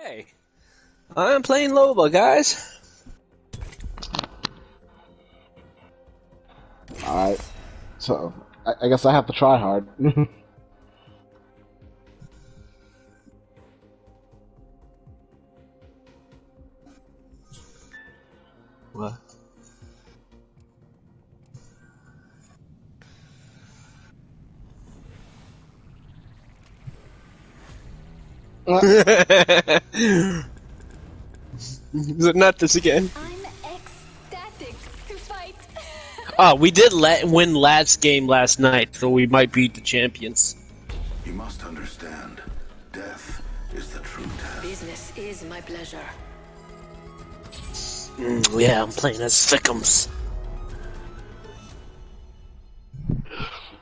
Hey, I'm playing Loba, guys. Alright. So, I, I guess I have to try hard. Is it not this again? I'm ecstatic to fight. Oh, we did let win last game last night, so we might beat the champions. You must understand, death is the true test. Business is my pleasure. Mm, yeah, I'm playing as Thickums.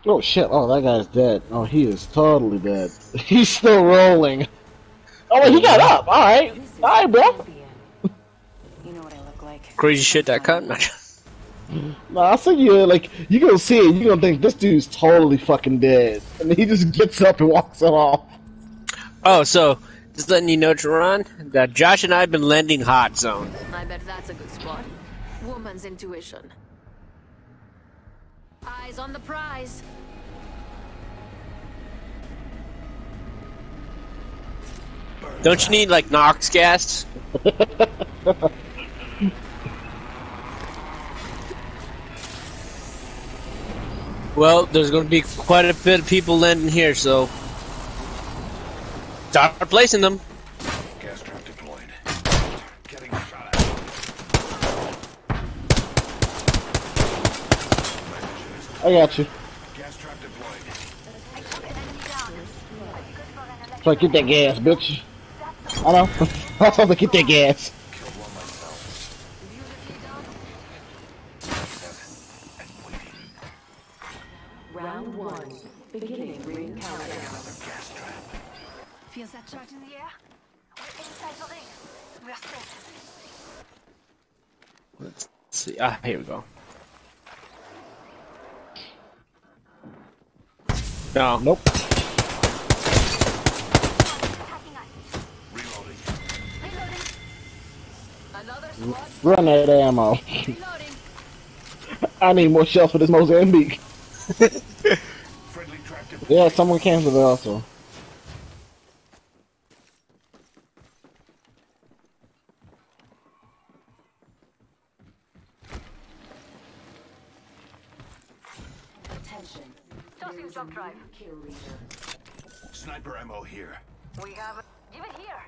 oh shit, oh that guy's dead. Oh, he is totally dead. He's still rolling. Oh, he got mm-hmm. up. Alright. Alright, bro. You know what I look like. Crazy shit that cut. Um, no, I think you like you gonna see it. You gonna think this dude's totally fucking dead, and he just gets up and walks it off. oh, so just letting you know, Teron, that Josh and I have been lending Hot Zone. I bet that's a good spot. Woman's intuition. Eyes on the prize. Don't you need like Nox gas? well, there's going to be quite a bit of people landing here, so start placing them. Gas trap deployed. Getting shot at. I got you. Gas trap deployed. So get that gas, bitch. I know. I told to get that gas. Killed one myself. Set and waiting. Round one. Beginning ring countdown. Gas trap. Feels that charge in the air? We're inside the ring. We're safe. Let's see. Ah, here we go. No. Nope. Attacking us. Reloading. Reloading. Another squad Run that ammo. I need more shells for this Mozambique. Friendly trap deployed. Yeah, someone canceled it also. Attention. Tossing jump drive. Kill leader. Sniper ammo here. We have a... Give it here.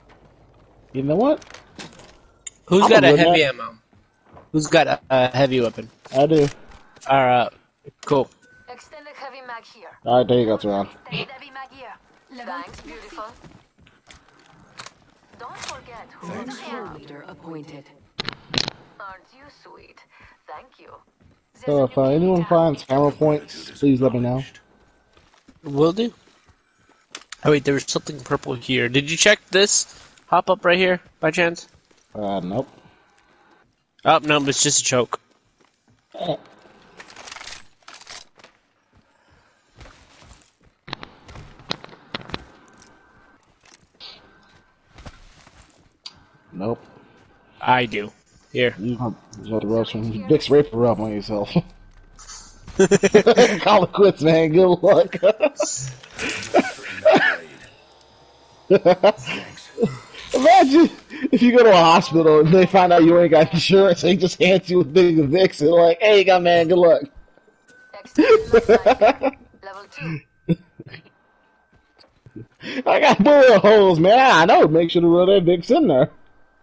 You know what? Who's I'm got a good at heavy ammo? Who's got a, a heavy weapon? I do. Alright, cool. Extended heavy mag here. Alright, there you go, Teron. Extended heavy mag here. Thanks, beautiful. Don't forget who's the Kill leader appointed. Aren't you sweet? Thank you. So if uh, anyone finds camera points, please let me know. Will do. Oh wait, there was something purple here. Did you check this? Hop up right here, by chance? Uh, nope. Oh, no, it's just a choke. Nope. I do. Here. You have to rub some Vicks VapoRub on yourself. Call it quits, man. Good luck. Imagine if you go to a hospital and they find out you ain't got insurance, they just hand you a thing of Vicks and like, "Hey, you got man, good luck." Extended mag here. Level 2. I got bullet holes, man. I know. Make sure to rub that Vicks in there.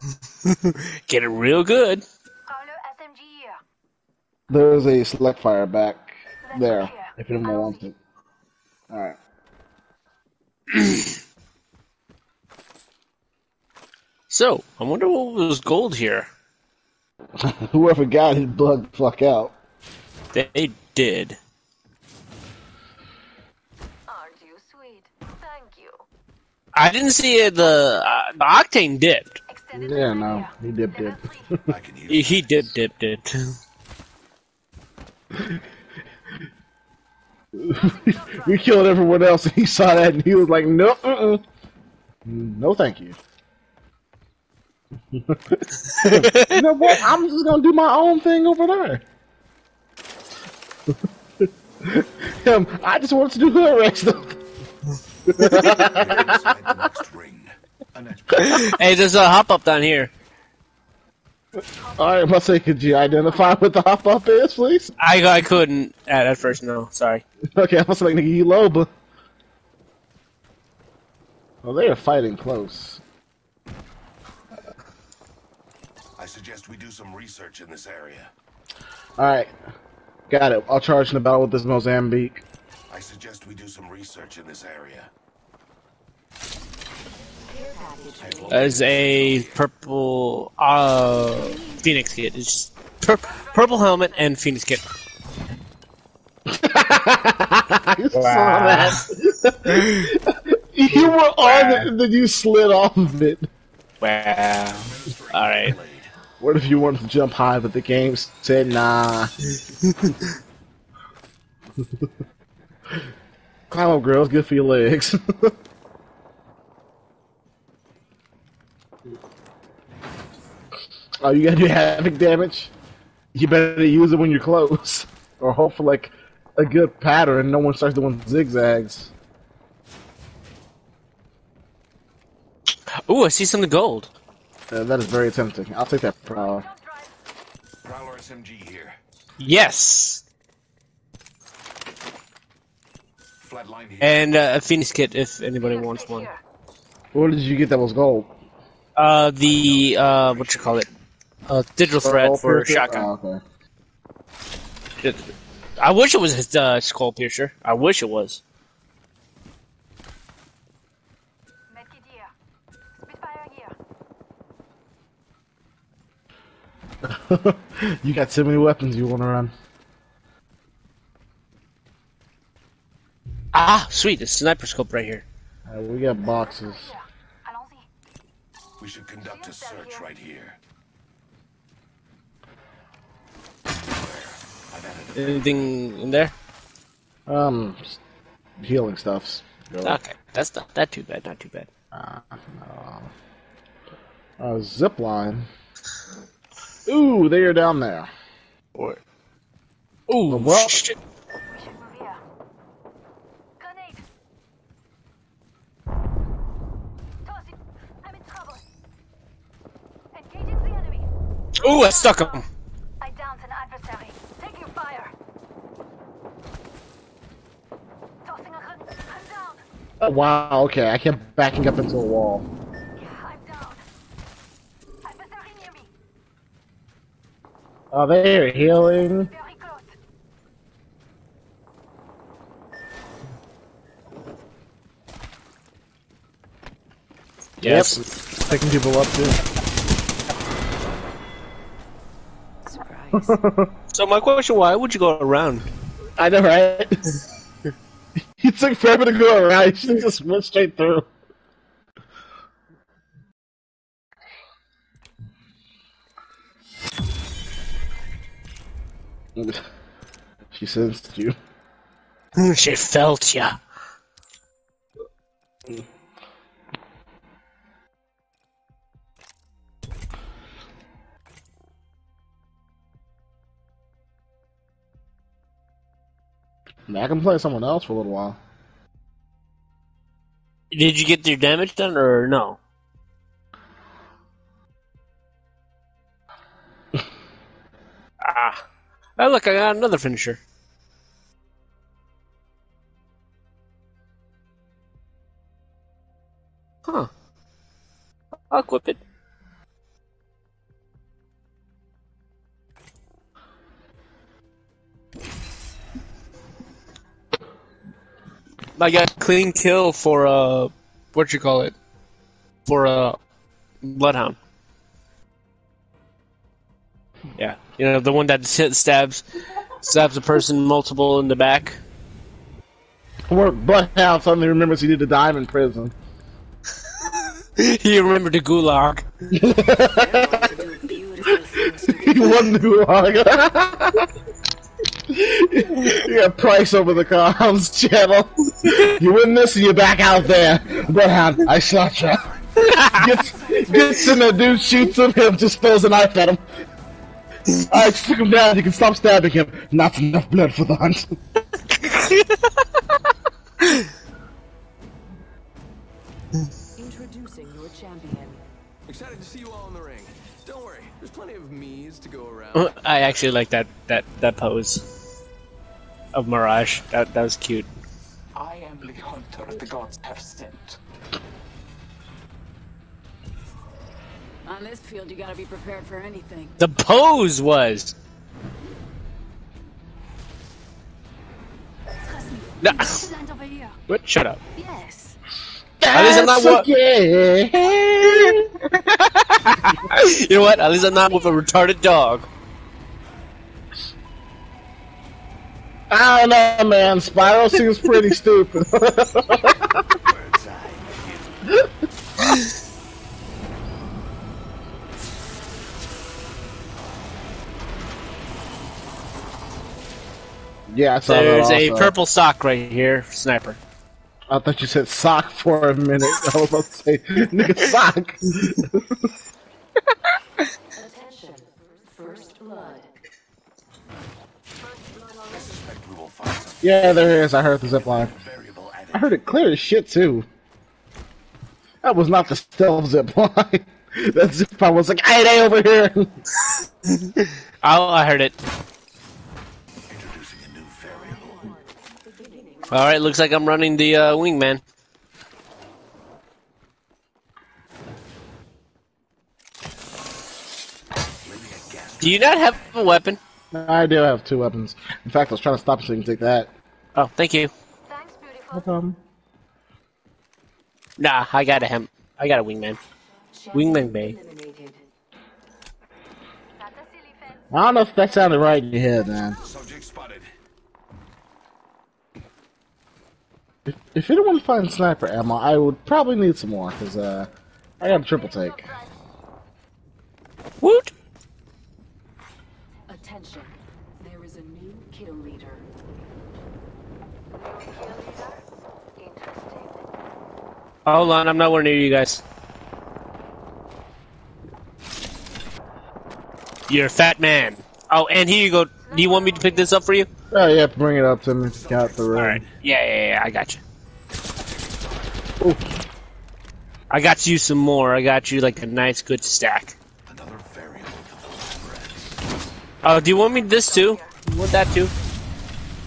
Get it real good. Carlo SMG here. There's a select fire back there if anyone wants it. All right. So, I wonder what was gold here. Whoever got it bugged fuck out. They did. Aren't you sweet? Thank you. I didn't see it, the, uh, the octane dipped. Extended Yeah, no, he dipped Level it. 3. I can use He, he dip dipped it. we killed everyone else, and he saw that, and he was like, "No, uh-uh. no, thank you." you know what? I'm just gonna do my own thing over there. um, I just wanted to do hood racks though. The next ring. A hey, there's a hop up down here. Alright, must say, could you identify what the hop up is, please? I I couldn't at, at first. No, sorry. Okay, I must like Nigga Loba. Well, they are fighting close. I suggest we do some research in this area. Alright, got it. I'll charge in the battle with this Mozambique. I suggest we do some research in this area. Care As a purple uh Phoenix kit. It's just pur- purple helmet and Phoenix kit. I saw that. you were on it and then you slid off of it. Wow. All right. Blade. What if you wanted to jump high, but the game said nah? Climb up, girls. Good for your legs. oh, you gotta do havoc damage? You better use it when you're close. Or hope for, like, a good pattern no one starts doing zigzags. Ooh, I see some gold. Uh, that is very tempting. I'll take that prowl. Prowler SMG here. Yes. Flatline here. And uh, a Phoenix kit if anybody wants one. Where did you get that was gold? Uh, the uh, what you call it? Uh, digital threat for piercer? shotgun. Oh, okay. I wish it was his uh, skull piercer. I wish it was. you got so many weapons you want to run. Ah, sweet, a sniper scope right here. Uh, we got boxes. We should conduct a search right here. I've added a Anything in there? Um, healing stuffs. Really. Okay, that's not that too bad. Not too bad. Uh, no. Uh, zip line. Ooh, they are down there. Or, ooh, well- shit. We should move here. Grenade. Toss it. I'm in trouble. Engaging the enemy. Ooh, I stuck him. I downed an adversary. Taking fire. Tossing a grenade. I'm down. Oh, wow, okay, I kept backing up into a wall. I'm down. Adversary near me. Oh, they are healing. Very. Yes. Yep. Picking people up too. surprise. So my question: Why would you go around? I know, right? he took forever to go around. He should have just went straight through. she sensed you. she felt ya. I can play someone else for a little while. Did you get your damage done or no? ah. Oh, look, I got another finisher. Huh. I'll equip it. I got clean kill for uh, what you call it, for uh, bloodhound. Yeah, you know the one that stabs stabs a person multiple in the back. Where Bloodhound suddenly remembers he did a time in prison. he remembered the gulag? Do beautiful to he won the gulag. you got price over the comms channel. You win this and you're back out there. But Bloodhound, I shot you. gets, gets in the dude, shoots him, him just throws a knife at him. Alright, stick him down, you can stop stabbing him. Not enough blood for the hunt. Introducing your champion. Excited to see you all in the ring. Don't worry, there's plenty of me's to go around. Uh, I actually like that that that pose of Mirage. That that was cute. I am the hunter the gods have sent. On this field, you gotta be prepared for anything. The pose was. No. Let's land over here. What? Shut up. Yes. At least I'm not wa- okay. You know what? At least I'm not with a retarded dog. I don't know, man. Spiral seems pretty stupid. yeah, I saw There's a purple sock right here, sniper. I thought you said sock for a minute. I was about to say, nigga, sock. Attention. First blood. I suspect we will find some yeah, there is. I heard the zip line. I heard it clear as shit too. That was not the stealth zip line. that zip line was like, hey, they over here. Oh, I heard it. All right, looks like I'm running the uh, wingman. Maybe a gas Do you not have a weapon? I do have two weapons. In fact, I was trying to stop you so you can take that. Oh, thank you. Thanks, beautiful. problem. Nah, I got a hemp. I got a wingman. Wingman Bay. Eliminated. That's a silly fence. I don't know if that sounded right in your head, man. subject spotted. If, if you don't want to find sniper ammo, I would probably need some more, because uh, I got a triple take. Woot! Attention. There is a new kill leader. Interesting. Hold on, I'm nowhere near you guys. You're a fat man. Oh, and here you go. Do you want me to pick this up for you? Oh, yeah, bring it up to me. Got the room. All right. Yeah, yeah, yeah. I got you. Ooh. I got you some more. I got you like a nice, good stack. Another variable for the. Oh, do you want me this too? You want that too?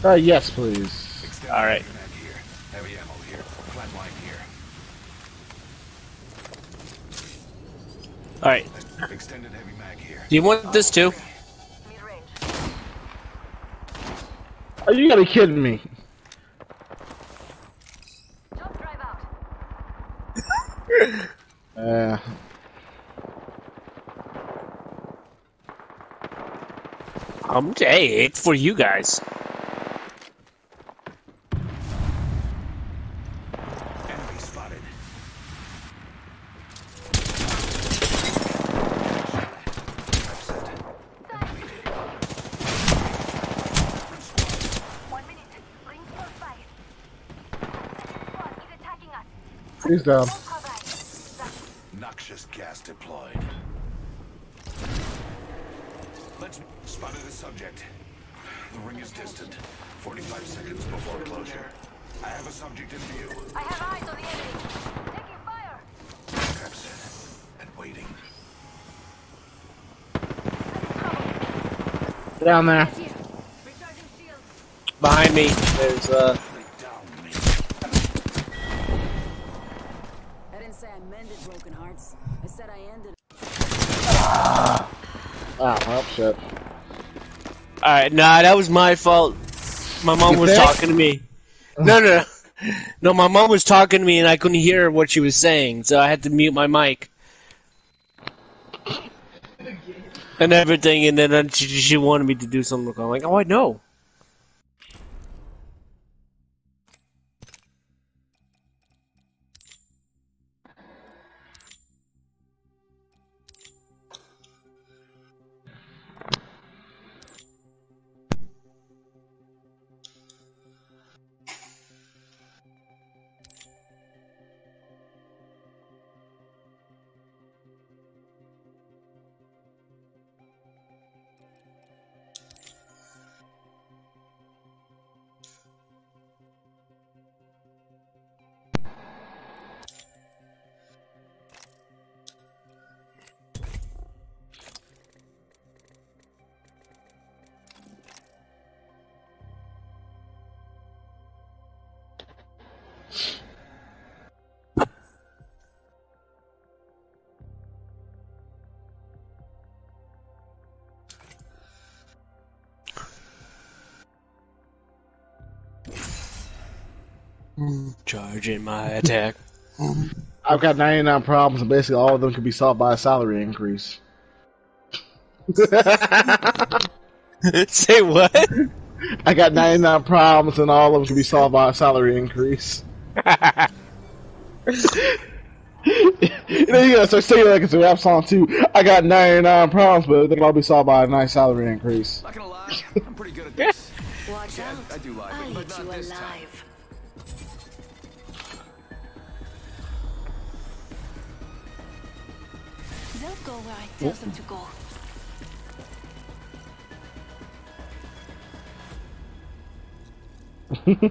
Uh, yes, please. Extended All right. heavy mag here. Heavy ammo here. Flatline here. All right. Extended heavy mag here. Do you want this too? Are you be kidding me? Don't drive out. Uh, hey, it's for you guys. Enemy spotted. Trap set. One minute. Rings close by. Squad is attacking us. He's down. Noxious gas deployed. Let's spotted a subject. The ring is distant. 45 seconds before closure. I have a subject in view. I have eyes on the enemy. Taking fire. Trap. And waiting. Down there. Here. Recharging shields. Behind me, there's uh. All right, nah, that was my fault. My mom You was talking to me. Uh-huh. No, no, no. No, my mom was talking to me and I couldn't hear what she was saying, so I had to mute my mic. And everything, and then she, she wanted me to do something. I'm like, oh, I know. Charging my attack. I've got 99 problems, and basically all of them can be solved by a salary increase. Say what? I got 99 problems, and all of them can be solved by a salary increase. you know, you gotta start saying that like it's a rap song too. I got 99 problems, but they can all be solved by a nice salary increase. Not gonna lie, I'm pretty good at this. Watch Yeah, out. I do lie, I'll but eat not you this alive. They'll go where I tell them to go.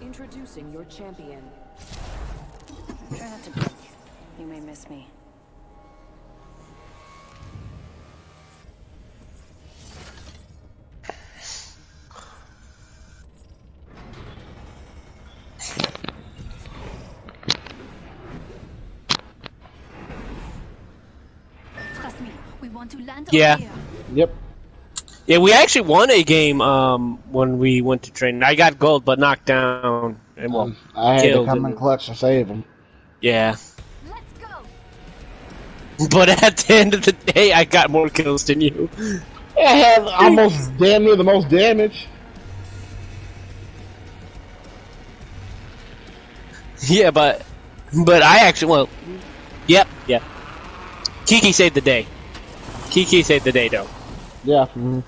Introducing your champion. Try not to blink. You may miss me. Yeah. Yep. Yeah, we actually won a game um, when we went to train. I got gold, but knocked down. And well, I had to come him. in clutch and save him. yeah. Let's go. But at the end of the day, I got more kills than you. I had almost damn near the most damage. Yeah, but but I actually well, yep, yeah. Kiki saved the day. Kiki saved the day, though. Yeah. mhm.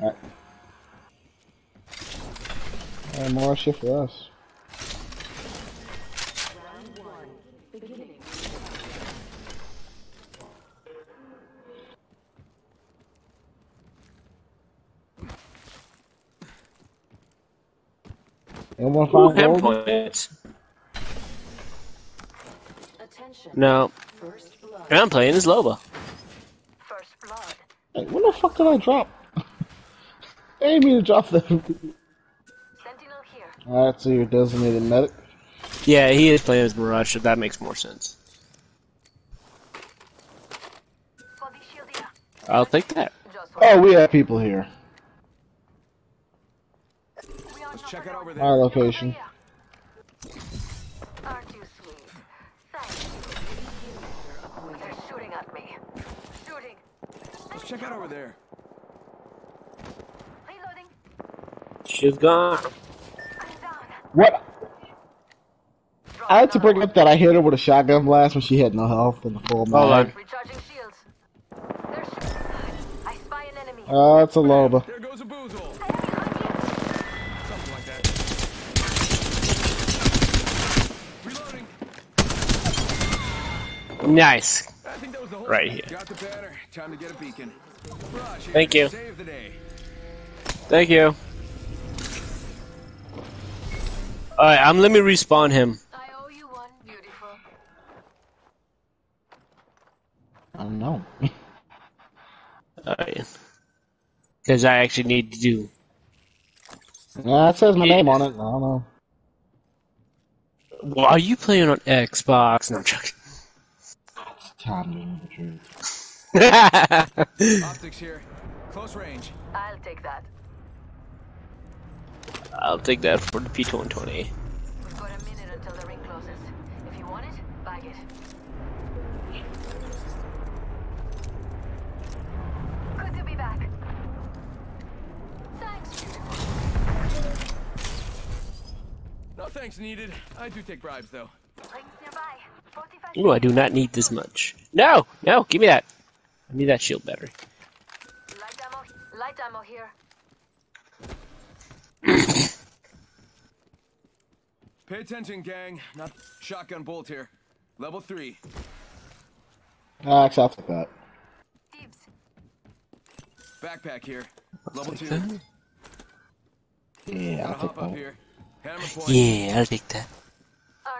Alright. Alright, more shit for us. Anyone find gold? points. Attention. No, First blood. I'm playing as Loba. First blood. Hey, when the fuck did I drop? I didn't mean to drop them. Sentinel here. Alright, so you're designated medic. Yeah, he is playing as Mirage, so that makes more sense. Body shield here. I'll take that. Oh, we have people here. Let's check it alone. over Our there. location. Aren't you sweet? Thank you. They're shooting at me. Shooting. Let's check it over there. Reloading. She's gone. I'm. What? I had to bring up that I hit her with a shotgun blast when she had no health in the full Hold mag. on. Recharging shields. I spy an enemy. Uh, it's a Loba. There goes a boozle. Something like that. Reloading. Nice. Right here. Got the banner. Time to get a beacon. Rush, here. Thank you. Save the day. Thank you. Alright, um, let me respawn him. I owe you one, beautiful. I don't know. Alright. Because I actually need to do. Yeah, it says my name on it. I don't know. Well, are you playing on Xbox? No, I'm joking. Time to the truth. Optics here. Close range. I'll take that. I'll take that for the P2020. We've got a minute until the ring closes. If you want it, bag it. Good to be back. Thanks. No thanks needed. I do take bribes though. Rings nearby. 45 Ooh, I do not need this much. No, no, give me that. I need that shield battery. Light ammo. Light ammo here. Pay attention, gang. Not shotgun bolt here. Level three. Ah, I'll take that. Dibs. Backpack here. Level two. that. Yeah, I'll take that. here. Hammer point. Yeah, I'll take that.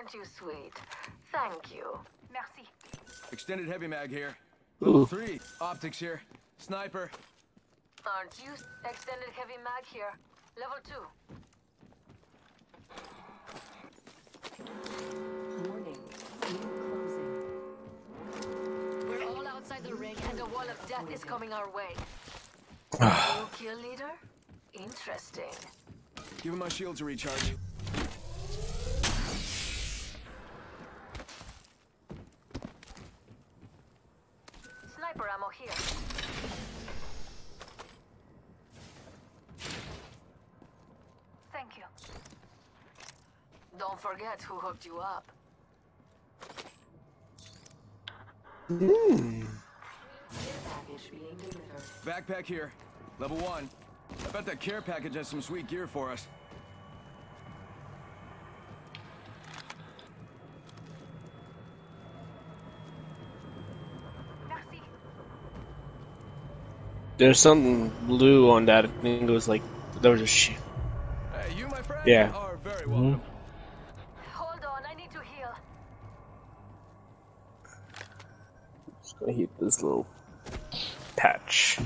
Aren't you sweet? Thank you. Merci. Extended heavy mag here. Level Ooh. three. Optics here. Sniper. Aren't you? Extended heavy mag here. Level 2. Warning. Closing. We're all outside the ring closing. wall of death is coming our way. New kill leader? Interesting. Give him my shield to recharge. Sniper ammo here. Thank you. Don't forget who hooked you up. Package being delivered. Backpack here. Level one. I bet that care package has some sweet gear for us. There's something blue on that. I think it was like there was a sh- Hey, you, my friend, Yeah. are very welcome. Hold on, I need to heal. Just gonna hit this little patch.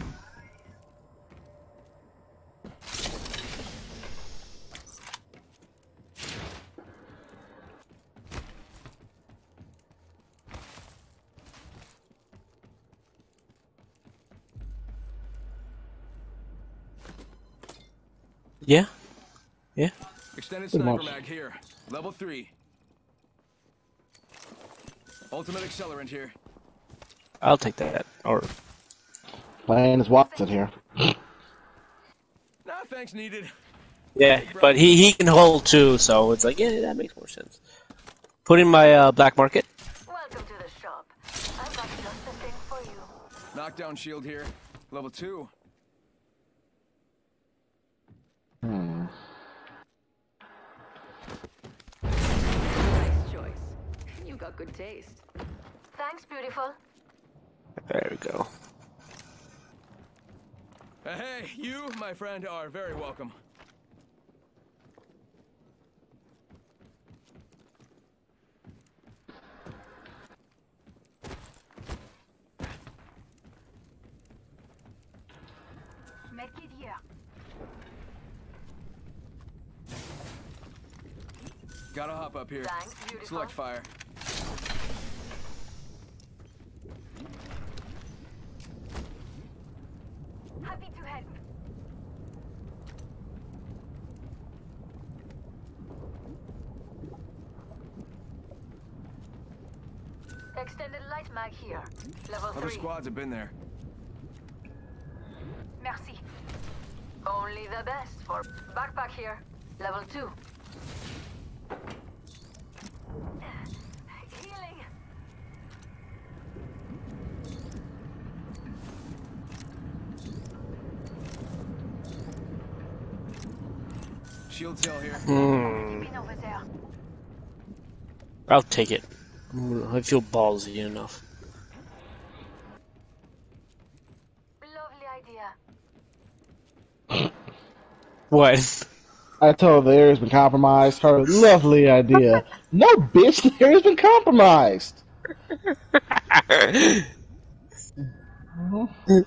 Yeah, yeah. Extended Pretty sniper much. mag here. Level three. Ultimate accelerant here. I'll take that. Or Playing is Wattson here. Nah, thanks needed. yeah, but he he can hold too, so it's like yeah, that makes more sense. Put in my uh, black market. Welcome to the shop. I've got just the thing for you. Knockdown shield here. Level two. Hmm. Nice choice. You got good taste. Thanks, beautiful. There we go. Uh, hey, you, my friend, are very welcome. Make it here. Gotta hop up here. Thanks. Select fire. Happy to help. Extended light mag here. Level Other 3. squads have been there. Merci. Only the best for backpack here. Level 2. Healing. Shield cell here. Hmm. Pin over there. I'll take it. I feel ballsy enough. Lovely idea. What? I told her the area's been compromised. Her lovely idea. no, bitch, the area's been compromised.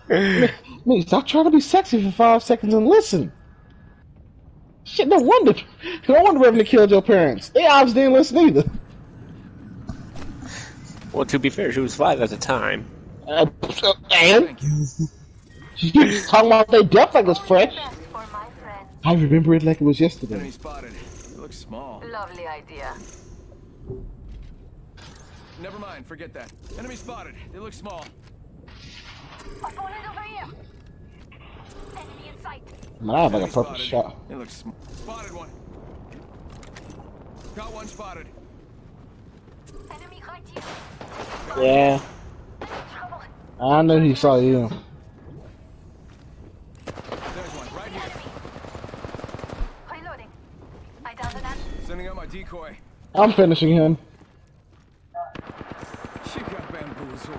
Me, stop trying to be sexy for five seconds and listen. Shit, no wonder. No wonder Revenant killed your parents. They obviously didn't listen either. well, to be fair, she was five at the time. Uh, and Thank you. she talking about they death like it's fresh. Best for my friend. I remember it like it was yesterday. Enemy spotted. It looks small. Lovely idea. Never mind, forget that. Enemy spotted. They look small. Opponent over here. Enemy in sight. Man, I have like a Enemy purple spotted. shot. They look sm- Spotted one. Got one spotted. Enemy right here. Yeah, I know he saw you. There's one, right here. Reloading. I down the net. Sending out my decoy. I'm finishing him. She got bamboozled.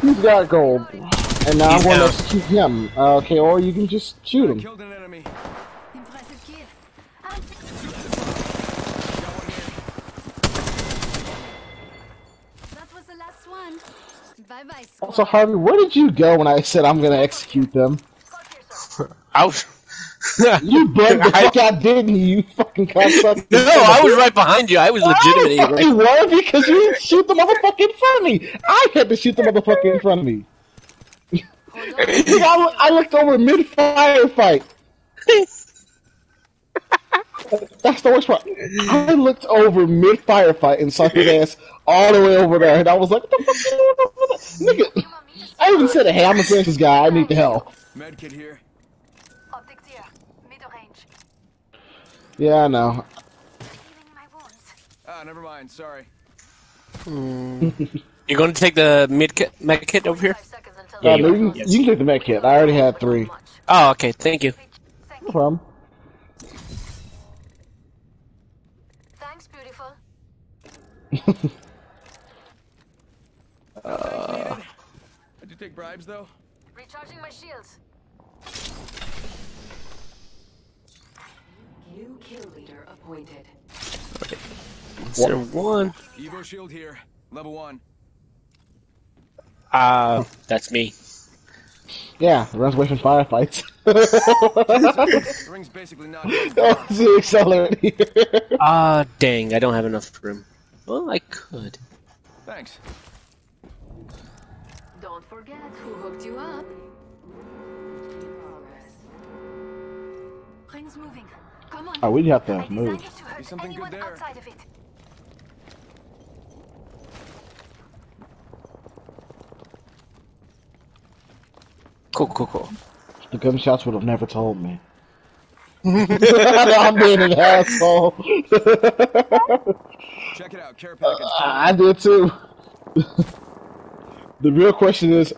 Having. He's got gold. And now I'm He's going to down. execute him. Uh, okay, or you can just shoot him. Killed an enemy. Impressive kill. I'm Got one here. That was the last one. Bye bye, Also, Harvey, where did you go when I said I'm going to execute them? Got yourself. Ouch. You bugged the fuck out, didn't you? You fucking cocksucker. No, I was right behind you. I was I legitimately right. fucking were because you didn't shoot the motherfucker in front of me. I had to shoot the motherfucker in front of me. Nigga, I, I looked over mid firefight. That's the worst part. I looked over mid firefight and saw his ass all the way over there, and I was like, "What the fuck is going on? Nigga, I even said, "Hey, I'm gonna this guy. I need the help." Medkit here. Optics here. Middle range. Yeah, I know. Healing. Ah, never mind. Sorry. You're going to take the mid kit, mega kit over here? Five Yeah, Uh, you no, you, can, Yes. you can take the med kit. I already had three. Oh, okay. Thank you. No problem. Thanks, beautiful. I do take bribes though. Recharging my shields. New kill leader appointed. Zero one. Evo shield here. Level one. Uh, that's me. Yeah, runs away from firefights. The ring's basically not. oh, it's the accelerant. Ah, dang. I don't have enough room. Well, I could. Thanks. Don't forget who hooked you up. Ring's moving. Come on. Oh, we have to designed move. to hurt something good there. outside of it. Cool, cool, cool. The gunshots would have never told me. I'm being an asshole. Check it out. Care package. Uh, I did too. the real question is,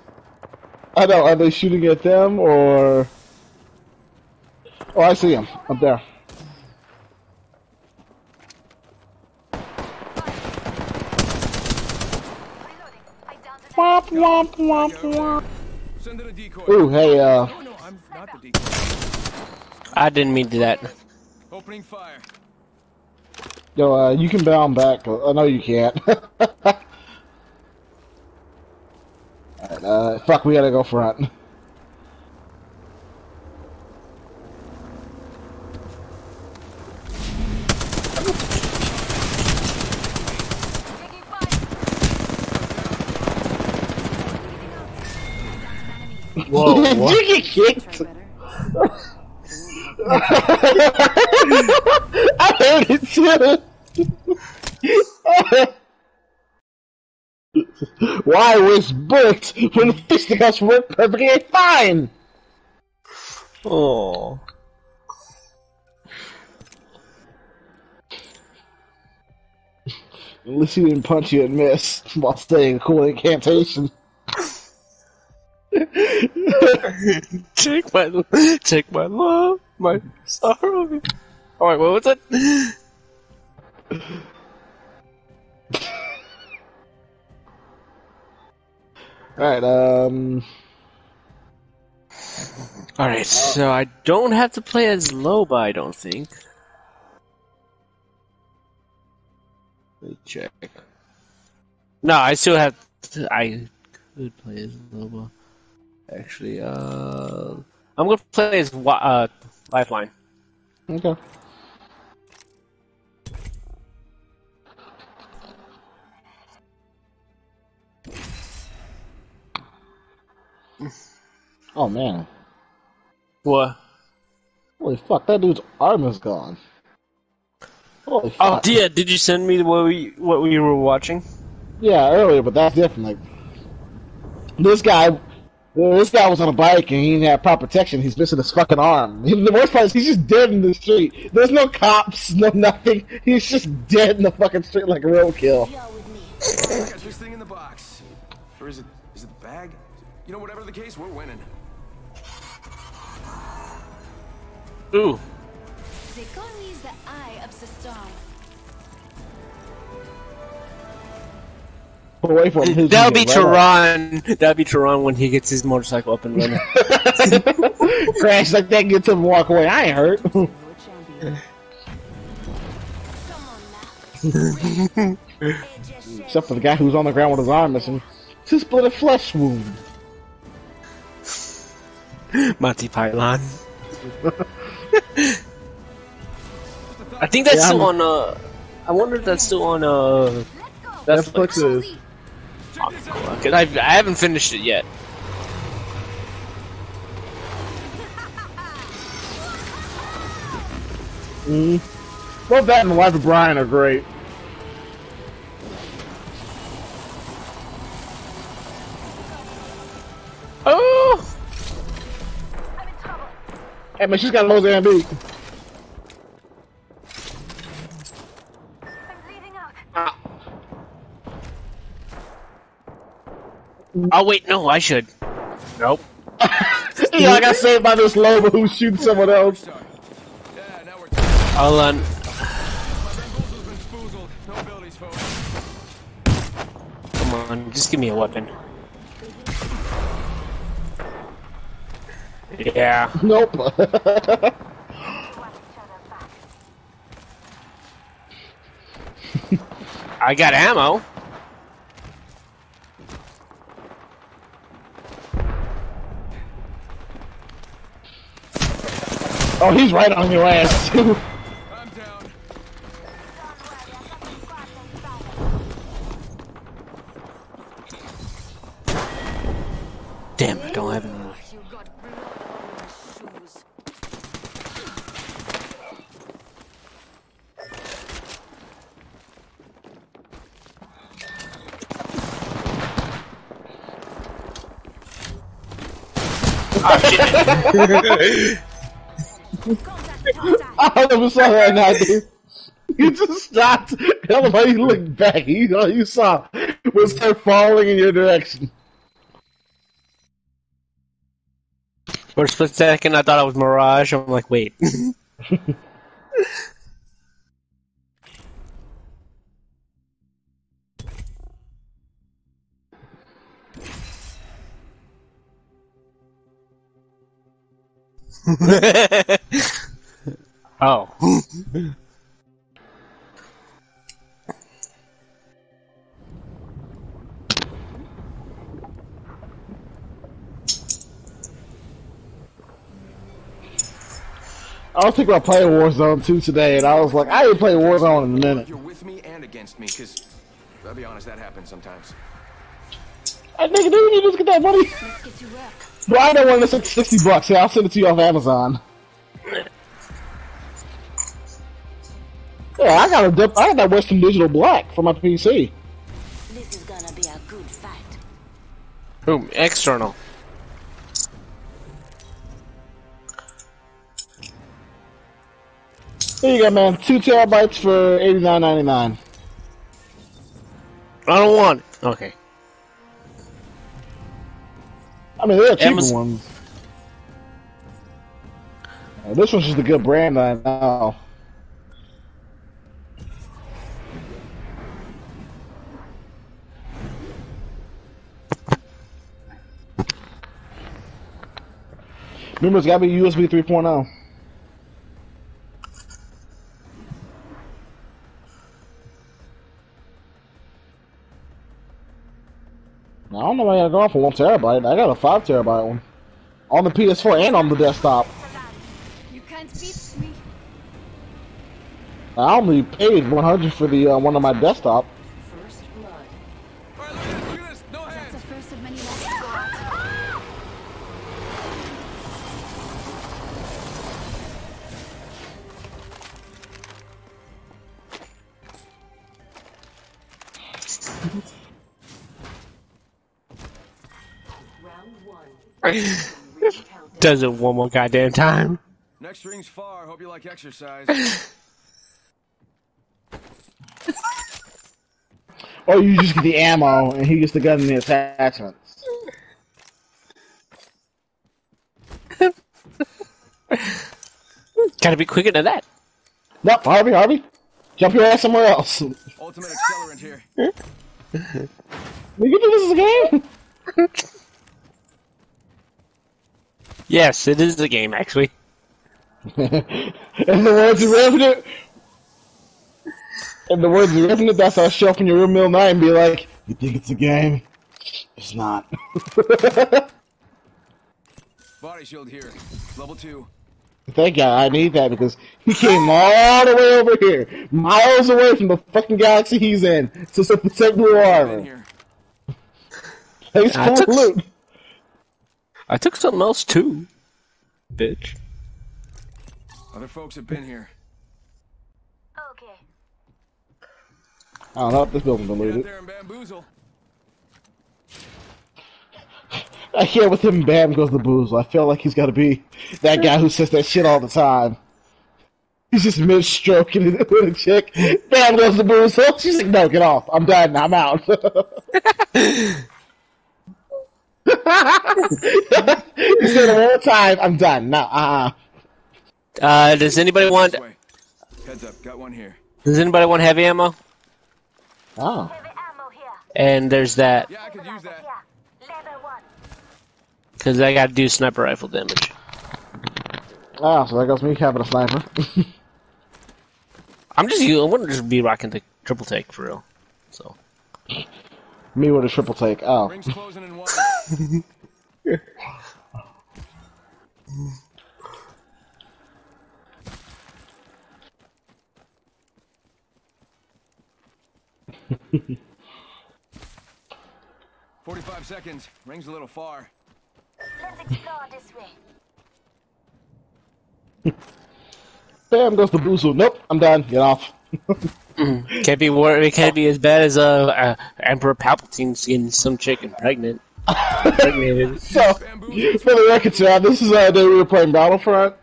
I know, are they shooting at them or? Oh, I see him up there. Reloading. I downed an Womp womp womp womp. Send in a decoy. Ooh, hey, uh, No, no, I'm not the decoy. I didn't mean to do that. Opening fire. yo, uh, you can bound back. Oh, know you can't. Alright, uh, fuck, we gotta go front. Whoa, Did you get kicked? I heard it too. Why was booked when the fisticuffs worked perfectly fine? Oh. At least he didn't punch you and miss while staying a cool incantation. Take my, take my love, my sorrow. Alright, what was it? Alright, um. Alright, so I don't have to play as Loba, I don't think. Let me check. No, I still have. To, I could play as Loba. Actually, uh, I'm gonna play as uh, Lifeline. Okay. Oh man. What? Holy fuck, that dude's arm is gone. Holy Oh, fuck. yeah. Did you send me what we what we were watching? Yeah, earlier, but that's different. Like, this guy, this guy was on a bike and he didn't have proper protection. He's missing his fucking arm. The worst part is he's just dead in the street. There's no cops, no nothing. He's just dead in the fucking street like a roadkill. Catch this thing in the box. Or is it? Is it the bag? You know, whatever the case, we're winning. Ooh. Zircon is the eye of the Away from his. That'll be right. Tehran. That'll be Tehran when he gets his motorcycle up and running. Crash like that, gets him walk away. I ain't hurt. Your champion. Come on now. Except for the guy who's on the ground with his arm missing. Two split a flesh wound. Monty Python. I think that's Yeah, still I'm- on. Uh, I wonder if that's still on. Uh, Netflix Netflix. is. Cause I, I haven't finished it yet. Mm. Both that and the Life of Brian are great. Oh, I'm in trouble. Hey man, she's got Mozambique. I'm oh wait, no, I should. Nope. yeah, I got saved by this Loba who's shooting someone else. Sorry. Yeah, I'll um. Bamboozle's been spoozled. No abilities, folks. Come on, just give me a weapon. Yeah. Nope. Watch each other back. I got ammo. Oh, he's right on your ass too. I'm down. Damn, I don't have any. more. You got I never saw that now, dude. You just stopped. I don't know why you looked back. You all you saw was her falling in your direction. For a split second, I thought it was Mirage. I'm like, wait. oh. I was thinking about playing Warzone 2 today, and I was like, I ain't playing Warzone in a minute. You're with me and against me, because, I'll be honest, that happens sometimes. Hey, nigga, didn't you just get that money? Let's get to work. Brian, I want to send 60 bucks. Here, I'll send it to you off Amazon. Yeah, I got a dip, I got that Western Digital Black for my PC. This is gonna be a good fight. Boom, external. Here you go, man. Two terabytes for eighty nine ninety nine. I don't want it. Okay. I mean, there are cheaper Amazon- ones. This one's just a good brand, I know. Remember, it's gotta be USB 3.0. I don't know why I got for one terabyte. I got a five terabyte one on the PS4 and on the desktop. You can't me. I only paid 100 for the uh, one on my desktop. First blood. Alright, look at this, look at this! No That's the first of many ways to go. Does it one more goddamn time. Next ring's far, hope you like exercise. Or you just get the ammo and he gets the gun and the attachments. Gotta be quicker than that. Nope, Harvey, Harvey, jump your ass somewhere else. Ultimate accelerant here. You think this is a game? Yes, it is a game, actually. In the words of Revenant, in the words of Revenant, that's how show up in your room middle night and be like, "You think it's a game? It's not." Body shield here. Level 2. Thank God, I need that because he came all the way over here, miles away from the fucking galaxy he's in, to so protect Blue Armor. here. Thanks I for took- the loot. I took something else too, bitch. Other folks have been here. Okay. I don't know if this building's been looted. there and bamboozle. I hear with him, bam goes the boozle. I feel like he's got to be that guy who says that shit all the time. He's just mid stroking it with a chick. Bam goes the boozle. She's like, no, get off. I'm done. I'm out. he said it one more time. I'm done. No, uh, Uh, Uh, does anybody want? Heads up, got one here. Does anybody want heavy ammo? oh. Heavy ammo here. And there's that Yeah, I could use that. Level one. because I got to do sniper rifle damage. Oh, so that goes me having a sniper. I'm just I want to just be rocking the triple take for real. So me with a triple take. Oh. Rings closing in one. Forty-five seconds. Rings a little far. Let's explore this way. Bam goes the boozle. Nope, I'm done. Get off. can't be wor- It can't be as bad as uh, uh Emperor Palpatine getting some chicken pregnant. Impregnated. So, for the record, Chad, this is uh, day we were playing Battlefront,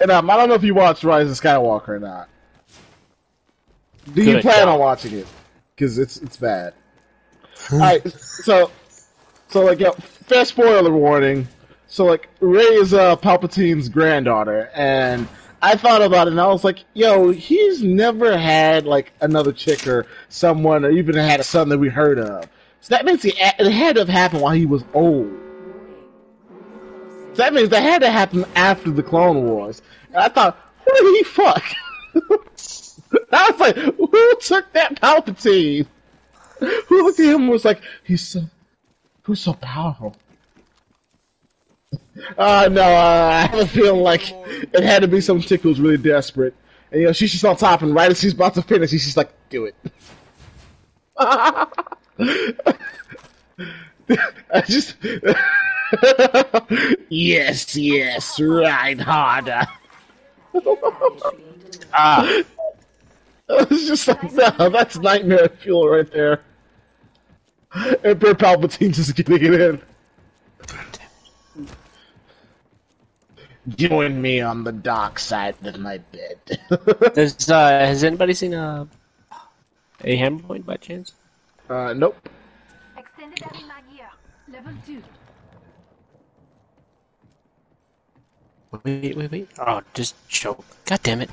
and um, I don't know if you watched Rise of Skywalker or not. Do you plan God. on watching it? Because it's it's bad. All right, so so like, yeah, fair spoiler warning. So like, Rey is uh, Palpatine's granddaughter, and I thought about it, and I was like, yo, he's never had like another chick or someone, or even had a son that we heard of. So that means he, it had to have happened while he was old. So that means that had to happen after the Clone Wars. And I thought, who did he fuck? I was like, who took that Palpatine? Who looked at him and was like, he's so, who's so powerful? Uh, no, uh, I have a feeling like it had to be some chick who was really desperate. And, you know, she's just on top, and right as she's about to finish, she's just like, do it. I just. yes, yes, ride harder. Ah, It's just like, no, that's nightmare fuel right there. Emperor Palpatine just getting it in. Join me on the dark side of my bed. does uh, has anybody seen a a hammer point by chance? uh, nope. Extended heavy mag. Level two. Wait, wait, wait. Oh, just choke. God damn it.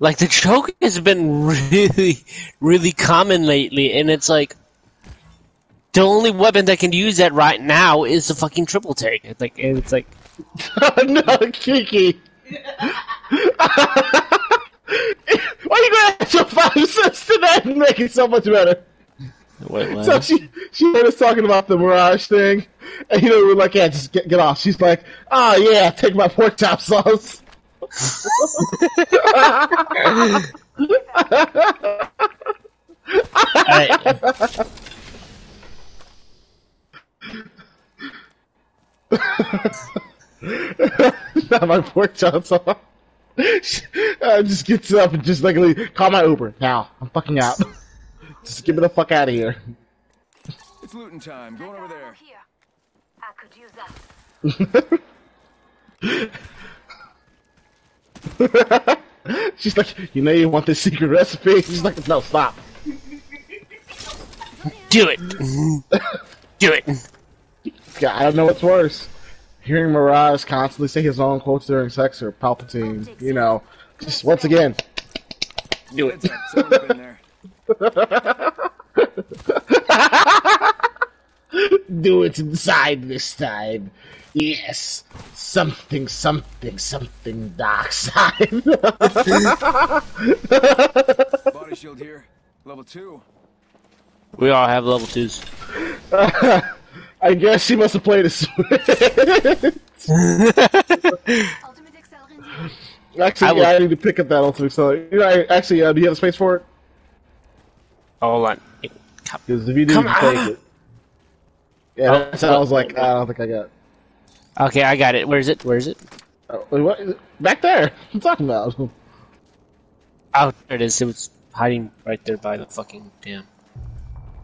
Like, the choke has been really, really common lately, and it's like, the only weapon that can use that right now is the fucking triple take. It's like, and it's like, no, Kiki. Why are you gonna add your five cents to that and make it so much better? wait. So she she heard us talking about the Mirage thing, and you know we're like, yeah, just get get off. She's like, oh yeah, take my pork chop sauce. Alright. Not my pork chop sauce. She, uh, just gets up and just like call my Uber now. I'm fucking out. just get me the fuck out of here. It's looting time. Going over there. Here. I could use that. She's like, you know, you want this secret recipe? She's like, no, stop. Do it! Do it! Yeah, I don't know what's worse. Hearing Mirage constantly say his own quotes during sex or Palpatine, you know, just once again, do it. Heads up. Someone's been there. do it inside this time. Yes, something, something, something dark side. Body shield here. Level two. We all have level twos. I guess she must have played a Switch. Ultimate Accelerant. actually, I yeah, I need to pick up that Ultimate Accelerator. You know, I, actually, uh, do you have the space for it? Hold on. Because if you do, Come you can take it. Yeah, that's how I was like, I don't think I got it. Okay, I got it. Where is it? Where is it? Oh, wait, what? Back there. What are you talking about? Oh, there it is. It was hiding right there by the fucking dam.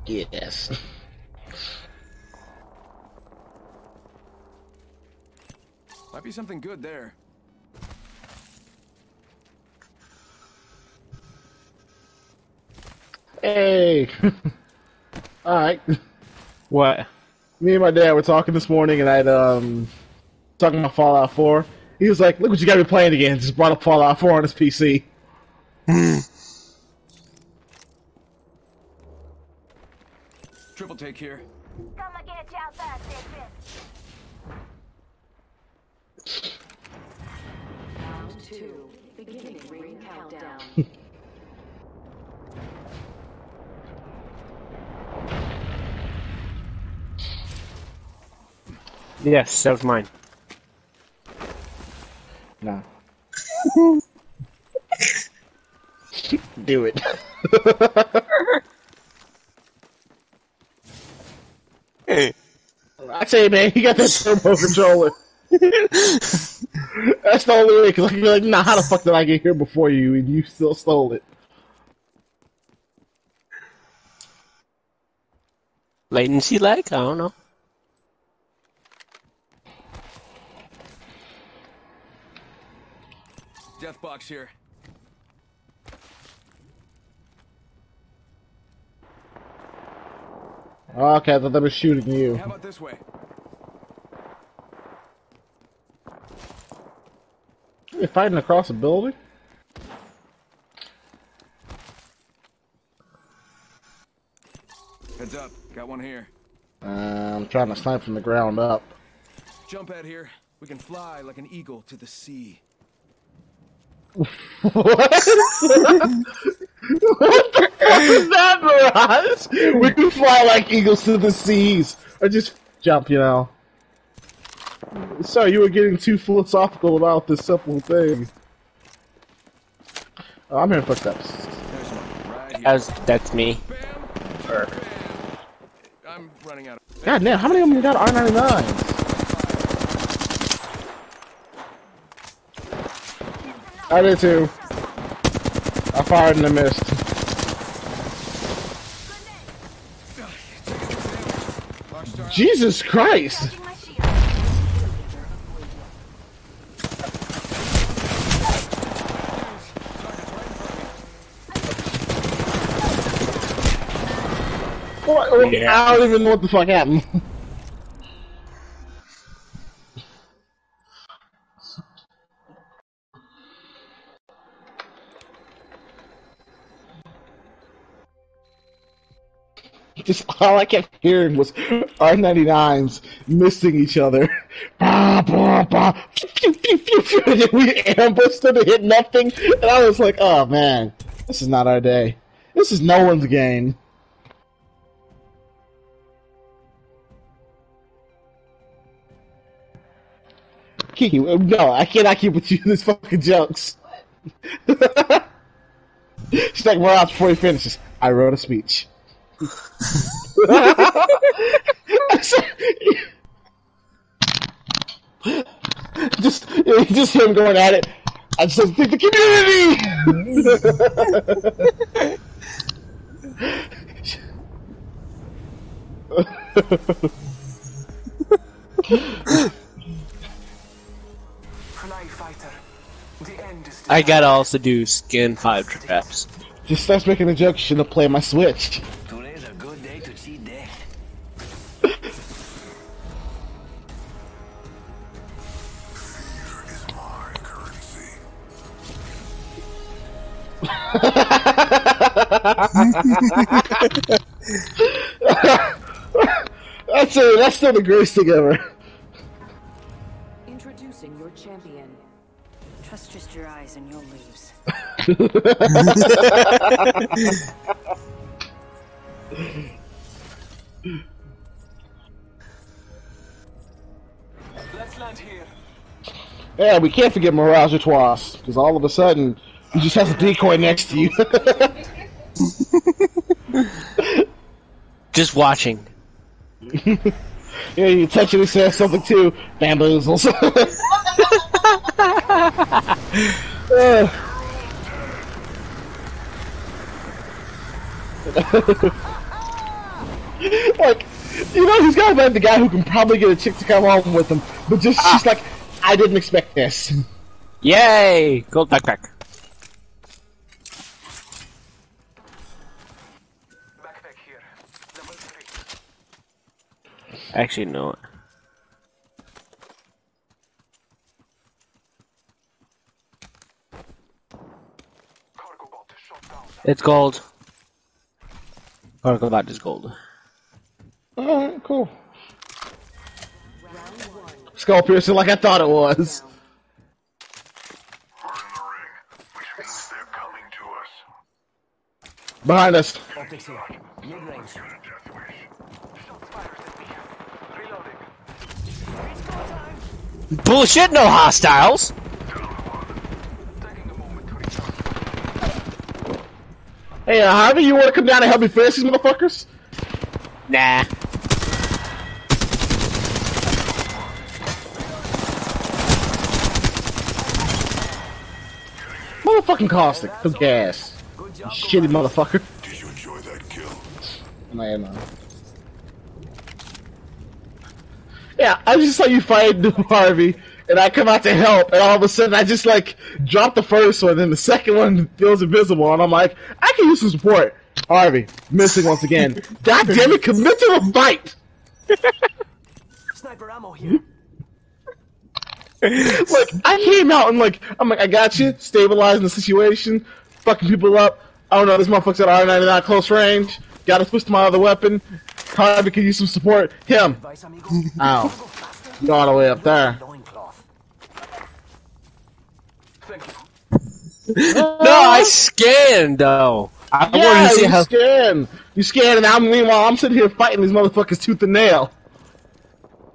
Yes. Might be something good there. Hey. All right. What? Me and my dad were talking this morning, and I'd um talking about Fallout 4. He was like, "Look what you got me playing again." Just brought up Fallout 4 on his PC. Triple take here. Come and get you out. Round two. Beginning ring countdown. Yes, that was mine. Nah. Do it. Hey. I say, man, he got that turbo controller. That's the only way, because you're like, nah, how the fuck did I get here before you, and you still stole it? Latency lag? I don't know. Death box here. Okay, I thought they were shooting you. How about this way? You're fighting across a building? Heads up. Got one here. Uh, I'm trying to snipe from the ground up. Jump out here. We can fly like an eagle to the sea. What? what the fuck is that, Mirage? We can fly like eagles to the seas. Or just jump, you know. Sorry, you were getting too philosophical about this simple thing. Oh, I'm hearing footsteps. There's one. Right That here. was, that's me. Bam. Er. I'm running out of. God damn, how many of them got R99s? I did too. I fired in the mist. Jesus Christ! Charging my shield. What? Yeah. I don't even know what the fuck happened. Just all I kept hearing was R99s missing each other. Bah, bah, bah. And we ambushed them and hit nothing. And I was like, oh man, this is not our day. This is no one's game. Kiki, no, I cannot keep with you this fucking jokes. She's like, Mirage, before he finishes, I wrote a speech. just, just him going at it. I just think the community. Fly fighter. The end is I gotta also do skin 5 traps. just starts making a joke. Shouldn't have played my Switch. That's a, that's still the greatest thing ever. Introducing your champion. Trust just your eyes and you'll lose. Let's land here. Yeah, we can't forget Mirage Trois, because all of a sudden, he just has a decoy next to you. Just watching. yeah, you touch it, he says something too. Bamboozles. Uh. like, you know, he's got to be the guy who can probably get a chick to come home with him, but just she's like, I didn't expect this. Yay! Gold. Backpack here. Level three. Actually, no. Cargo bot. It's gold. Cargo bot is gold. Alright, cool. Skull piercing like I thought it was. We're in the ring, which means they're coming to us. Behind us. Optics here. Mid-range. Death wish. Shots fired at me. Reloading. Bullshit, no hostiles! Taking a moment to recharge. Hey, uh, Harvey, you want to come down and help me finish these motherfuckers? Nah. Motherfucking caustic. Some gas. You shitty motherfucker. Did you enjoy that kill? I am, uh, Yeah, I just saw you fight Harvey, and I come out to help, and all of a sudden I just like drop the first one, and the second one feels invisible, and I'm like, I can use some support. Harvey, missing once again. God damn it, commit to the fight! Sniper ammo here. like I came out and like I'm like I got you, stabilizing the situation, fucking people up. I don't know, this motherfucker's at R99 close range. Got to switch to my other weapon. Harvey can use some support. Him. Ow. You're all the way up there. No, I scanned though. I Yeah, wanted to see you how. scan. You scan, and I'm meanwhile I'm sitting here fighting these motherfuckers tooth and nail.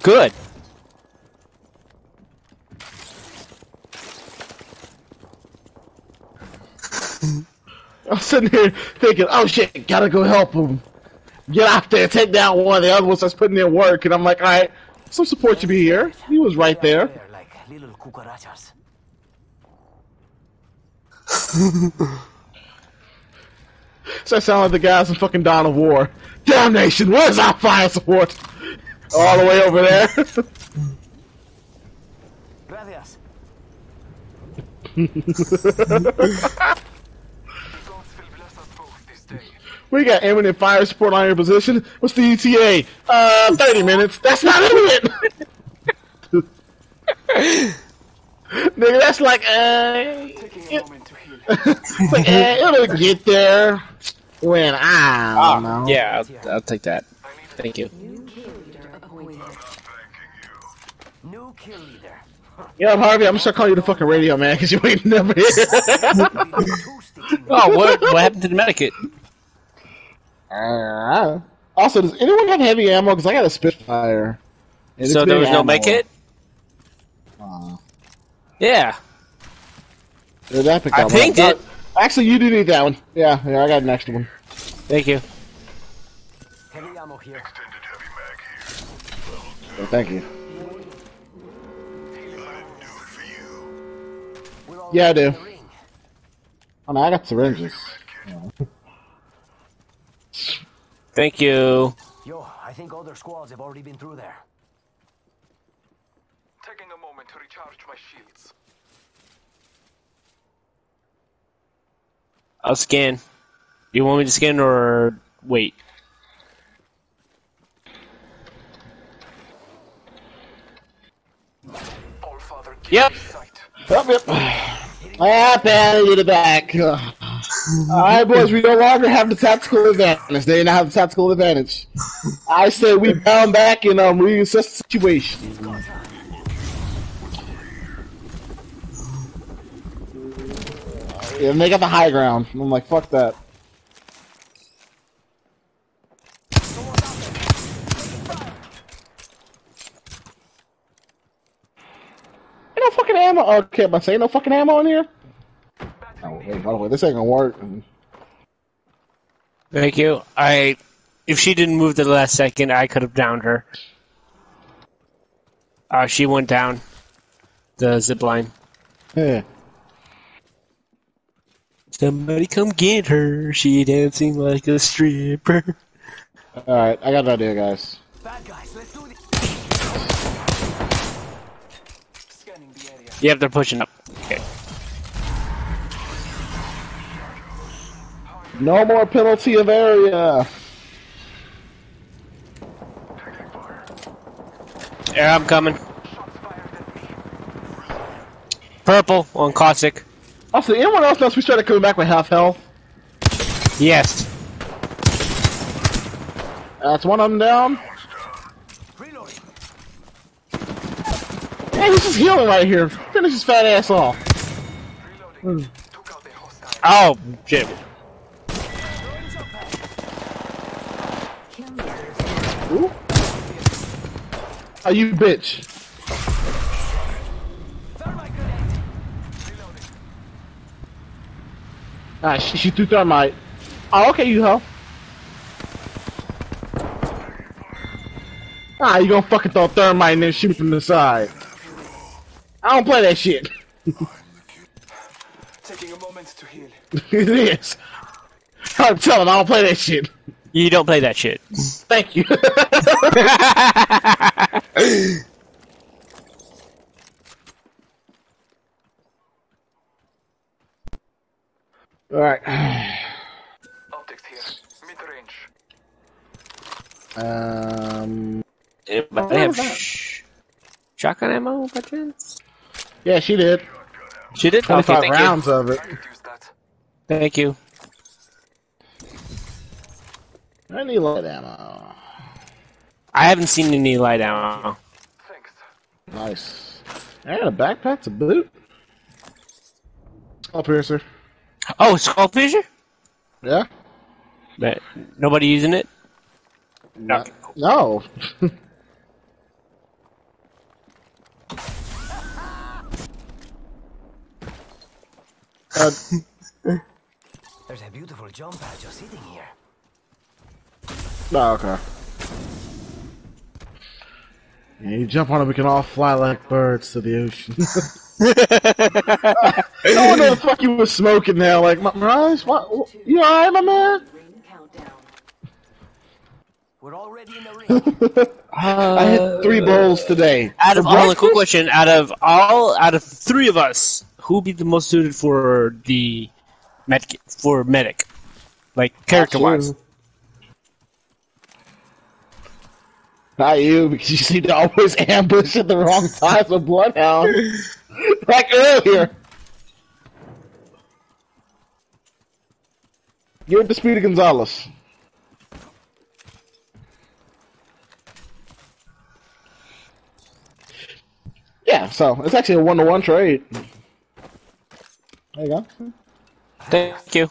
Good. I'm sitting here thinking, oh shit, gotta go help him. Get out there, take down one. Of the other one starts putting in work, and I'm like, all right, some support should be here. He was right there. They're like little cucarachas. So I sound like the guys in fucking Dawn of War. Damnation, where's our fire support? All the way over there. Gracias. Gods will bless us both this day. We got imminent fire support on your position. What's the ETA? Uh, 30 minutes. That's not imminent! Nigga, that's like, uh, Taking a moment to heal. it's like, uh, it'll get there when I don't know. Yeah, I'll, I'll take that. Thank you. New kill leader appointed. New kill leader. Yeah, Harvey, I'm just gonna call you the fucking radio man because you ain't never here. Oh, what what happened to the medikit? Uh, also, does anyone have heavy ammo? Because I got a Spitfire. And So there big was no make it? Aw. Yeah. Did I pick I that one up? pinged it. Actually, you do need that one. Yeah, yeah, I got an extra one. Thank you. heavy ammo here. Extended heavy mag here. Yeah, thank you. I do it for you. Yeah, I do. in the ring. Oh, no, I got syringes. Thank you. Yo, I think other squads have already been through there. Taking a moment to recharge my shields. I'll scan. You want me to scan or wait? All father Yep. sight. Yep, yep. Ah, battle the back. Alright, boys, we no longer have the tactical advantage. They now have the tactical advantage. I say we bound back and um, reassess the situation. Yeah, and they got the high ground. I'm like, fuck that. No fucking ammo. Okay, but say no fucking ammo in here. Oh wait, by the way, this ain't gonna work. Thank you. I, if she didn't move the last second, I could have downed her. Uh, she went down the zip line. Yeah. Somebody come get her. She dancing like a stripper. All right, I got an idea, guys. Bad guys, let's do this. Scanning the area. Yep, they're pushing up. Okay. No more penalty of area. Yeah, I'm coming. Purple on caustic. Also, anyone else knows we started coming back with half health? Yes. That's one of them down. Hey, he's healing right here. Finish his fat ass off. Hostile. Oh shit. Ooh. Oh, you bitch. Ah, she, she threw thermite. Oh, okay, you hoe. Ah, you gonna fucking throw thermite and then shoot from the side. I don't play that shit. Taking a moment to heal. it is. I'm telling, I don't play that shit. You don't play that shit. Thank you. Alright. Optics here. Mid range. Um. Anybody have sh- shotgun ammo by chance? Yeah, she did. She did. Okay, 25 thank rounds of it. I could use that. you. Thank you. I need light ammo. I haven't seen any light ammo. Thanks. Nice. I got a backpack to boot. Here, sir. Oh, skull fisher? Yeah? But nobody using it? No. No. uh, There's a beautiful jump pad just sitting here. oh, okay. Yeah, you jump on it, we can all fly like birds to the ocean. I wonder what the fuck you was smoking now. Like, Mirage, what? what- You alright, my man? We're already in the ring. I hit three bowls today. Out of all, hold on, quick question. Out of all, out of three of us, who would be the most suited for the med for medic, like character wise? Not you, because you seem to always ambush at the wrong times with Bloodhound. like earlier. It to Speedy Gonzalez. Yeah, so it's actually a one to one trade. There you go. Thank you.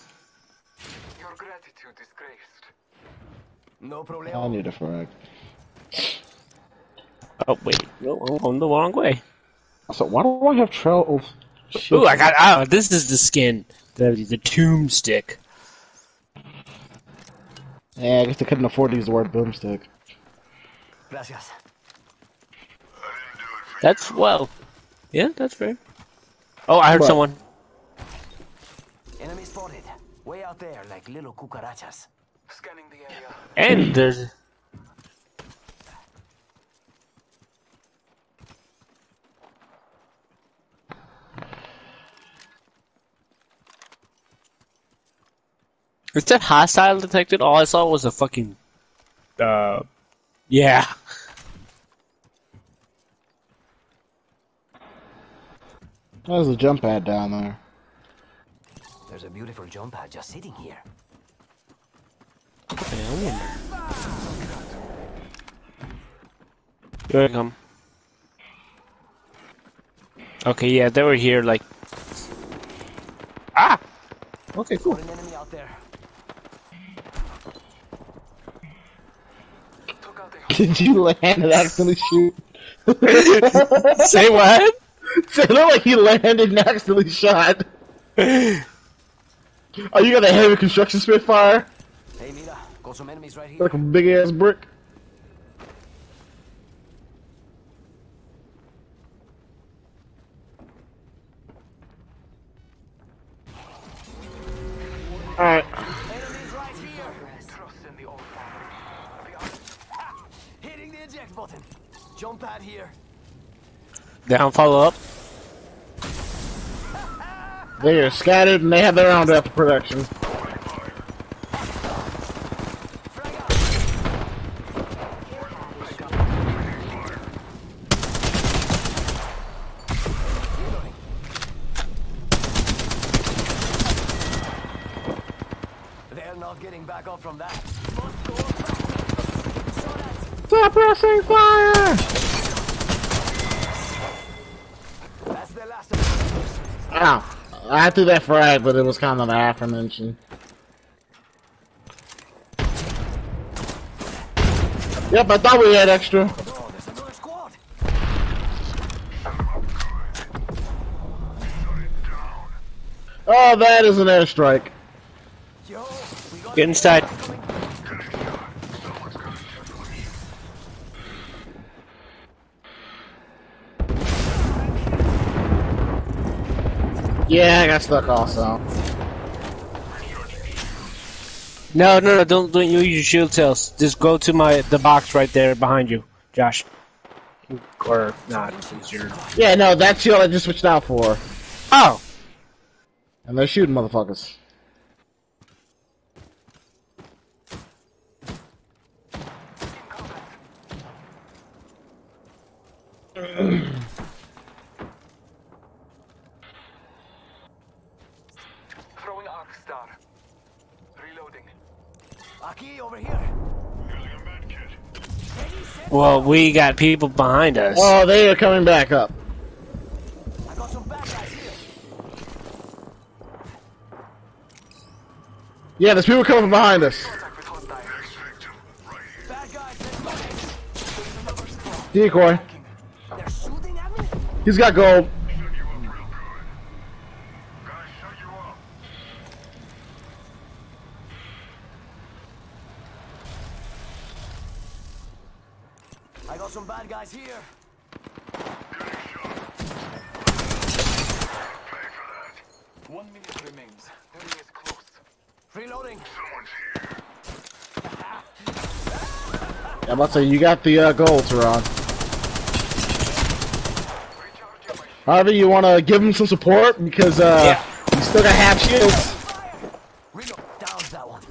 Your gratitude is graced. No problem. I need a frag. Oh wait, no, I'm going the wrong way. So why do I have trail? Shit. Ooh, I got. Oh, this is the skin. The the tomb stick. Yeah, I guess they couldn't afford to use the word boomstick. Gracias. That's well. Yeah, that's fair. Oh, I heard What? someone. Enemy spotted. Way out there, like little cucarachas. Scanning the area. And there's. Is that hostile detected? All I saw was a fucking. Uh. Yeah. There's a jump pad down there. There's a beautiful jump pad just sitting here. Here I come. Okay, yeah, they were here like. Ah! Okay, cool. Got an enemy out there. Took out the Did you land and accidentally shoot? Say what? So it looked like he landed and accidentally shot. Oh, you got a heavy construction spitfire? Hey, mira, got some enemies right here. Like a big ass brick. Alright. Right here. Trust in the old father. Hitting the eject button. Jump pad here. Down, follow up. They are scattered and they have their own depth of production. They're not getting back up from that. Stop pressing fire! That's the last of them. Ow. I threw that frag, but it was kind of an aforementioned. Yep, I thought we had extra. Oh, that is an airstrike. Get inside. Yeah, I got stuck also. No, no, no! Don't don't use your shield cells. Just go to my the box right there behind you, Josh. Or not? Your. Yeah, no, that shield I just switched out for. Oh, And they're shooting motherfuckers. Throwing arc star. Reloading. Aki over here. Well, we got people behind us. Oh, they are coming back up. Yeah, there's people coming behind us. Decoy. He's got gold. I got some bad guys here. One minute remains. Enemy is close. Reloading. I'm about to say, you got the uh, gold, Teron. However, you want to give him some support because uh, you still got half shields. Reload. Down that one.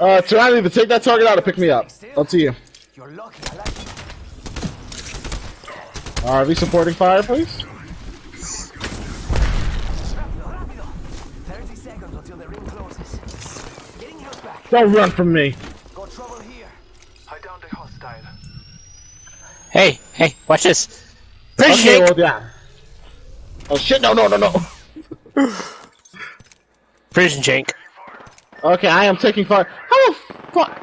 Uh, Teron, either take that target out or pick me up. Up to you. You're lucky. You. RV supporting fire, please. Rapido, rapido. 30 seconds until the ring closes. Getting. Don't run from me. Got trouble here. I downed a hostile. hey, hey, watch this. Prison Okay, well, yeah. Oh shit! No, no, no, no. Prison jank. Okay, I am taking fire. How the fuck?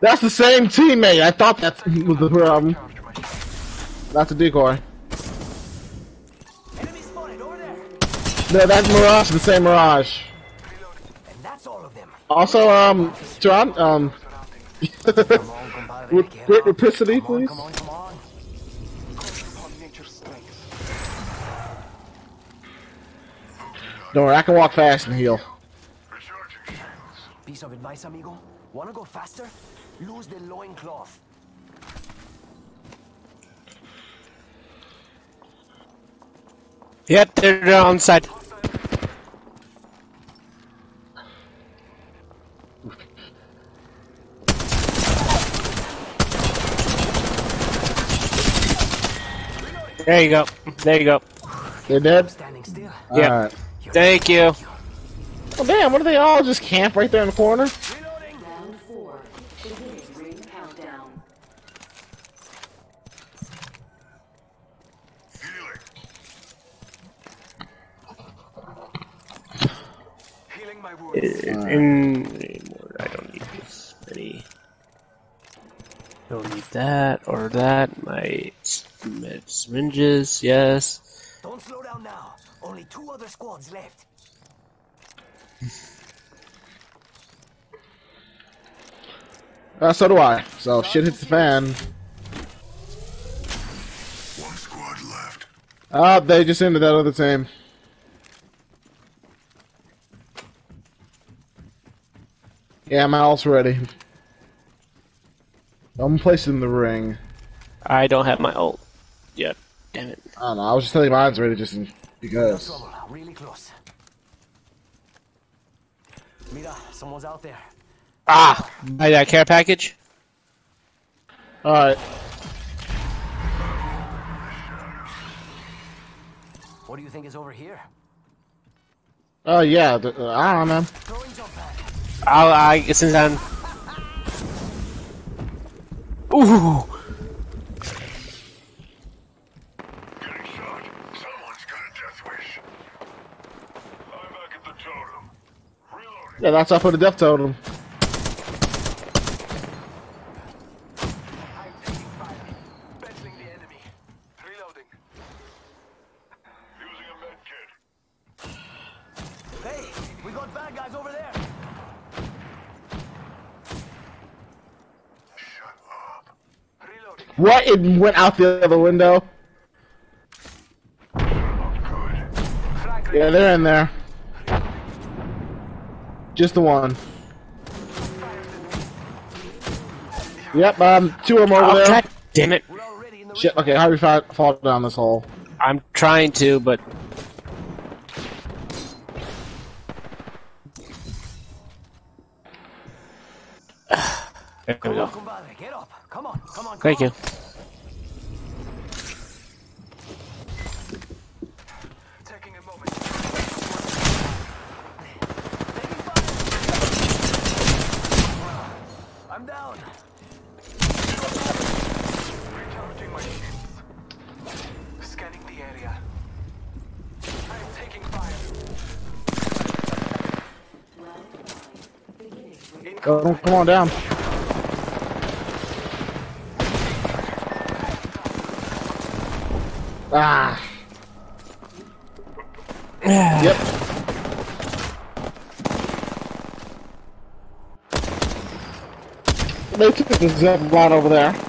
That's the same teammate. I thought that was the problem. That's a decoy. Enemy spotted over there. No, that's Mirage. The same Mirage. And that's all of them. Also, um, John, um, Come on, compadre. with great rapidity, please. come on, come on. Don't worry, I can walk fast and heal. Piece of advice, amigo. Wanna go faster? Lose the loincloth. Yep, they're they're on side. There you go. There you go. They're dead. Standing still. Yeah. Alright. Thank you. Oh damn! What are they all just camp right there in the corner? Reloading. Round four. Beginning ring countdown. Healing my wounds. In, I don't need this many. Don't need that or that. My med syringes, yes. Don't slow down now. Only two other squads left. Uh, so do I. So if shit hits the fan. One squad left. Ah, they just ended that other team. Yeah, my ult's ready. I'm placing the ring. I don't have my ult yet. Damn it. I don't know. I was just telling you mine's ready just in- No because. trouble. Really close. Mira, someone's out there. Ah! Buy that care package? Alright. What do you think is over here? Oh, yeah. th- uh, I don't know, man. Throwing jump pad. I'll, I, since I'm... Ooh! Getting shot. Someone's got a death wish. I'm back at the totem. Reloading. Yeah, that's up for the death totem. I'm taking fire. Battling the enemy. Reloading. Using a med kit. Hey, we got bad guys over there. Shut up. Reloading. What? It went out the other window? Yeah, they're in there. Just the one. Yep, um, two of them over Oh, there. God damn it. We're already in the Shit, okay, how do we fa- fall down this hole? I'm trying to, but... There we go. on, compadre, down. Ah. yep. They took the zip line over there.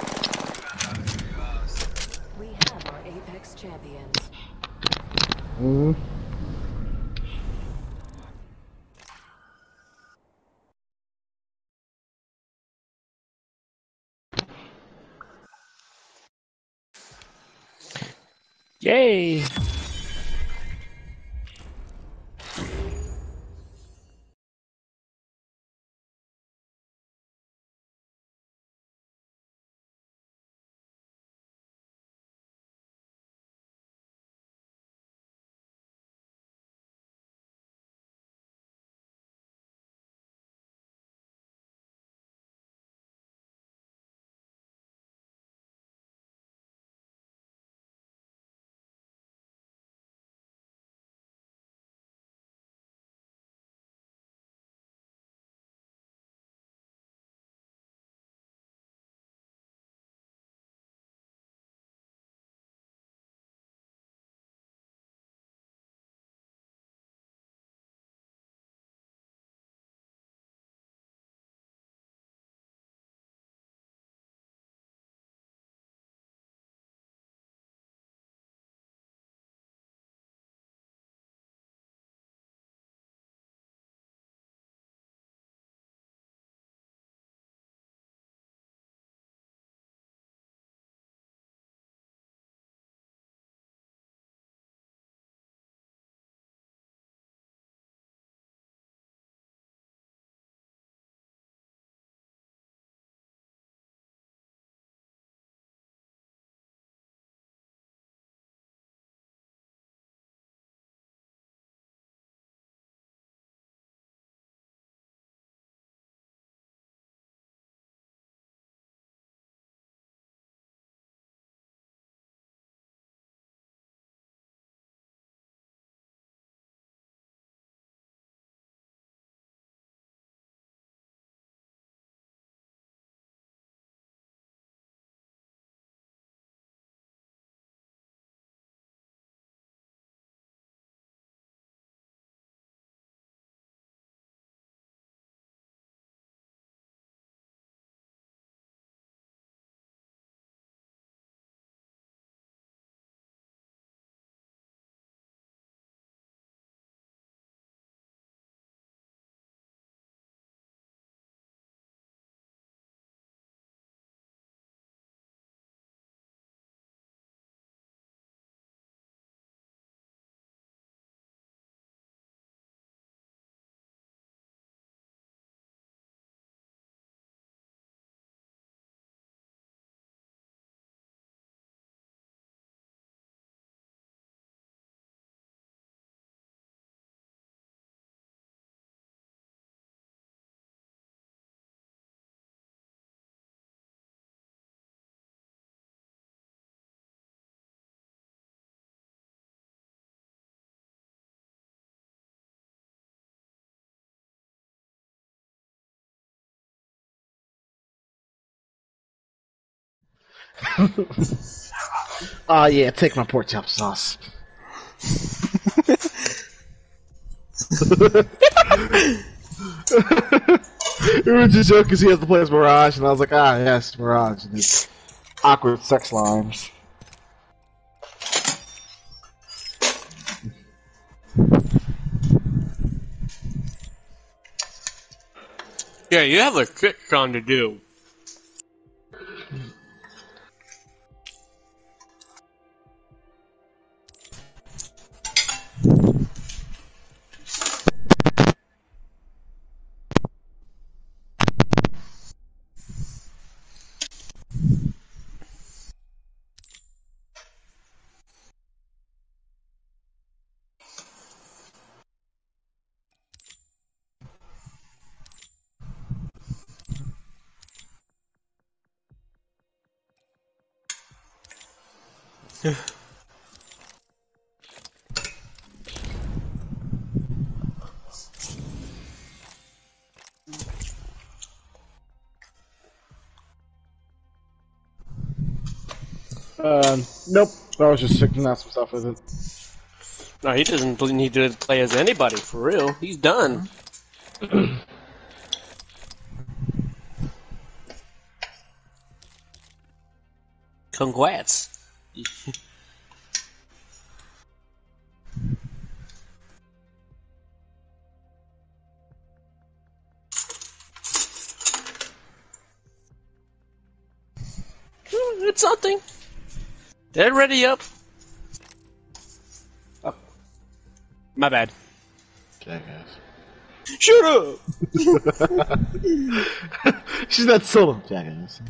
Oh yeah, take my pork chop sauce. it was a joke because he has to play as Mirage, and I was like, ah, yes, Mirage. And it's awkward sex lines. Yeah, you have a shit ton to do. Um, nope. I was just checking out some stuff with it. No, he doesn't need to play as anybody for real. He's done. Congrats. Hmm, It's something. They're ready up. Oh. My bad. Jackass. Shut up! She's not solo. Jackass.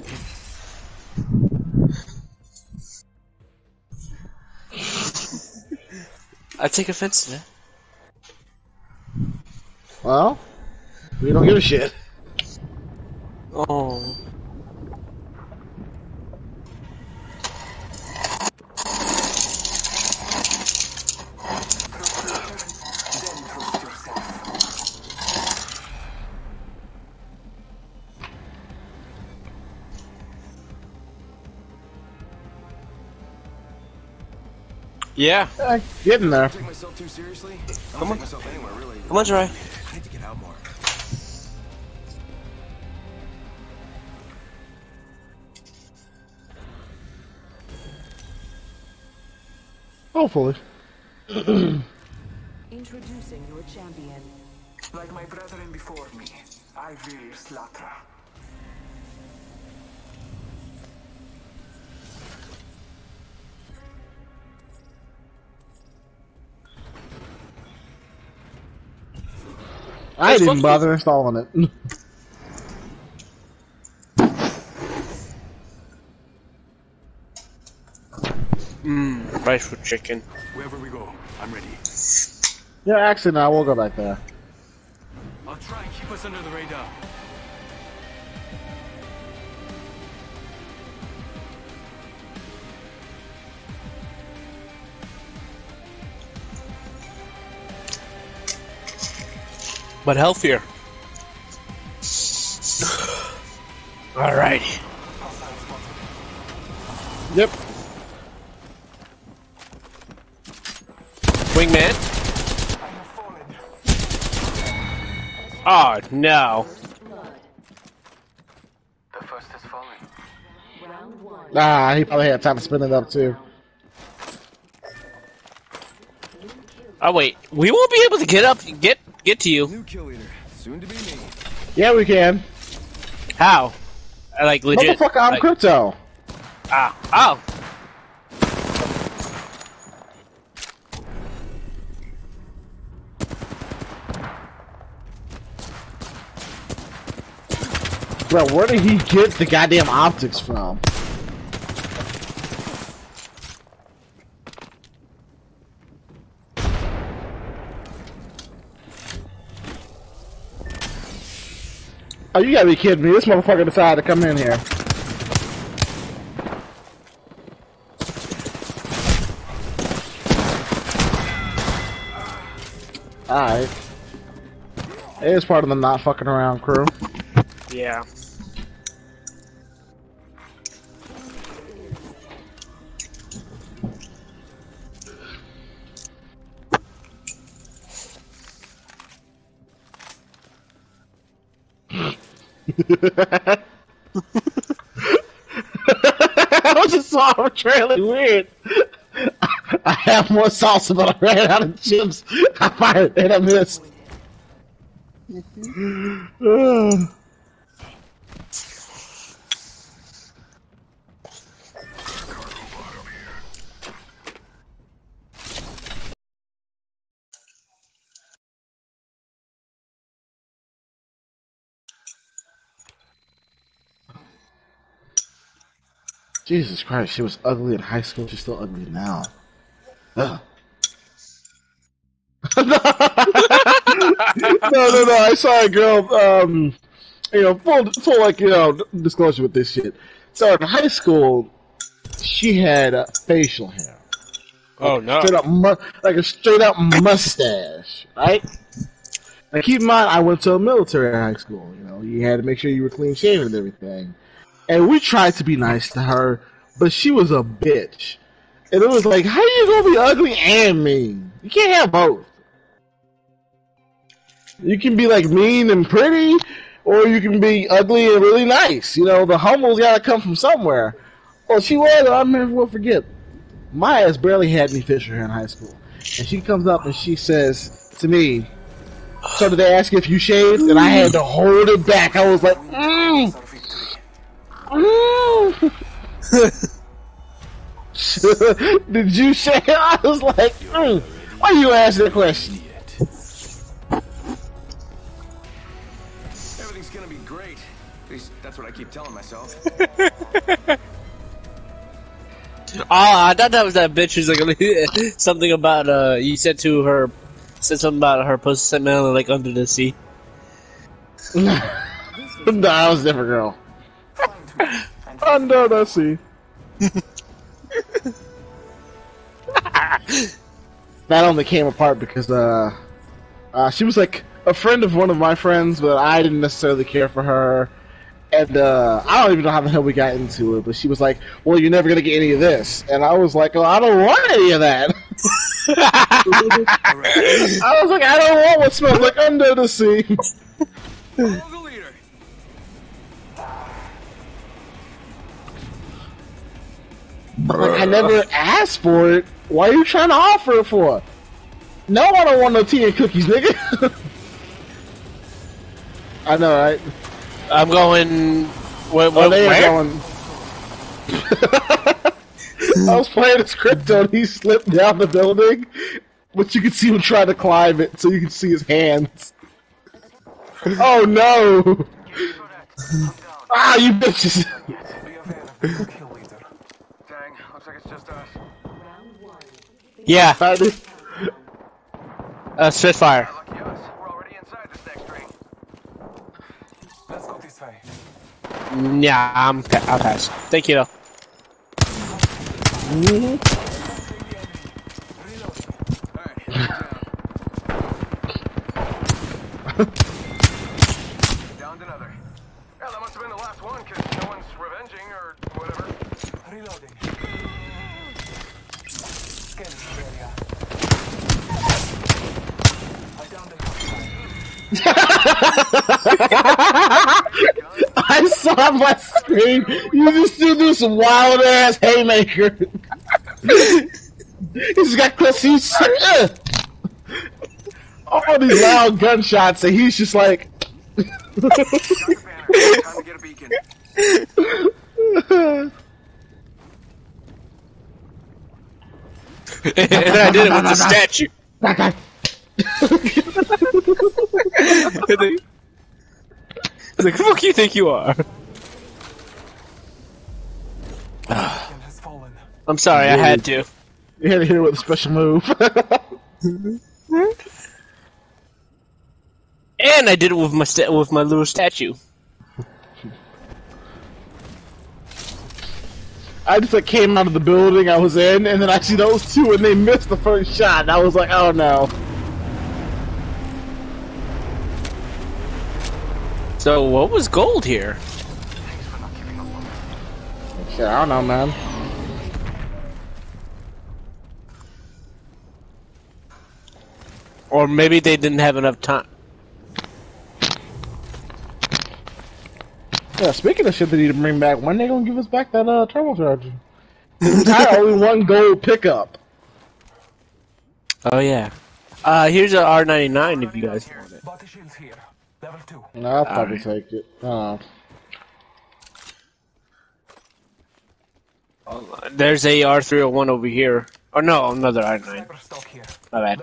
I take offense to that. Well, we don't give a shit. Oh. Yeah. Eh, getting there. Take myself too seriously? I Come on. take myself anywhere, really. Come on, Troy. I need to get out more. Hopefully. Introducing your champion. Like my brethren before me, I will slaughter. I didn't even bother installing it. Mmm, rice with chicken. Wherever we go, I'm ready. yeah, actually, no, we'll go back there. I'll try and keep us under the radar. But healthier. Alrighty. Yep. Wingman. Oh no. The first is falling. Round one. Ah, he probably had time to spin it up too. Oh wait, we won't be able to get up, get get to you. New kill leader, soon to be me. Yeah, we can. How? I like legit. Motherfucker, I'm like, crypto. ah, oh. Bro, where did he get the goddamn optics from? Oh, you gotta be kidding me. This motherfucker decided to come in here. Alright. It is part of the not fucking around crew. Yeah. I was just so arbitrarily weird. I have more salsa, but I ran out of chips. I fired and I missed. Jesus Christ, she was ugly in high school. She's still ugly now. Ugh. no, no, no. I saw a girl. Um, you know, full, full like you know disclosure with this shit. So in high school, she had uh, facial hair, Oh no. straight up mu- like a straight up mustache, right? Now keep in mind, I went to a military high school. You know, you had to make sure you were clean shaven and everything. And we tried to be nice to her, but she was a bitch. And it was like, how are you gonna be ugly and mean? You can't have both. You can be like mean and pretty, or you can be ugly and really nice. You know, the humble's gotta come from somewhere. Well, she was, I'll never will forget. My ass barely had any facial hair in high school. And she comes up and she says to me, So did they ask if you shaved? And I had to hold it back. I was like, mm. Did you say? I was like, mm. why you ask that question? Everything's gonna be great. At least that's what I keep telling myself. Oh, I thought that was that bitch who's like something about uh you said to her said something about her pussy smelling like under the sea. no, I was a different girl. Under the sea. that only came apart because uh, uh, she was like a friend of one of my friends, but I didn't necessarily care for her. And uh, I don't even know how the hell we got into it, but she was like, "Well, you're never gonna get any of this," and I was like, "Well, I don't want any of that." I was like, "I don't want what smells like under the sea." Like, I never asked for it. Why are you trying to offer it for? No, I don't want no tea and cookies, nigga. I know, right? I'm going. What Oh, they are where? going. I was playing as crypto and he slipped down the building, but you could see him trying to climb it, so you could see his hands. Oh no! ah, you bitches! Dang, looks like it's just us. Yeah, I did- uh, Spitfire. Lucky us. We're already inside this next ring. Let's go this way. Yeah, I'm pa- I'll pass. Thank you. though. Alright, down. Downed another. Yeah, that must have been the last one, because no one's revenging or whatever. Reloading. Scanning the area. I downed an outside. I saw on my. You just do this wild ass haymaker. He's got close. He's uh, all these loud gunshots, and he's just like. Got the banner. Time to get a and I did it with the statue. It's like, who you think you are? Sorry, I had to. You had to hit it with a special move. And I did it with my sta- with my little statue. I just like came out of the building I was in, and then I see those two, and they missed the first shot. And I was like, oh no. So what was gold here? I don't know, man. Or maybe they didn't have enough time. Yeah, speaking of shit they need to bring back, when they gonna give us back that uh turbocharger? We had only one gold pickup. Oh yeah. Uh, here's a R99 if you guys want it. Body shields here. Level 2. No, I'll probably Alright. take it. Uh, There's a R301 over here. Oh no, another R9. Sniper stock here. My bad.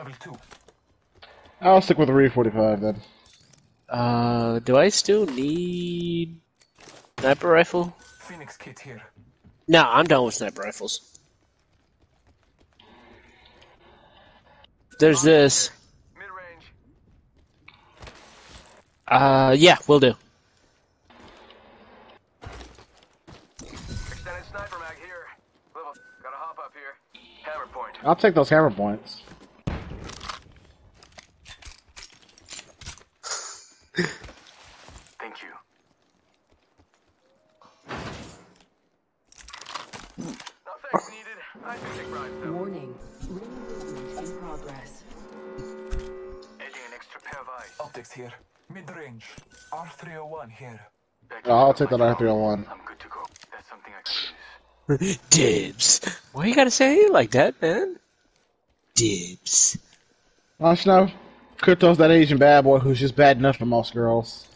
Level 2. I'll stick with the Re 45 then. Uh, do I still need sniper rifle? Phoenix kit here. No, I'm done with sniper rifles. There's this. Mid-range. Uh, yeah, we'll do. Extended sniper mag here. Level. Gotta hop up here. Hammer point. I'll take those hammer points. Thank you. No thanks needed. I think they bribed them. Warning. Ring movement in progress. Adding an extra pair of eyes. Optics here. Mid range. R301 here. Oh, I'll take that. R301. I'm good to go. That's something I can use. Dibs. Why you gotta say it like that, man? Dibs. Well, you know, Crypto's that Asian bad boy who's just bad enough for most girls.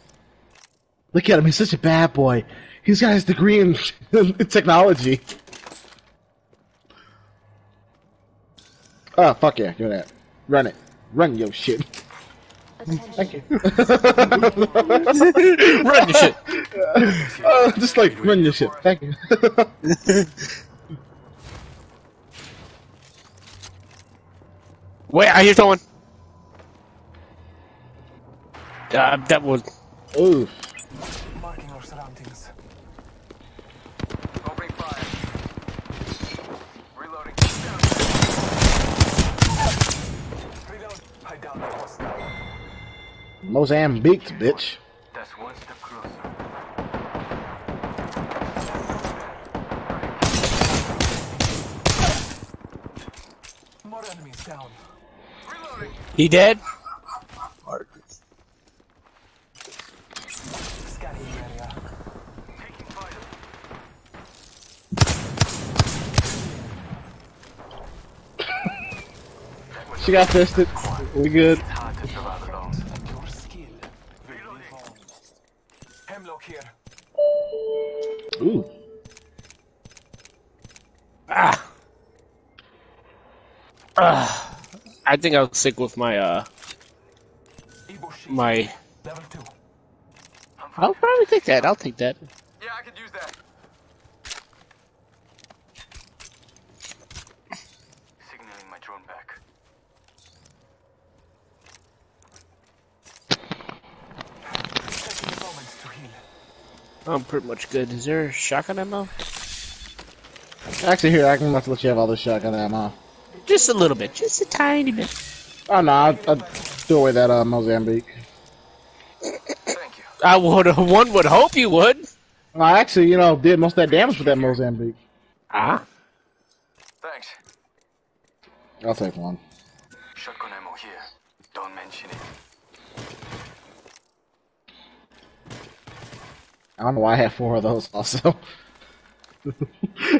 Look at him, he's such a bad boy. He's got his degree in, in technology. Oh, fuck yeah, do that. Run it. Run your shit. Thank you. Run your shit. Uh, just like, run your shit. Thank you. Wait, I hear someone. Uh, that was. Ooh. Marking our surroundings. Opening fire. Reloading. Reload. Hide down the hostile. Mozambique, bitch. That's one step closer. More enemies down. Reloading. He dead? Scanning the area. Taking fire. She got fisted. We good. Ooh. Ah. Ah. I think I'll stick with my, uh, my. Level 2. I'll probably take that. I'll take that. Yeah, I could use that. Signaling my drone back. Taking a moment to heal. I'm pretty much good. Is there shotgun ammo? Actually, here, I can have let you have all this shotgun ammo. Just a little bit. Just a tiny bit. Oh, no, I'll, I'll throw away that uh, Mozambique. Thank you. I would. One would hope you would. I actually, you know, did most of that damage with that Mozambique. Ah. Thanks. I'll take one. Shotgun ammo here. Don't mention it. I don't know why I have four of those also.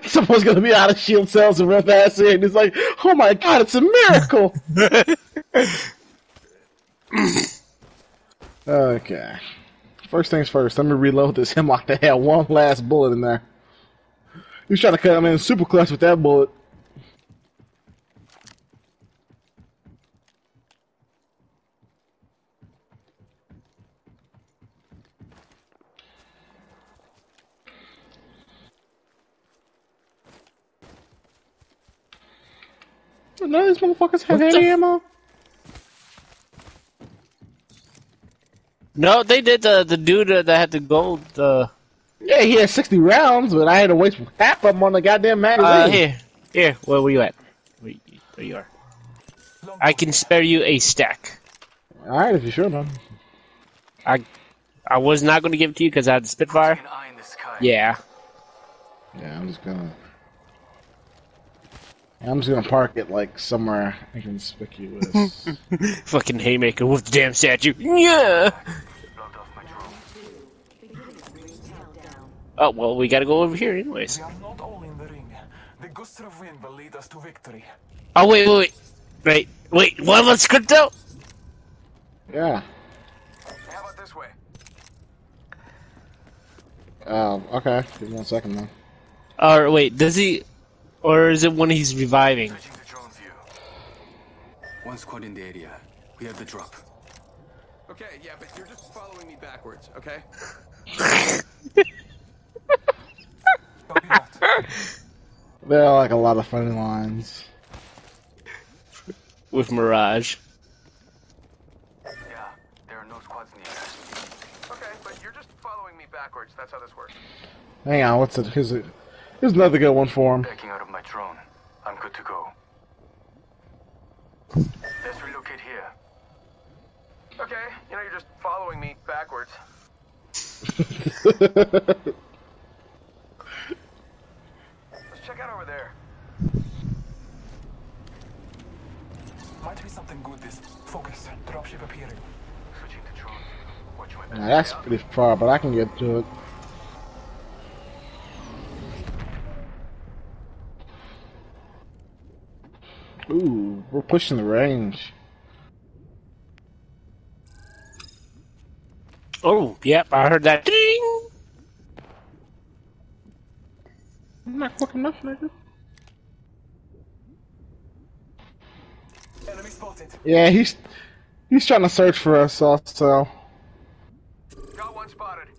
Someone's gonna be out of shield cells and run past it, and it's like, oh my god, it's a miracle! okay. First things first, let me reload this Hemlok that had one last bullet in there. He was trying to cut him in super clutch with that bullet. None of these motherfuckers have What any ammo? No, they did the the dude that had the gold. Uh, Yeah, he had 60 rounds, but I had to waste half of them on the goddamn magazine. uh here, here. Where were you at? Wait, there you are. I can spare you a stack. Alright, if you're sure, man. I I was not going to give it to you because I had the Spitfire. An eye in the sky. Yeah. Yeah, I'm just gonna. I'm just gonna park it like somewhere inconspicuous. Fucking haymaker with the damn statue. Yeah. Blocked off my drone. Oh well, we gotta go over here anyways. We are not all in the ring. The gust of wind will lead us to victory. Oh wait, wait, wait, wait, wait. One of us crypto. Yeah. How about this way? Um, okay. Give me one second then. Or wait, does he? Or is it when he's reviving? Switching to. One squad in the area. We have the drop. Okay, yeah, but you're just following me backwards, okay? Copy that. There are like a lot of funny lines. with Mirage. Yeah, there are no squads near. Okay, but you're just following me backwards. That's how this works. Hang on, what's it? Here's, a, here's another good one for him. Backing out of my drone. I'm good to go. Let's relocate here. Okay, you know, you're just following me backwards. Let's check out over there. Might be something good this. Focus. Dropship appearing. Switching to drone. Watch my Now, that's pretty far, but I can get to it. Ooh, we're pushing the range. Oh, yep, I heard that. Ding! I'm not quick enough, nigga. Enemy spotted. Yeah, he's he's trying to search for us also. Got one spotted.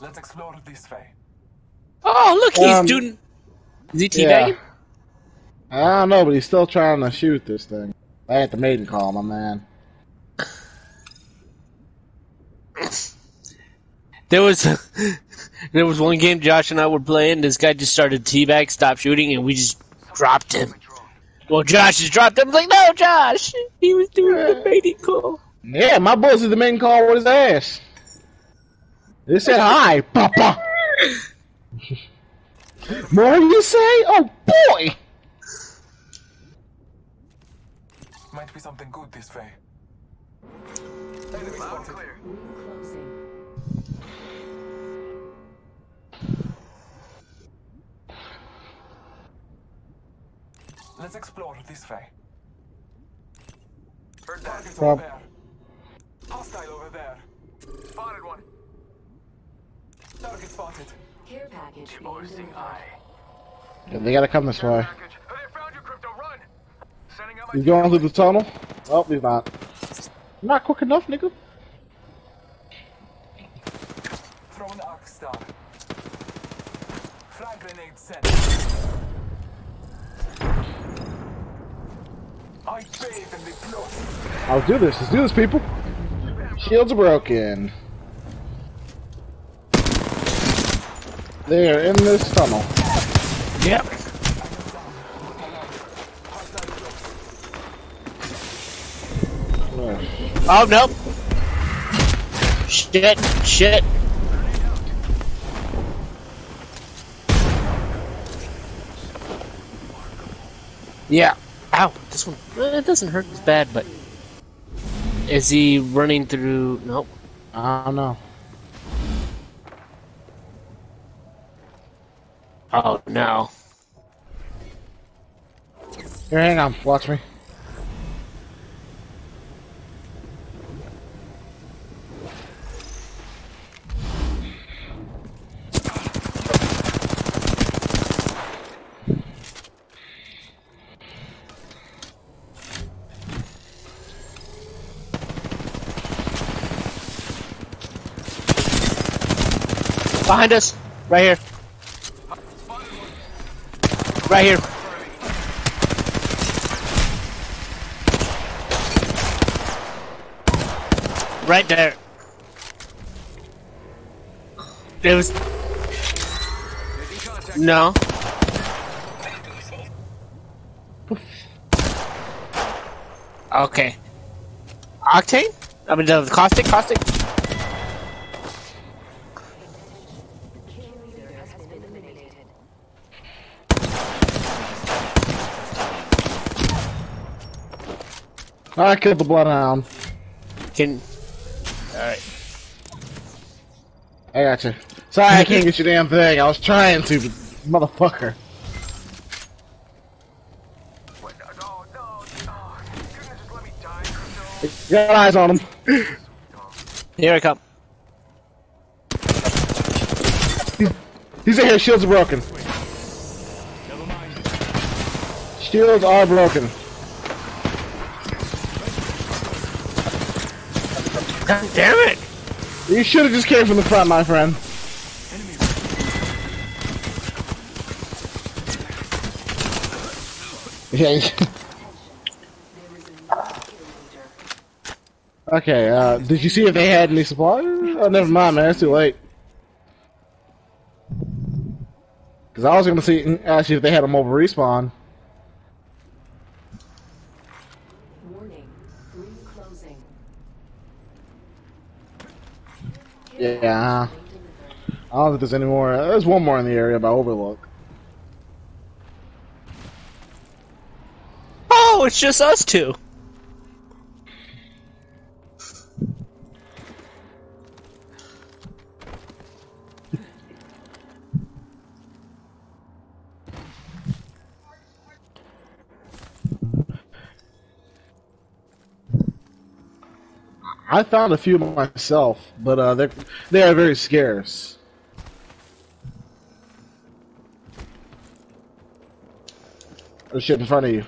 Let's explore this way. Oh, look, he's Um, doing. Is he yeah. I don't know, but he's still trying to shoot this thing. I had the maiden call, my man. There was there was one game Josh and I were playing. This guy just started teabag, stopped shooting, and we just dropped him. Well, Josh just dropped him. Like, no, Josh, he was doing the mating call. Yeah, my boys is the maiden call with his ass. They said hi, Papa. More you say? Oh boy! Might be something good this way. Enemy Loud and clear. Closing. Let's explore this way. Heard that. Target over there. Hostile over there. Spotted one. Target spotted. Care package being Divorcing eye. Yeah, they gotta come this way. Package. Oh, they found you, Crypto. Run. Sending out my He's going through the tunnel. Oh, he's not. Not quick enough, nigga. Throw an arc star. Frag grenade sent. I bathe in the blood. I'll do this. Let's do this, people. Shields are broken. They're in this tunnel. Yep. Oh nope. Shit. Shit. Yeah. Ow. This one. eh, It doesn't hurt as bad, but is he running through? Nope. I don't know. Oh no. Here, hang on. Watch me. Behind us. Right here. Right here. Right there. It was. No. Okay. Octane? I mean, the caustic, caustic. Kill leader has been eliminated. I killed the bloodhound. Can. Alright. I I got you. Sorry, I can't get your damn thing. I was trying to, but motherfucker. Wait, no, no, no. You just let me die, Got eyes on him. Here I come. He's in here. Shields are broken. Shields are broken. God damn it! You should have just came from the front, my friend. Okay, uh, did you see if they had any supplies? Oh, never mind, man. It's too late. Because I was going to see, ask you if they had a mobile respawn. Warning. Room closing. Yeah. Uh-huh. I don't think there's any more. There's one more in the area by Overlook. Oh, it's just us two. I found a few myself, but uh, they're they are very scarce. There's shit in front of you.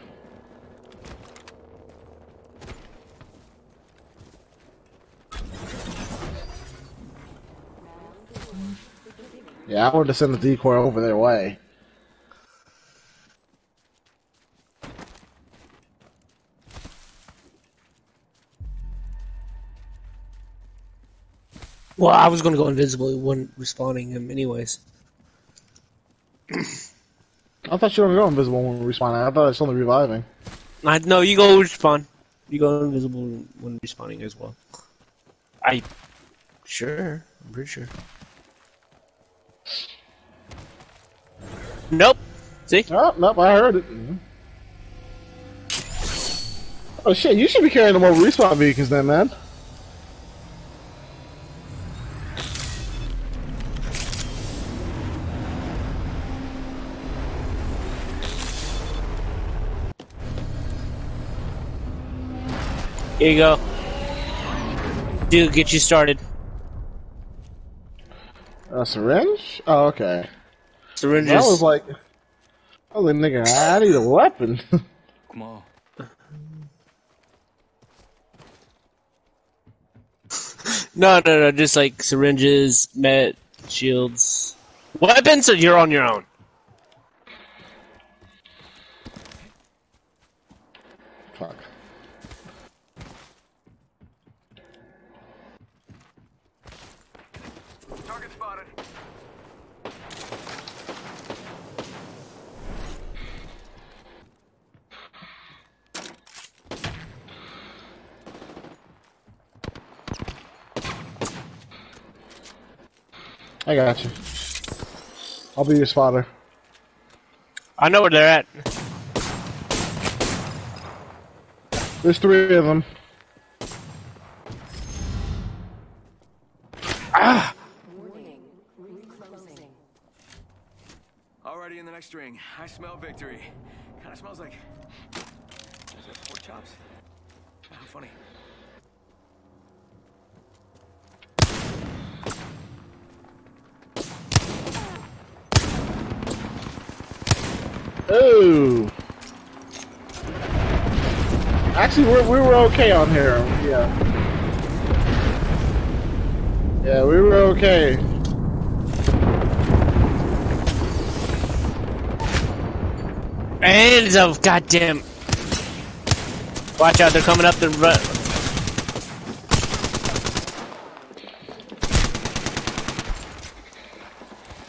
Yeah, I wanted to send the decoy over their way. Well, I was gonna go invisible. It wasn't respawning him, anyways. I thought you were going to go invisible when we respawning. I thought it's only reviving. I no, you go respawn. You go invisible when respawning as well. I sure. I'm pretty sure. Nope. See? Oh, nope, I heard it. Oh shit, you should be carrying the more respawn beacons then, man. Here you go. Dude, get you started. A syringe? Oh, okay. Syringes. I was like, holy nigga, I need a weapon. Come on. no, no, no, just like syringes, med, shields. Weapons, or you're on your own? I got you. I'll be your spotter. I know where they're at. There's three of them. Ah! Warning. Room. Already in the next ring. I smell victory. Kind of smells like. Is it pork chops? How funny. Ooh. Actually, we're, we were okay on here. Yeah. Yeah, we were okay. And a goddamn. Watch out! They're coming up the. Ru-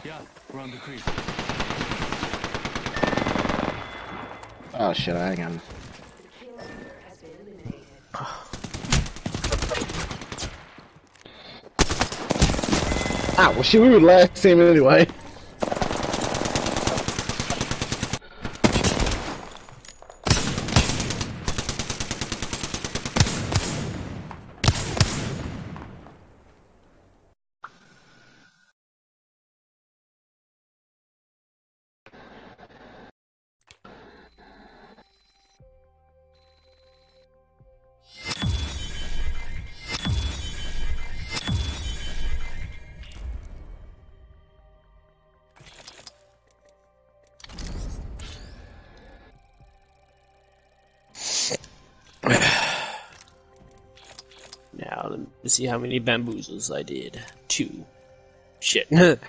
Yeah, around the creek. Oh shit, hang on. Ah, well shit, we were last team anyway. See how many bamboozles I did. Two. Shit.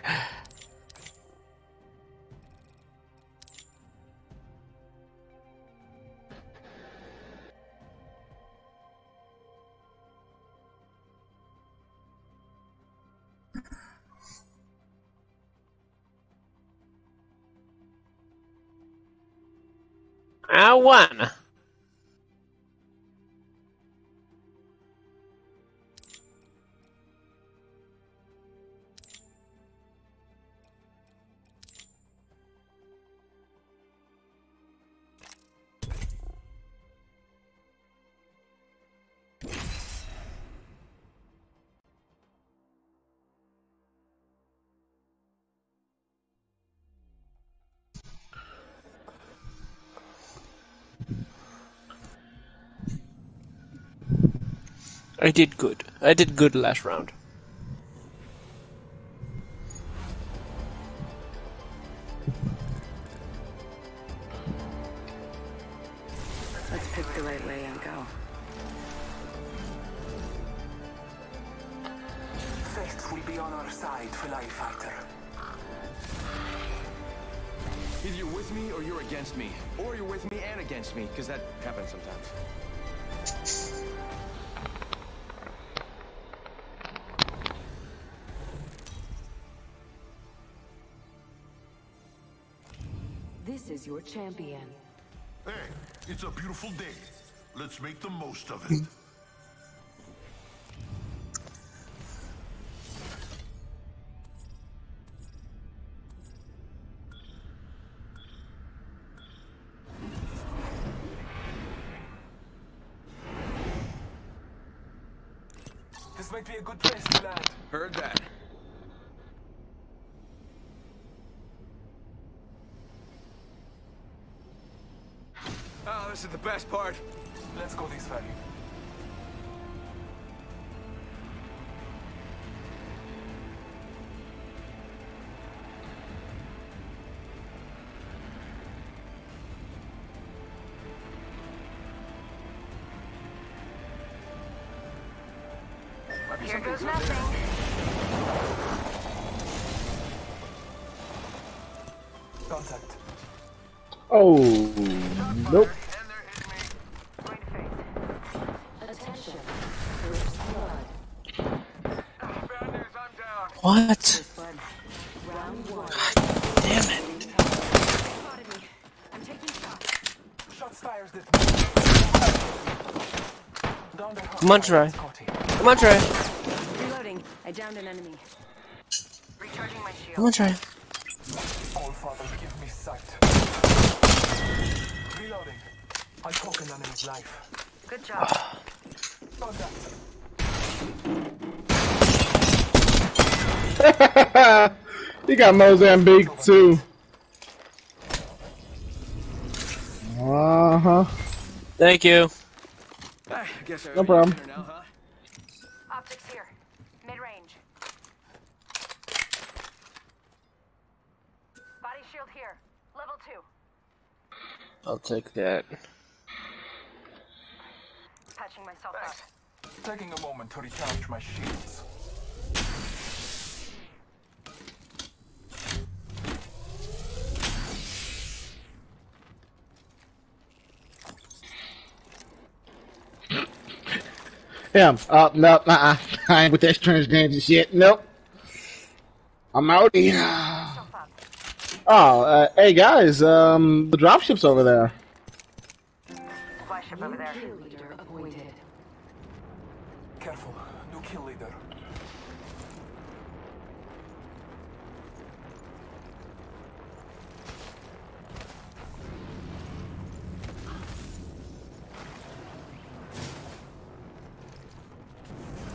I did good. I did good last round. Let's make the most of it. This is the best part. Let's go this way. Here goes nothing. Contact. Oh, nope. Going to face. Attention. First blood. Bad news, I'm down. What? First blood. Round one. Damn it. Spotted me. I'm taking shots. Shots fires that. Down there. Come on, try. Scotty. Come on, try. Reloading. I downed an enemy. Recharging my shield. Come on, try. Allfather, give me sight. Reloading. I took an enemy's life. Good job. Contact. you got Mozambique too. Uh huh. Thank you. Ah, I guess I No problem. Now, huh? Optics here. Mid-range. Body shield here. Level two. I'll take that. Patching myself up. Taking a moment to recharge my shields. Yeah. Uh, no, uh, I ain't with that transgender shit. Nope. I'm out here. Oh, uh, hey guys, um, the dropship's over there. Supply ship over there. Kill leader appointed. Careful. New kill leader.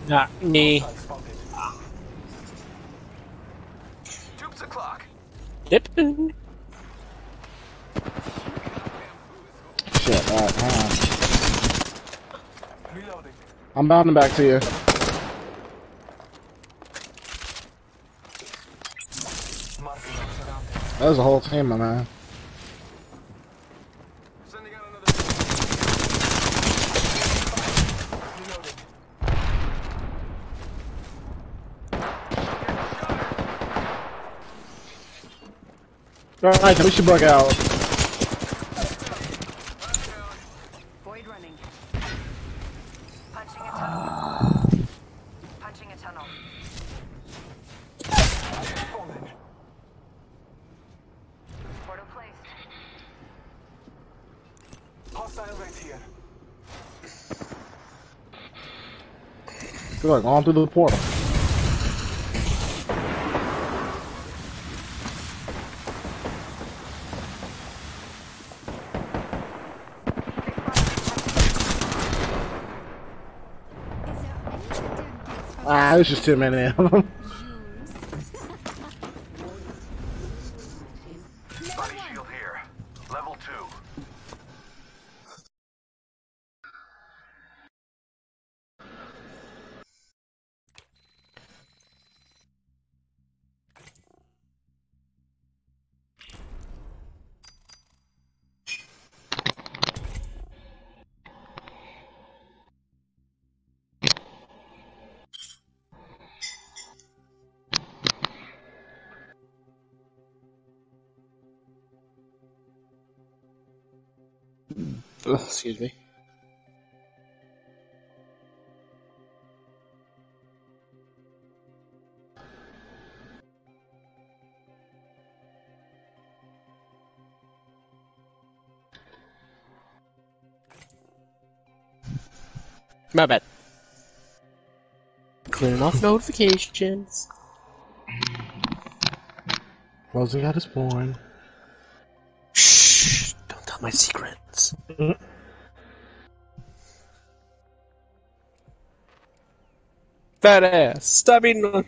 Not me. Dupes o'clock. Dipping. Shit, alright, hang on. Reloading. I'm bounding back to you. That was a whole team, my man. Alright, we should bug out. Void running. Punching a tunnel. Punching a tunnel. Portal placed. Hostile right here. Good luck, on through the portal. There's just too many of My bad. Clearing off notifications. Closing out his spawn. Shh! Don't tell my secrets. Fat ass. Stop eating.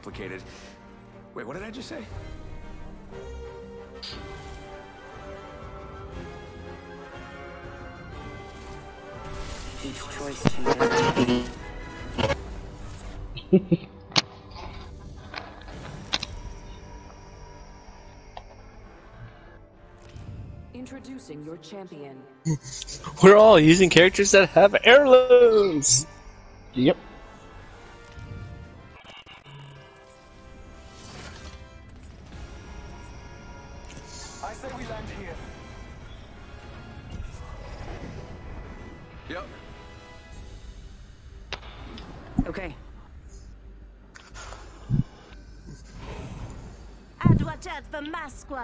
Complicated. Wait, what did I just say? Each choice changes. Introducing your champion. We're all using characters that have heirlooms. Yep.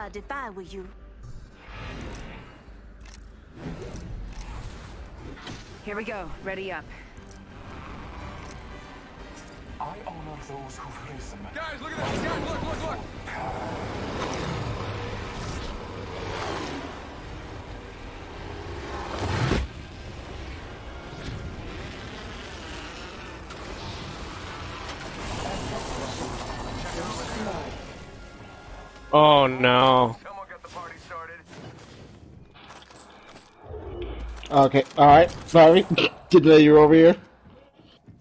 My squad if I were you. Here we go. Ready up. I honor those who've risen. Guys, look at this! Guys, look, look, look! Oh no. Someone got the party started. Okay, alright. Sorry. Didn't know you were over here.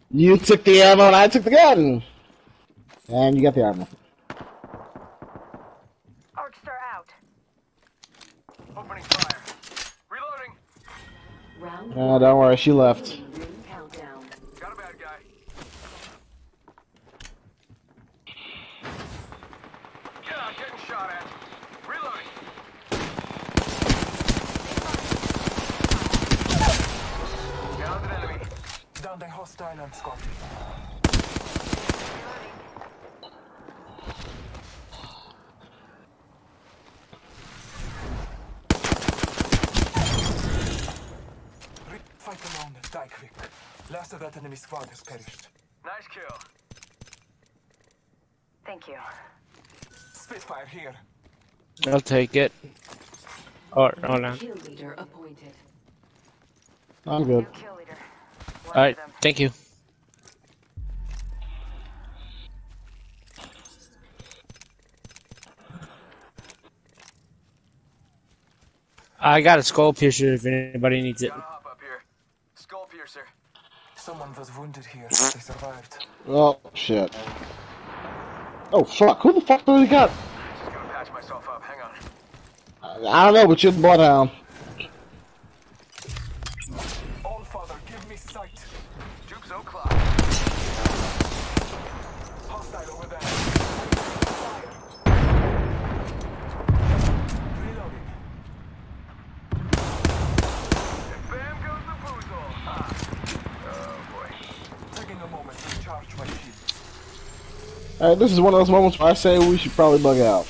You took the ammo and I took the gun. And you got the armor. Arcstar out. Opening fire. Reloading. Round Uh, don't worry, she left. ring countdown. Got a bad guy. Yeah, getting shot at. Reloading. Down an enemy. Down the hostile and Scott. Re- Fight alone, die quick. Last of that enemy squad has perished. Nice kill. Thank you. Spitfire here. I'll take it. Oh, oh no. Kill leader appointed. I'm good. New kill leader. One of Alright, thank you. I got a skull piercer if anybody needs it. Gotta up here. Skull piercer. Someone was wounded here. They survived. Oh, shit. Oh, fuck. Who the fuck do we got? Just gotta patch myself up. Hang on. I don't know, but you're the bloodhound. Allfather, give me sight. Duke's o'clock. Hostile over there. Reloading. Bam goes the boozle. Ah. Oh boy. Taking a moment to charge my shields. Alright, this is one of those moments where I say we should probably bug out.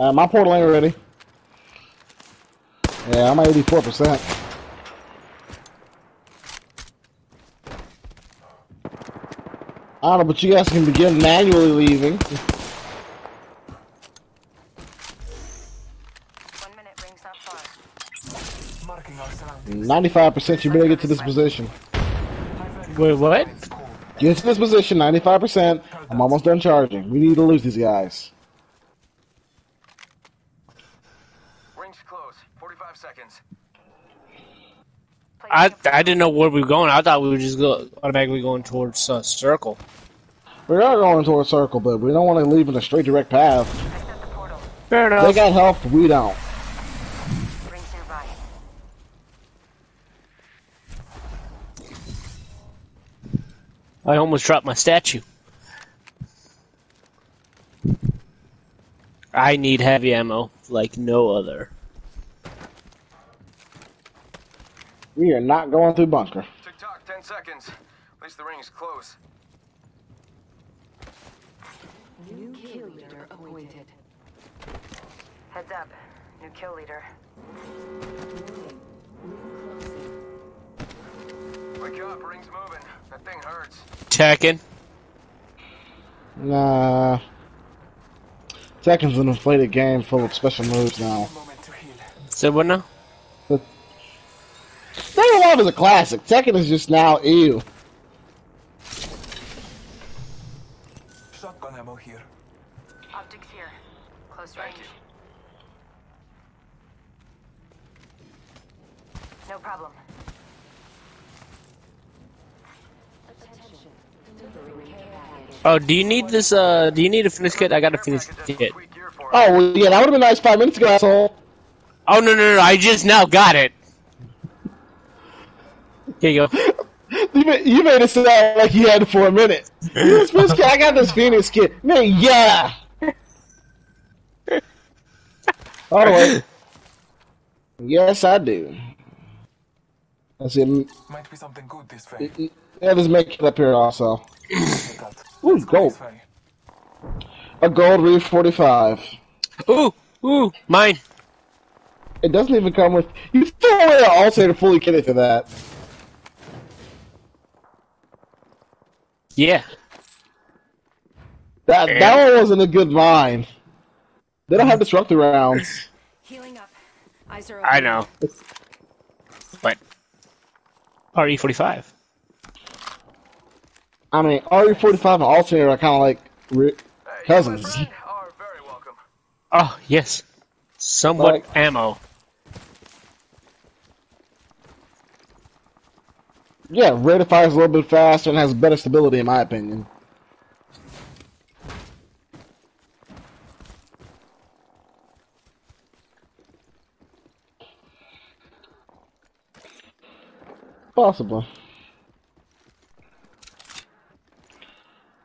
Uh, my portal ain't ready. Yeah, I'm at 84%. I don't know, but you guys can begin manually leaving. One minute, ring's not far. Marking our 95% you better get to this position. Wait, what? Get to this position, 95%. I'm almost done charging. We need to lose these guys. Ring's close. 45 seconds. I I didn't know where we were going. I thought we were just go automatically going towards uh, circle. We are going towards a circle, but we don't want to leave in a straight direct path. Fair set the portal. Fair They got health, we don't. I almost dropped my statue. I need heavy ammo like no other. We are not going through bunker. Tick tock, 10 seconds. At least the ring's close. New kill leader appointed. Heads up. New kill leader. Wake up, ring's moving. That thing hurts. Tekken. Nah. Tekken's an inflated game full of special moves now. Moment to heal. So what now? Tekken 1 is a classic. Tekken is just now ew. Shotgun ammo here. Optics here. Close range. No problem. Oh, do you need this? Uh, do you need a Phoenix kit? I got a Phoenix kit. Sweet gear for Oh, well, yeah, that would have been nice five minutes ago, asshole. Oh no no no! I just now got it. Here you go. You made, you made it sound like you had it for a minute. This Phoenix kit, I got this Phoenix kit. Man, yeah! All the way. Yes, I do. That's it. Might be something good this way. Yeah, let's make it up here also. Take. Ooh, gold. A gold RE45. Ooh ooh, mine. It doesn't even come with. You throw away an alternator fully kitted to that. Yeah. That that one wasn't a good mine. They don't have disruptor rounds. Healing up. Eyes are I know. But RE forty five. I mean, RE45 and alternator are kind of like re- cousins. friend are very welcome. Oh yes. Somewhat Like- ammo. Yeah, rate of fire is a little bit faster and has better stability, in my opinion. Possibly.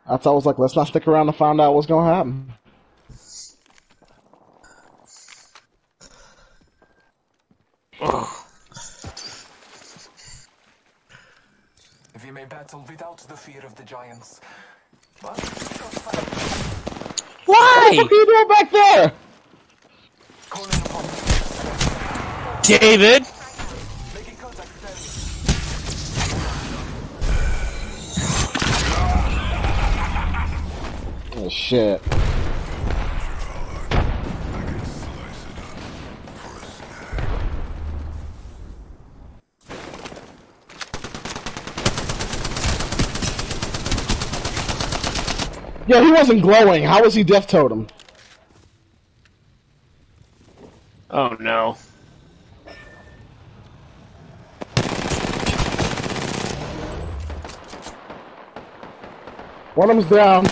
That's I was like, let's not stick around to find out what's gonna happen. We may battle without the fear of the giants. But crossfire. Why, What are you doing back there? David? making contact with enemy. Oh shit. Yo, he wasn't glowing. How was he death totem? Oh no. One of them's down.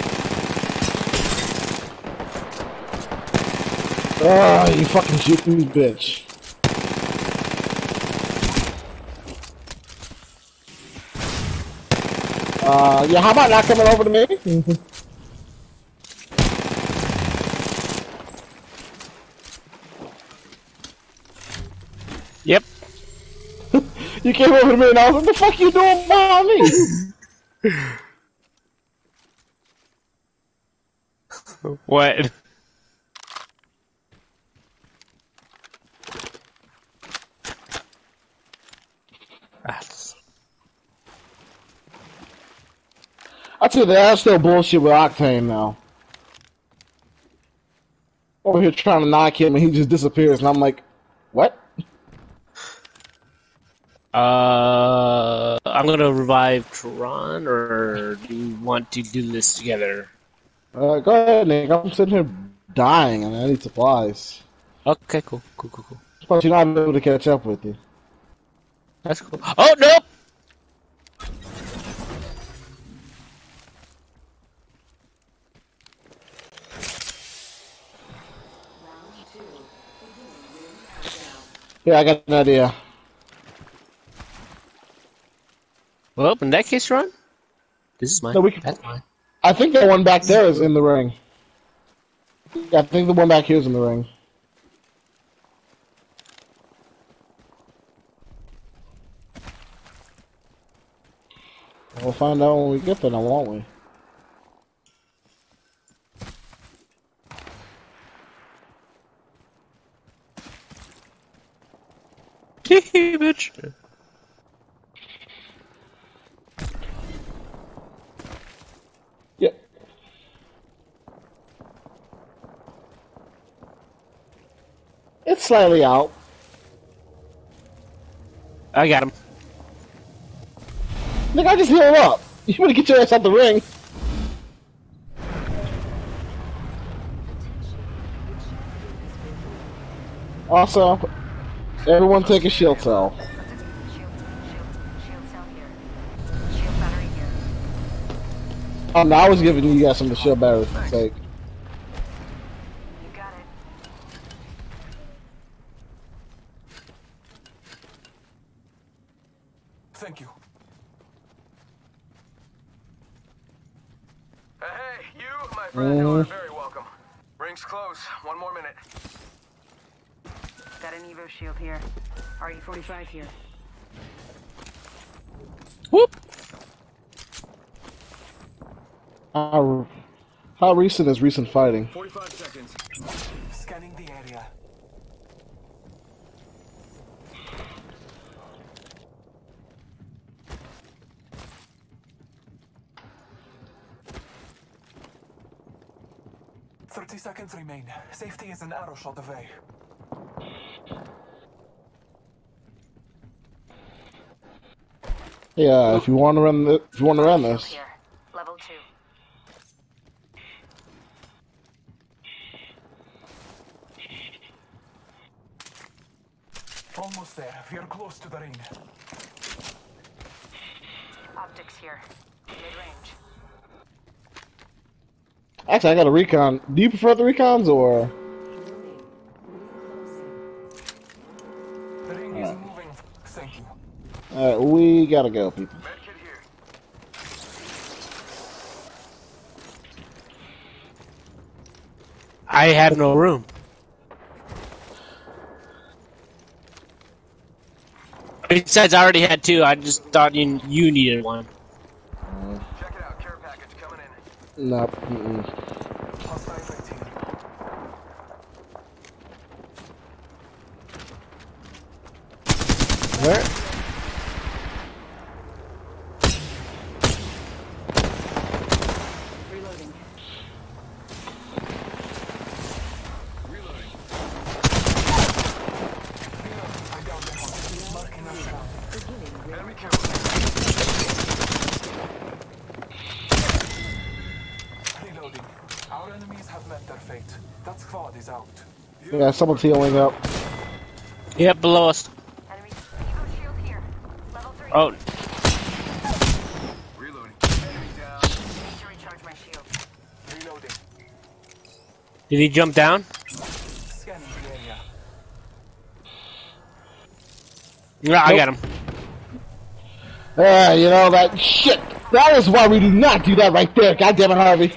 Ah, you fucking shoot me, bitch. Uh, yeah, how about not coming over to me? You came over to me and I was like, What the fuck you doing behind me? What? That's- I tell you, that's still bullshit with Octane now. Over here trying to knock him and he just disappears and I'm like, what? Uh, I'm gonna revive Tron, or do you want to do this together? Uh, go ahead, Nick. I'm sitting here dying and I need supplies. Okay, cool, cool, cool, cool. But you're not able to catch up with you. That's cool. Oh nope! Yeah, I got an idea. Well, in that case, Ron, this is mine. No, we can- That's mine. I think the one back there is in the ring. Yeah, I think the one back here is in the ring. We'll find out when we get there, now, won't we? bitch. Yeah. It's slightly out. I got him. Look, I just healed up. You better get your ass out the ring. Also, everyone take a shield cell. Shield, shield, shield cell here. Here. Um, I was giving you guys some of the shield batteries to take. You got it. Thank you. Uh, hey, you, my friend, you are very welcome. Ring's close. One more minute. Got an Evo shield here. RE45 here. Whoop. How, how recent is recent fighting? 45 seconds. Scanning the area. Thirty seconds remain. Safety is an arrow shot away. Yeah, if you want to run the, if you want to run Shield this, actually, I got a recon. Do you prefer the recons or? You. Alright, we gotta go, people. I have no room. Besides, I already had two. I just thought you you needed one. Check it out. Care package coming in. No. Mm-mm. guys. Someone's healing up. Yep, below us. Oh. Reloading. Did he jump down? Yeah, I got him. Yeah, you know that shit. That is why we do not do that right there. God damn it, Harvey.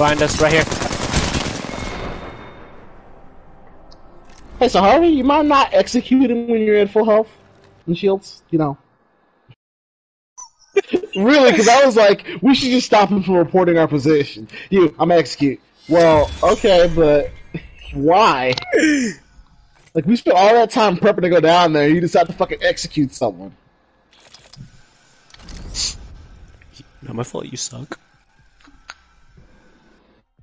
Find us right here. Hey, so Harvey, you might not execute him when you're at full health and shields? You know. really, because I was like, we should just stop him from reporting our position. You, I'm gonna execute. Well, okay, but why? Like, we spent all that time prepping to go down there, you decide to fucking execute someone. Not my fault. You suck.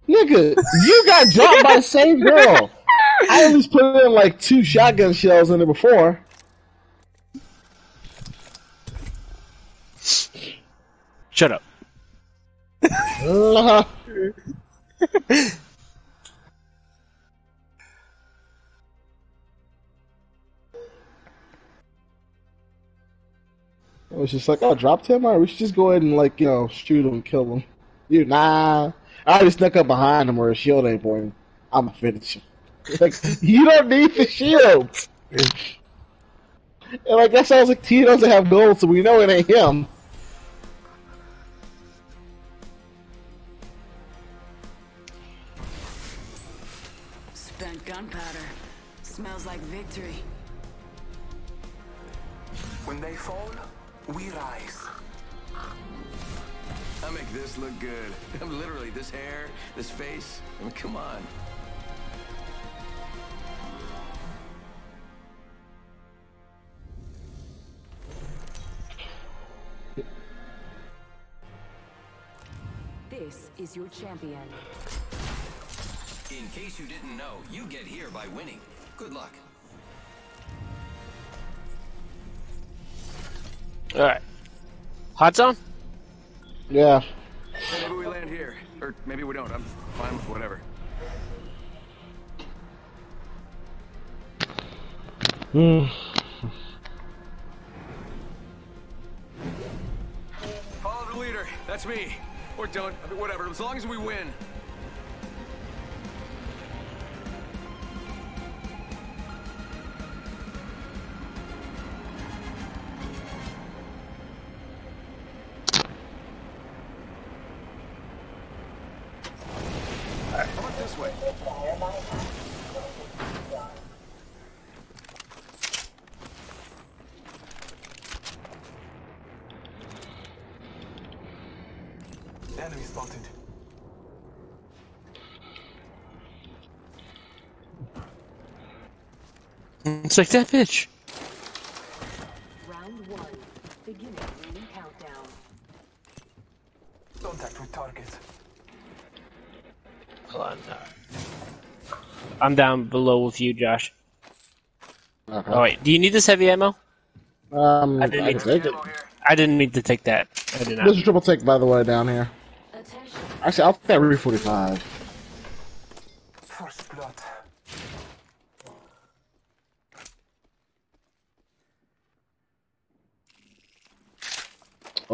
Nigga, you got dropped by the same girl. I at least put in like two shotgun shells in there before. Shut up. Uh-huh. I was just like, oh, dropped him? Alright, we should just go ahead and, like, you know, shoot him, and kill him. You, nah. I already snuck up behind him where his shield ain't pointing. I'm gonna finish him. Like, you don't need the shield! And, like, that sounds like T doesn't have gold, so we know it ain't him. Spent gunpowder. Smells like victory. When they fall, we rise. I make this look good. I'm literally this hair, this face. I mean, come on. This is your champion. In case you didn't know, you get here by winning. Good luck. All right. Hot zone. Yeah. Maybe we land here, or maybe we don't. I'm fine with whatever. Hmm. Follow the leader. That's me. Or don't. I mean, whatever. As long as we win. It's like that bitch. Round one. Beginning ring countdown. Contact with target. Hold on. uh, I'm down below with you, Josh. Okay. Oh wait, do you need this heavy ammo? Um, I I, didn't can need take it. I didn't need to take that. I did not. There's a triple take, by the way, down here. Attention. Actually, I'll take that RE45. First blood.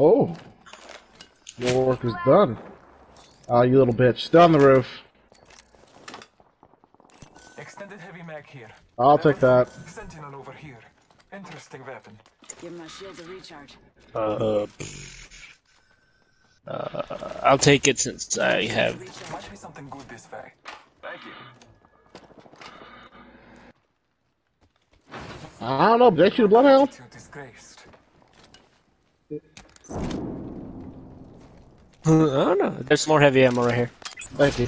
Oh. Your work is done. Oh, you little bitch. Stay on the roof. Extended heavy mag here. I'll take that. Sentinel over here. Interesting weapon. Give my shield a recharge. Uh, uh, I'll take it since I have. Might be something good this way. Thank you. I don't know, did they shoot a bloodhound? Oh, Attitude disgraced. I don't know. There's more heavy ammo right here. Thank you.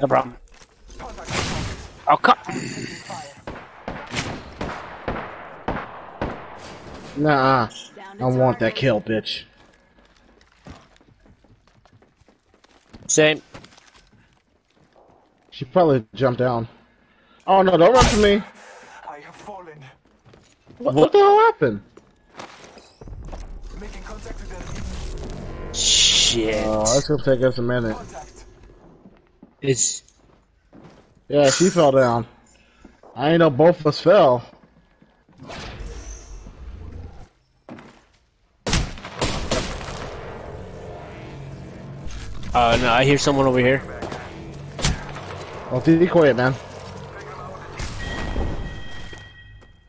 No problem. Contact with I'll come. target. Taking fire. Nah, Down I want that kill, bitch. Same. She probably jumped down. Oh no, don't run from me. I have fallen. What, what the hell happened? Shit. Oh, that's gonna take us a minute. It's Yeah, she fell down. I ain't know both of us fell. Uh, no, I hear someone over here. I'll decoy it, man.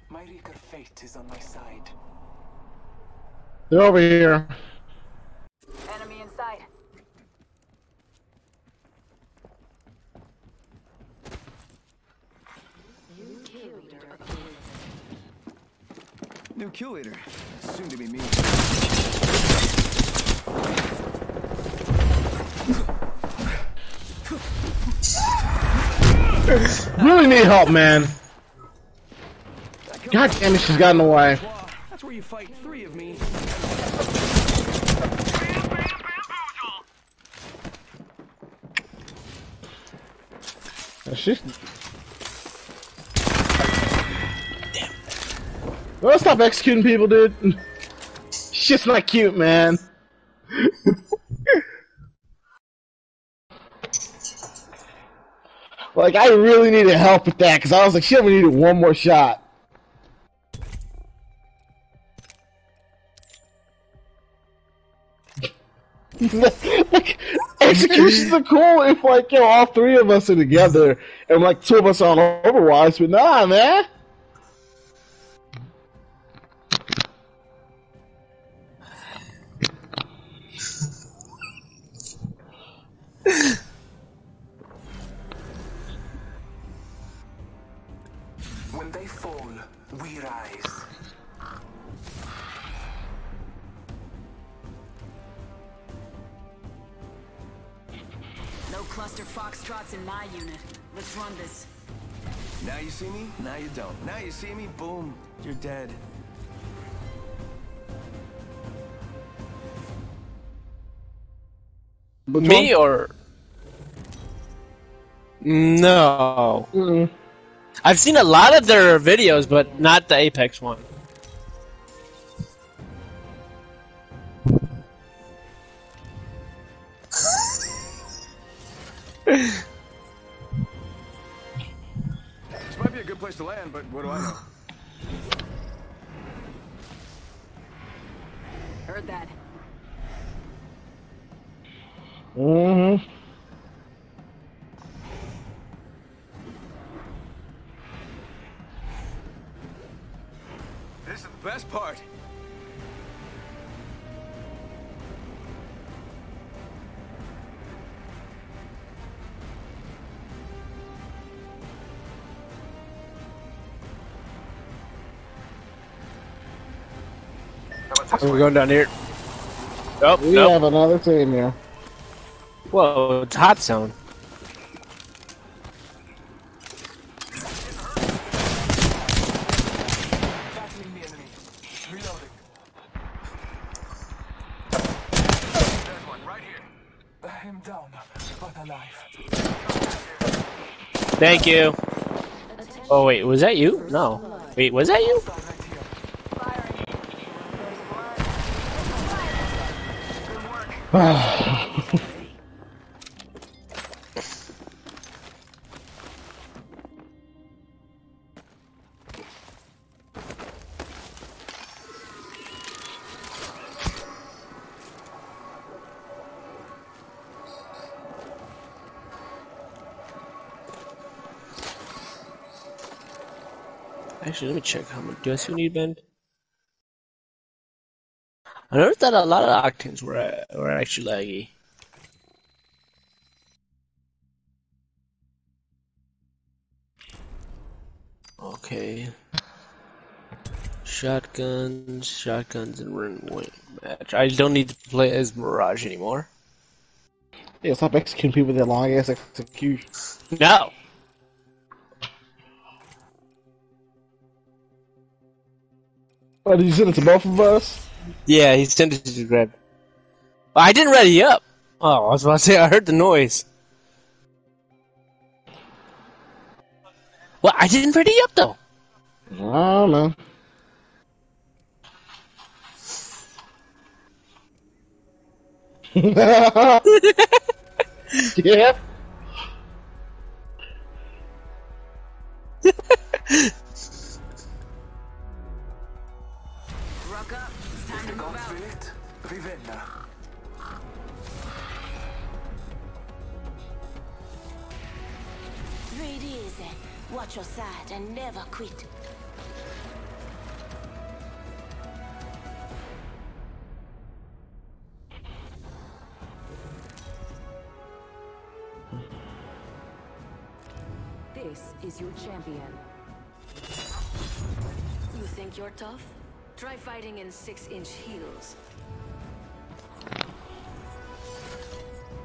My fate is on my side. They're over here. Leader. Soon to be me. Really need help, man. God damn it, she's got in the way. That's where you fight three of me. She's. Well, stop executing people, dude. Shit's not cute, man. like, I really needed help with that because I was like, she only needed one more shot. like, executions are cool if like you know all three of us are together and like two of us are on Overwatch, but nah, man. See me, boom, you're dead. But Me or no? Mm-mm. I've seen a lot of their videos, but not the Apex one. good place to land, but what do I know? Heard that. Mm-hmm. This is the best part. We're going down here. Nope, We nope. have another team here. Whoa, it's hot zone. Battling the enemy. Reloading. There's one right here. I am down, but alive. Thank you. Oh wait, was that you? No. Wait, was that you? Start right here. Actually, let me check how much. Do I still need bend? I noticed that a lot of octanes were were actually laggy. Okay. Shotguns, shotguns, and weight match. I don't need to play as Mirage anymore. Yeah, stop executing people with their long ass execution. No. Oh, did you send it to both of us? Yeah, he's it to grab. I didn't ready up. Oh, I was about to say I heard the noise. Well, I didn't ready up though. I don't know. yeah. Watch your side and never quit. This is your champion. You think you're tough? Try fighting in six-inch heels.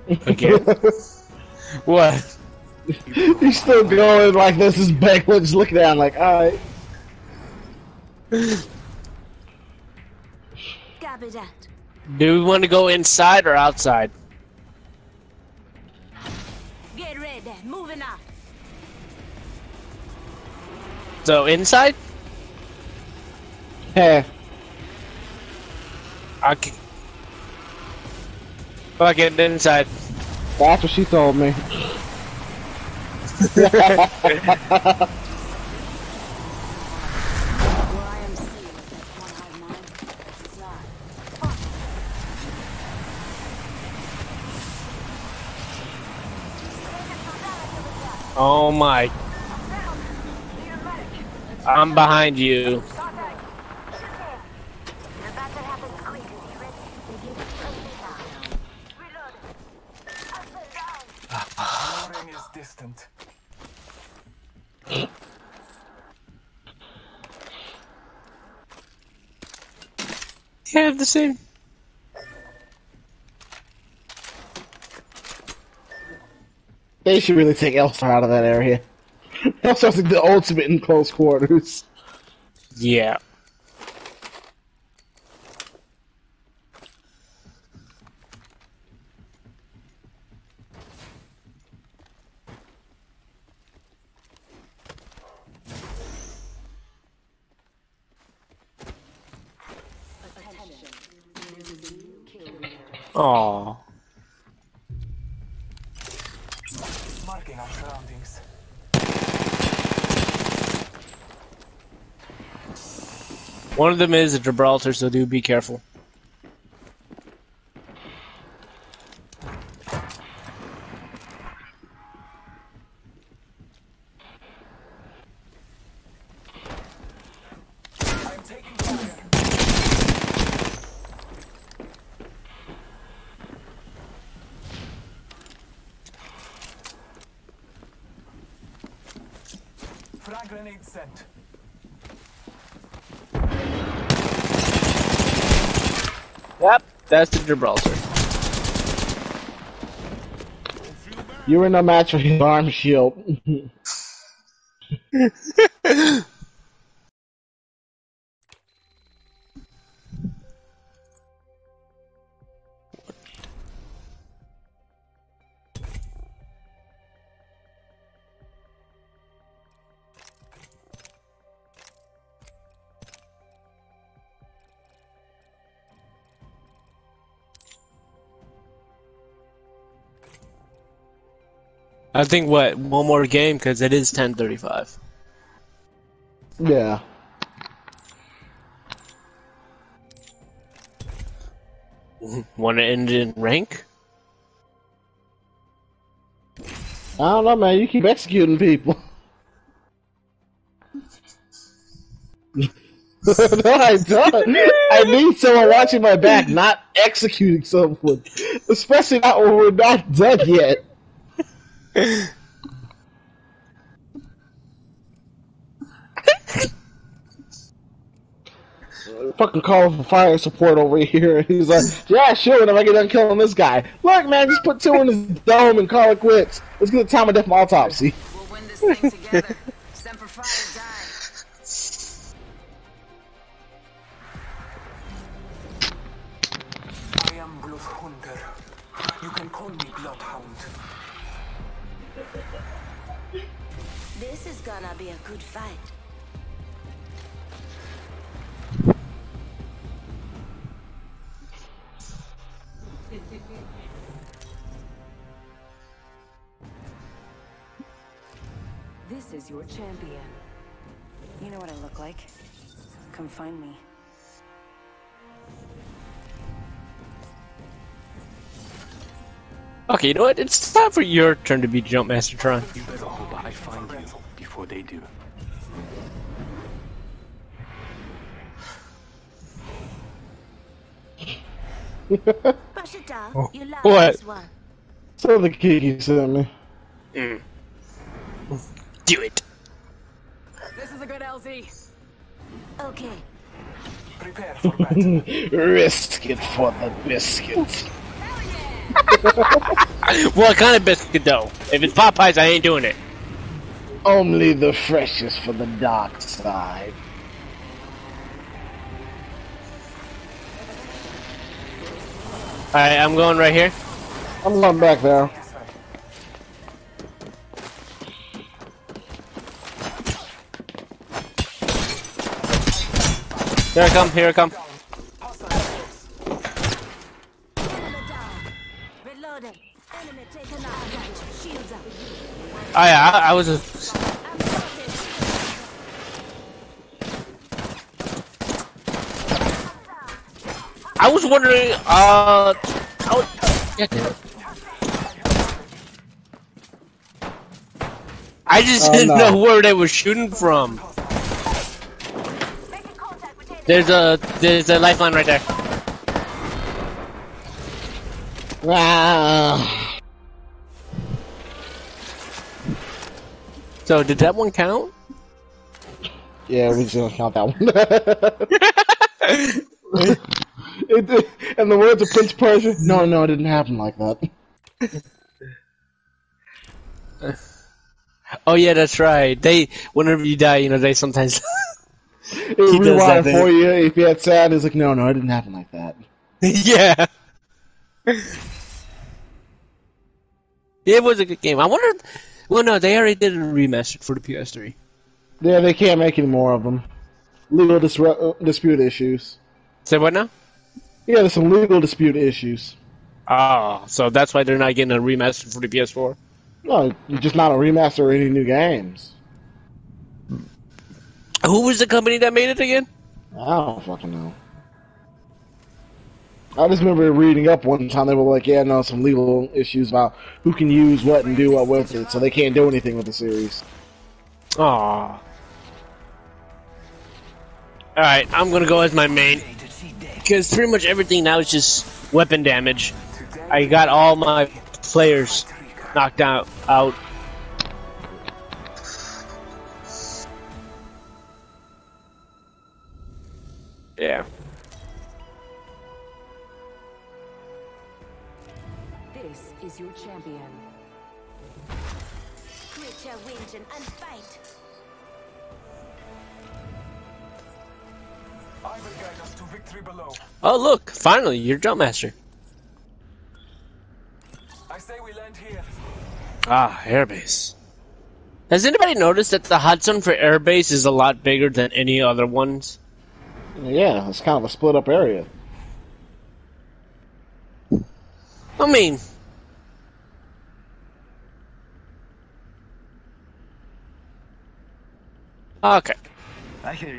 Again? what? He's still going like this is Becklin just looking at him like, alright. Copy. Do we want to go inside or outside? Get ready. Moving out. So inside? Yeah. Okay. Fuck it, inside. That's what she told me. Oh my. I'm behind you. They have the same. They should really take Elsa out of that area. Elsa's like the ultimate in close quarters. Yeah. Aww. Marking our surroundings. One of them is a Gibraltar, so do be careful. I'm taking fire. Frag grenade sent. Yep, that's the Gibraltar. You were no match with his arm shield. I think what one more game because it is 10:35. yeah. Want to end in rank? I don't know, man. You keep executing people. no, I don't. I need someone watching my back, not executing someone. Especially not when we're not done yet. Fucking call for fire support over here. He's like, yeah, sure, when I get done killing this guy. Look, man, just put two in his dome and call it quits. Let's get a time of death autopsy. We'll win this thing together. Semper gonna be a good fight. This is your champion. You know what I look like? Come find me. Okay, you know what? It's time for your turn to be Jump Master Tron. You better hope I find you before they do. Brush it down. Oh. You love What? this one. So the Kiki sent me. Mm. Do it. This is a good LZ. Okay. Prepare for battle. Risk it for the biscuit. Yeah. What kind of biscuit though? If it's Popeyes, I ain't doing it. Only the freshest for the dark side. Alright, I'm going right here. I'm going back there. Here I come, here I come. Oh yeah, I, I was. A, I'm spotted. I was wondering. Uh, I was, yeah, damn it. I just Oh, didn't no. know where they were shooting from. There's a there's a lifeline right there. Ah. So did that one count? Yeah, we just don't count that one. it, did- and the words of Prince Persia, no, no, it didn't happen like that. Oh yeah, that's right. They whenever you die, you know they sometimes. It He does that rewind for you if you had sad. It's like, no, no, it didn't happen like that. yeah. It was a good game. I wonder. Well, no, they already did a remaster for the PS3. Yeah, they can't make any more of them. Legal disru- uh, dispute issues. Say what now? Yeah, there's some legal dispute issues. Oh, so that's why they're not getting a remaster for the PS4. No, just not a remaster or any new games. Who was the company that made it again? I don't fucking know. I just remember reading up one time they were like, yeah, no, some legal issues about who can use what and do what with it, so they can't do anything with the series. Aw. Alright, I'm gonna go as my main. Because pretty much everything now is just weapon damage. I got all my players knocked out. out. Yeah. Us below. Oh, look! Finally, you're Jump Master. I say we land here. Ah, airbase. Has anybody noticed that the Hudson for airbase is a lot bigger than any other ones? Yeah, it's kind of a split up area. I mean, okay.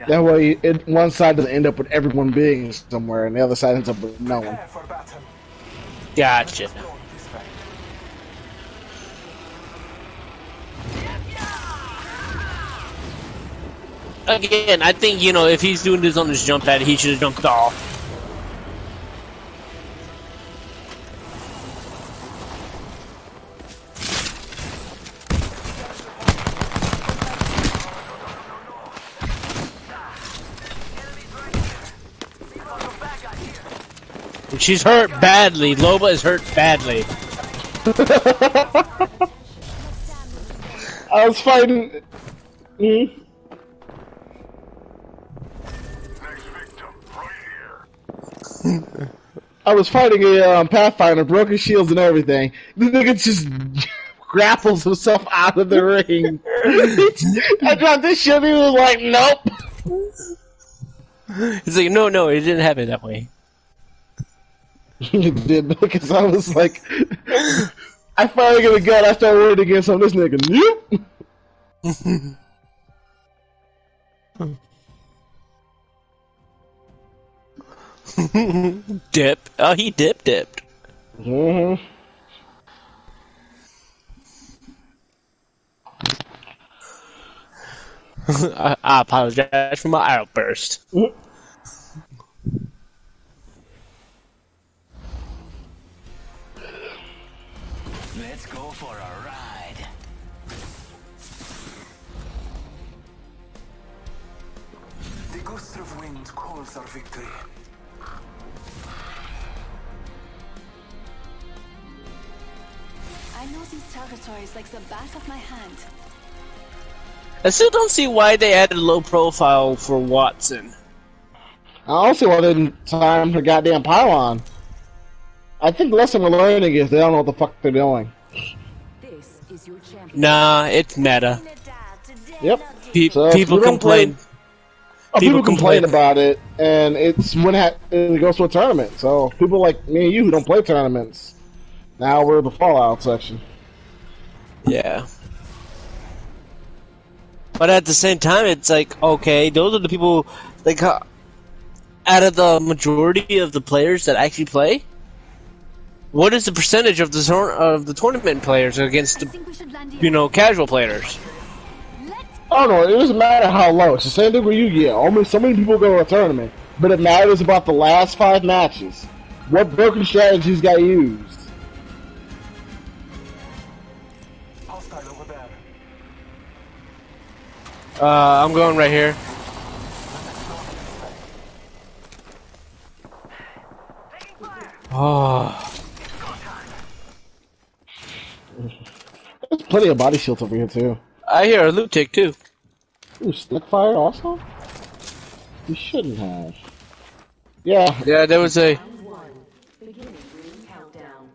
That way, it, one side doesn't end up with everyone being somewhere, and the other side ends up with no one. Prepare for battle. Gotcha. Explore this way. Again, I think, you know, if he's doing this on his jump pad, he should have jumped off. She's hurt badly. Loba is hurt badly. I was fighting. Hmm? Right. I was fighting a um, Pathfinder, broken shields and everything. The nigga just grapples himself out of the ring. I dropped this shield, he was like, nope. He's like, no, no, it didn't happen that way. you did because I was like, I finally get a gun. I start worried against on This nigga, nope. dip. Oh, he dip dipped. Mm-hmm. I, I apologize for my outburst. Like the back of my hand. I still don't see why they added low profile for Wattson. I don't see why they didn't time her goddamn pylon. I think the lesson we're learning is they don't know what the fuck they're doing. This is your champion. Nah, it's meta. Yep. Pe- So if people you don't play- complain. Oh, people, People complain complain. about it, and it's when ha- it goes to a tournament. So people like me and you who don't play tournaments, now we're the Fallout section. Yeah. But at the same time, it's like okay, those are the people like uh, out of the majority of the players that actually play. What is the percentage of the tour- of the tournament players against the you know casual players? Oh no, it doesn't matter how low. It's the same thing with you get. Only so many people go to a tournament, but it matters about the last five matches. What broken strategies got used? Uh, I'm going right here. Oh, There's plenty of body shields over here too. I hear a loot tick too. Ooh, slick fire also? You shouldn't have. Yeah, Yeah, there was a. Beginning ring countdown.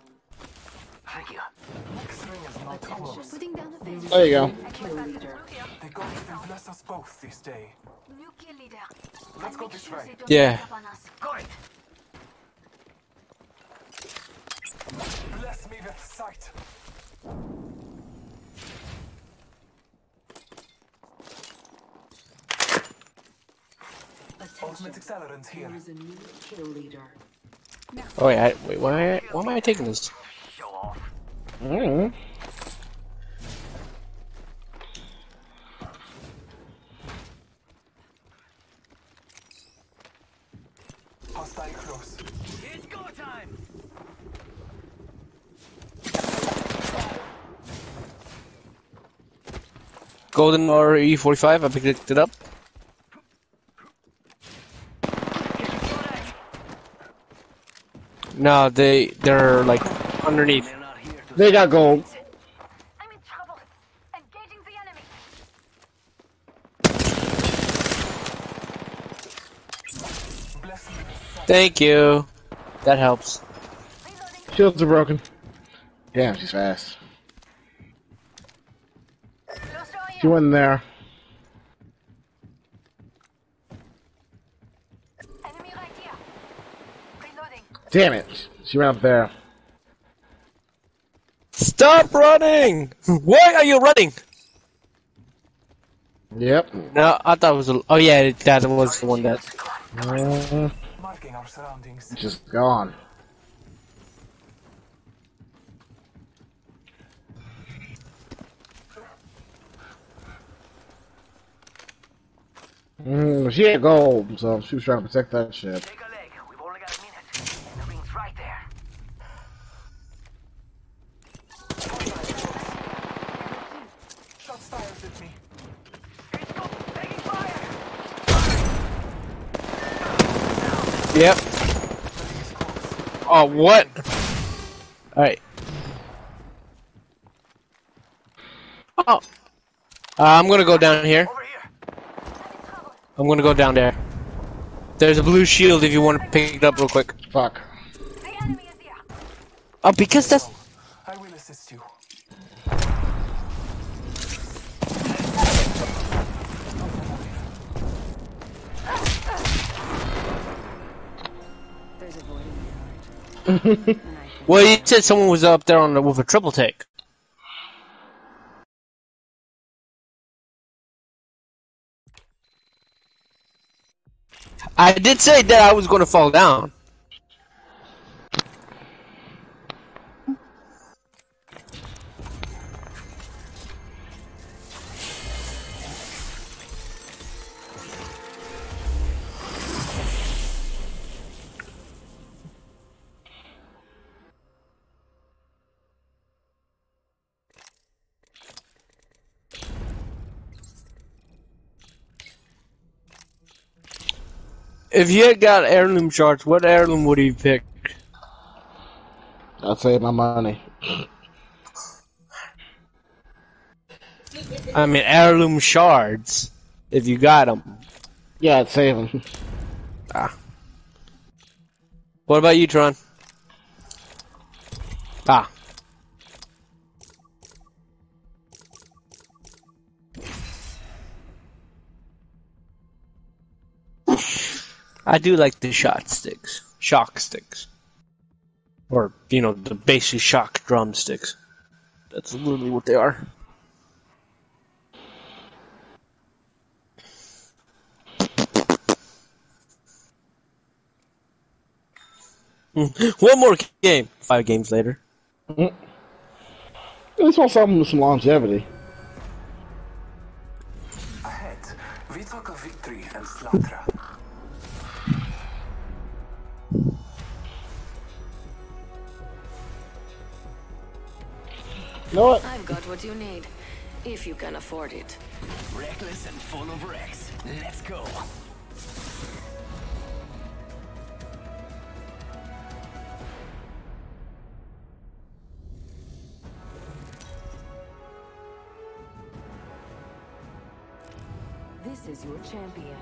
Both this day. New leader. Let's go this way. Yeah. sneak up on us. Got it. Bless me with sight. Ultimate accelerant here. There is a new kill leader. Oh wait, I, wait, why? Why am I taking this? Show off. Mm. Hostile close. It's go time. Golden RE45. I picked it up. No, they they're like underneath. They're not here to They got gold. I'm in trouble. Engaging the enemy. Bless me with sight. Thank you. That helps. Shields are broken. Damn, she's fast. Went in there. Enemy right here. Reloading. Damn it. She ran up there. Stop running! Why are you running? Yep. No, I thought it was. A, oh yeah, that was the one that. Uh, Marking our surroundings. just gone. Mm, she had gold, so she was trying to protect that shit. take a leg. We've only got a minute. The ring's right there. Shots fired at me. It's go. Taking fire. Yep. Oh what? All right. Oh. Uh, I'm gonna go down here. I'm gonna go down there. There's a blue shield if you want to pick it up real quick. Fuck. The enemy is here. Oh, because that's. I will assist you. There's a void in your heart. And I think Well, you said someone was up there on the, with a triple take. I did say that I was going to fall down. If you had got heirloom shards, what heirloom would you pick? I'd save my money. I mean, heirloom shards. If you got them. Yeah, I'd save them. Ah. What about you, Tron? Ah. I do like the shot sticks. Shock sticks. Or, you know, the basic shock drumsticks. That's literally what they are. Hmm. One more game. Five games later. Mm-hmm. This want something with some longevity. Ahead, we talk of victory and slaughter. Know what? I've got what you need, if you can afford it. Reckless and full of wrecks. Let's go. This is your champion.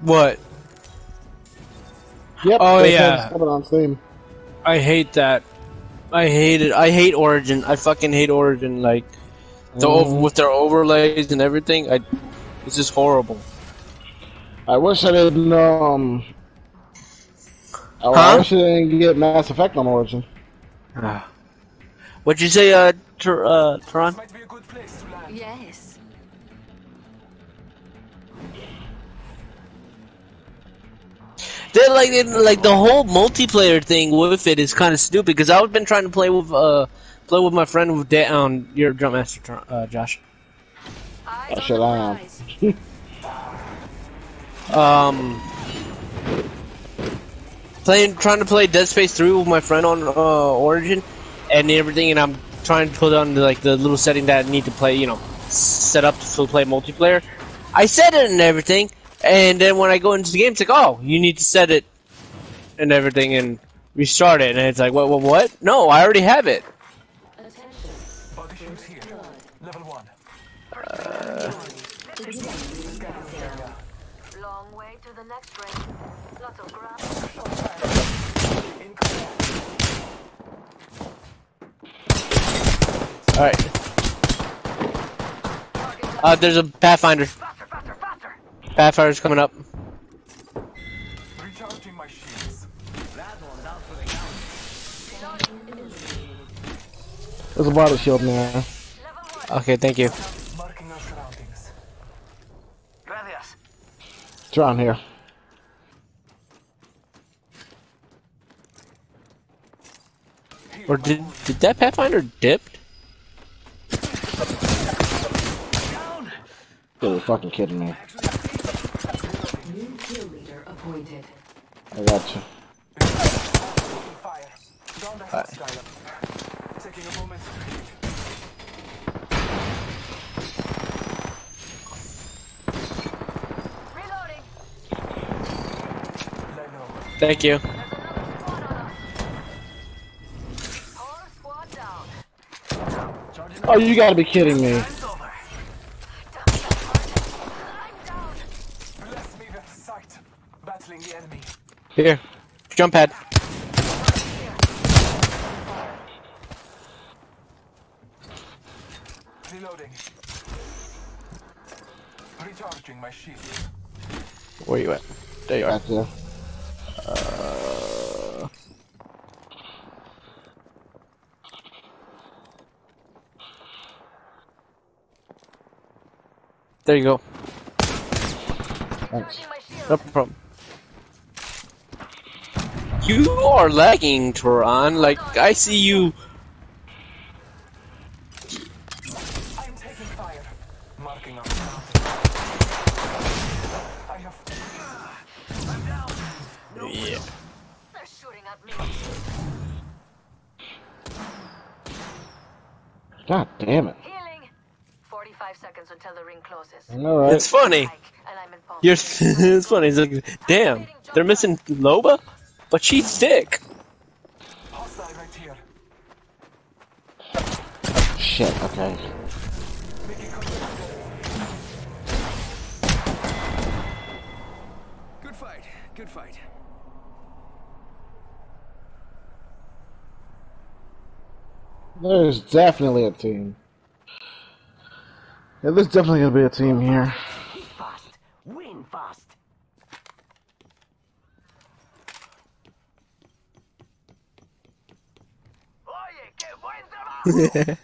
What? Yep. Oh, yeah. said it's coming on Steam. I hate that. I hate it. I hate Origin. I fucking hate Origin. Like the over, with their overlays and everything. I it's just horrible. I wish I didn't. Um. I, I Huh? wish I didn't get Mass Effect on Origin. What'd you say, uh, uh, Tron? They're like, it, like the whole multiplayer thing with it is kind of stupid because I've been trying to play with, uh, play with my friend with da- on your jump master, uh, Josh. Oh, shit, I am. Um, playing, trying to play Dead Space 3 with my friend on uh, Origin and everything, and I'm trying to put on like the little setting that I need to play, you know, set up to play multiplayer. I said it and everything, and then when I go into the game, it's like, oh, you need to set it and everything and restart it, and it's like, what, what, what? No, I already have it. Body shield here. Level one. Long way to the next ring. Lots of ground. All right. Uh, there's a Pathfinder. Pathfinder's coming up. Recharging my shields. That one's out for the count. There's a body shield now. Okay, thank you. Marking our surroundings. Gracias. It's around here. Or did did that Pathfinder dipped? You're fucking kidding me. New kill leader appointed. I got you. Fire. Down the hill, Skylar. Taking a moment to breathe. Reloading. Lay low. Thank you. There's another squad on us. Whole squad down. Oh, you gotta be kidding me. I'm down. Bless me with sight. Battling the enemy. Here, jump pad. Reloading. Recharging my shield. Where you at? There you are. Got you. There you go. Thanks. No problem. You are lagging, Turan. Like I see you. I'm taking fire. Marking our surroundings. I have. Yeah. They're shooting at me. God damn it. Healing. 45 45 seconds until the ring closes. I know, right? It's funny. Mike, and I'm in Paul. You're. it's funny. It's like, damn, they're missing Loba, but she's thick. Hostile right here. Shit, okay. Good fight. Good fight. There's definitely a team. Yeah, there's definitely gonna be a team here. Fast. Win fast. Oye, qué buen trabajo. Oh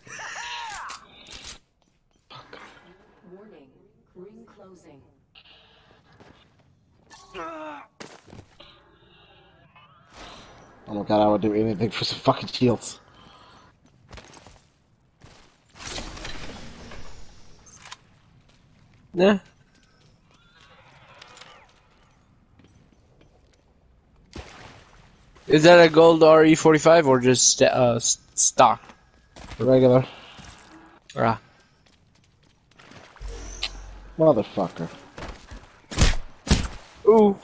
my god, I would do anything for some fucking shields. Nah. Is that a gold RE45 or just uh, stock? Regular. Rah. Motherfucker. Ooh.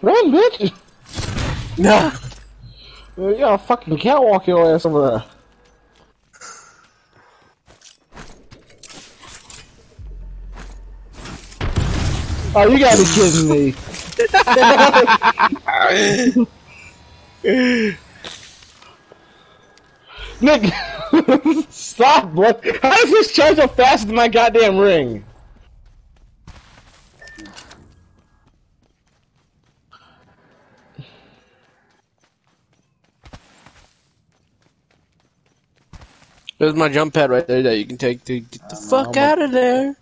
Run, bitch! Nah. You gotta fucking catwalk your ass over there. Oh, you gotta be kidding me. Nick, stop, bro. How does this charge up faster than my goddamn ring? There's my jump pad right there that you can take to get the uh, fuck I'm out of there.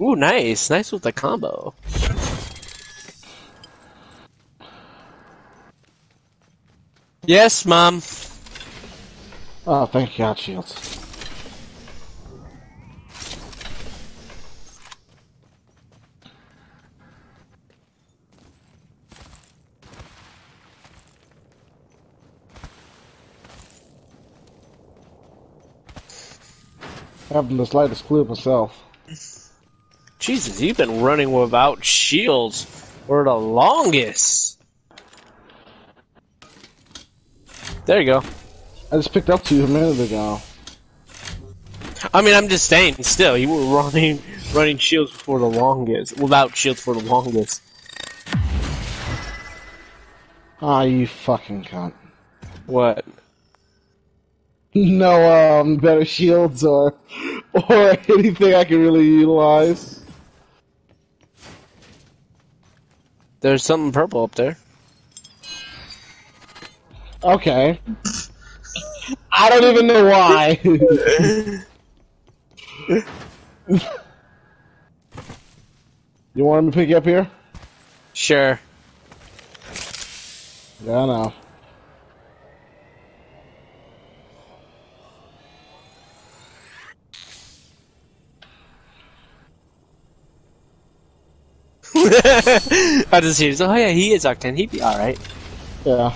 Ooh, nice. Nice with the combo. Yes, mom. Oh, ah, thank God, shields. Having the slightest clue myself. Jesus, you've been running without shields for the longest. There you go. I just picked up two a minute ago. I mean, I'm just saying. Still, you were running, running shields for the longest, without shields for the longest. Ah, you fucking cunt. What? No, um, better shields or, or anything I can really utilize. There's something purple up there. Okay. I don't even know why. you want me to pick you up here? Sure. Yeah, I know. I just hear, oh yeah, he is Octane. He'd be alright. Yeah.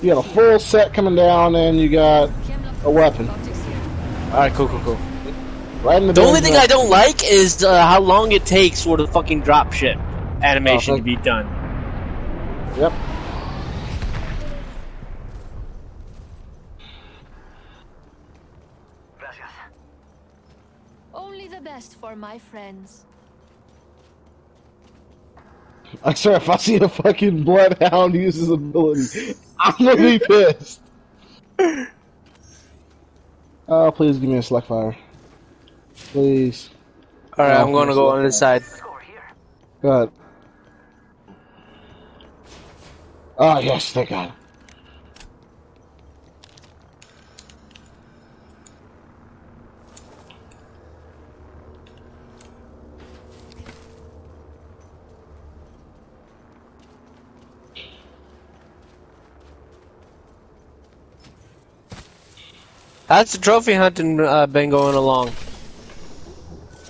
Sorry. Enemy. You got a full set coming down, and you got a weapon. Alright, cool, cool, cool. right in the. The only thing I don't like is uh, how long it takes for the fucking drop ship animation Oh, to be done. Yep. Gracias. Only the best for my friends. I swear, if I see a fucking bloodhound use his ability, I'm gonna be pissed. Oh, please give me a select fire. Please. Alright, Oh, I'm gonna go on this side. Score. Go ahead. Oh, yes, thank God. How's the trophy hunting uh, been going along?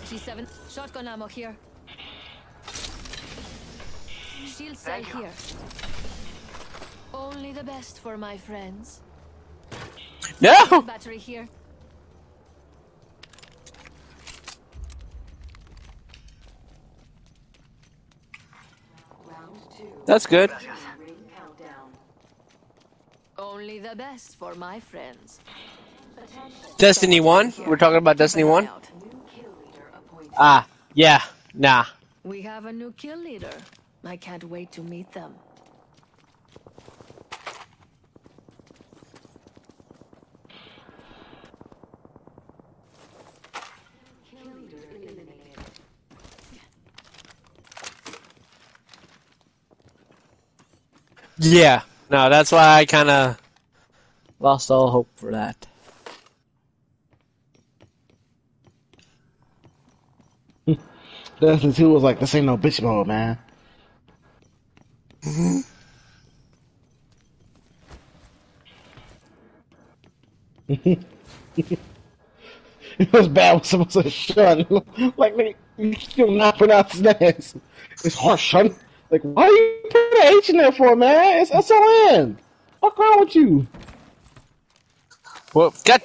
G7. Shotgun ammo here. Shield cell Thank you. here. Only the best for my friends. No! Battery here. That's good. Only the best for my friends. Destiny 1? We're talking about Destiny 1? Out. Ah, yeah. Nah. We have a new kill leader. I can't wait to meet them. Yeah. No, that's why I kind of lost all hope for that. Destiny 2 was like, this ain't no bitch mode, man. Mm-hmm. it was bad when someone said shun. like, nigga, you still not pronounce his name. It's harsh, shun. Like, why are you putting an H in there for, man? It's S-O-N. What's wrong with you? Well, got.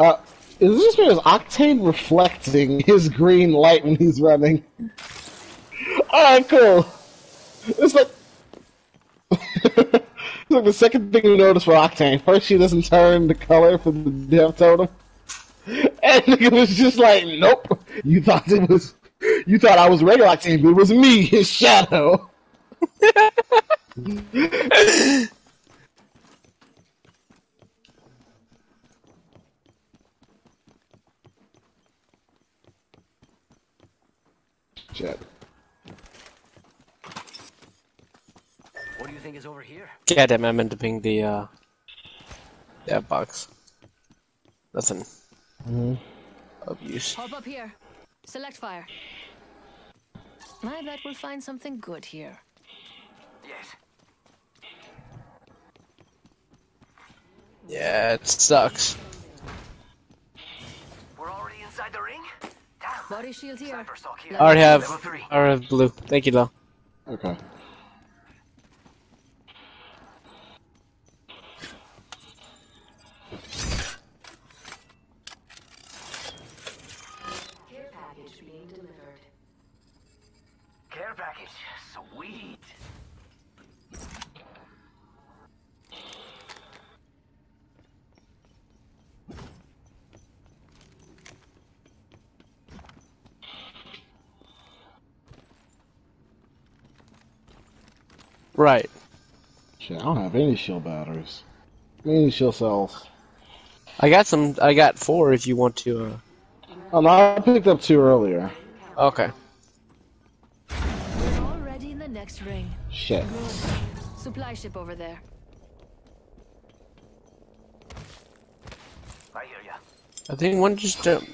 Uh, is this man is Octane reflecting his green light when he's running? Alright, cool. It's like it's like the second thing you notice for Octane. First, she doesn't turn the color for the death totem, and it was just like, nope. You thought it was, you thought I was regular Octane, but it was me, his shadow. Shit. What do you think is over here? God damn, I meant to ping the, uh. Yeah, box. Nothing. Hmm. Of use. Hop up here. Select fire. I bet we'll find something good here. Yes. Yeah, it sucks. We're already inside the ring? Damn. Body shield here. Sniper stock here. I already have. Three. I already have blue. Thank you, though. Okay. Care package. Sweet. Right. Shit, I don't have any shield batteries. Any shield cells. I got some. I got four if you want to, uh. Oh no, I picked up two earlier. Okay. We're already in the next ring. Shit. Supply ship over there. I hear ya. I think one just jumped.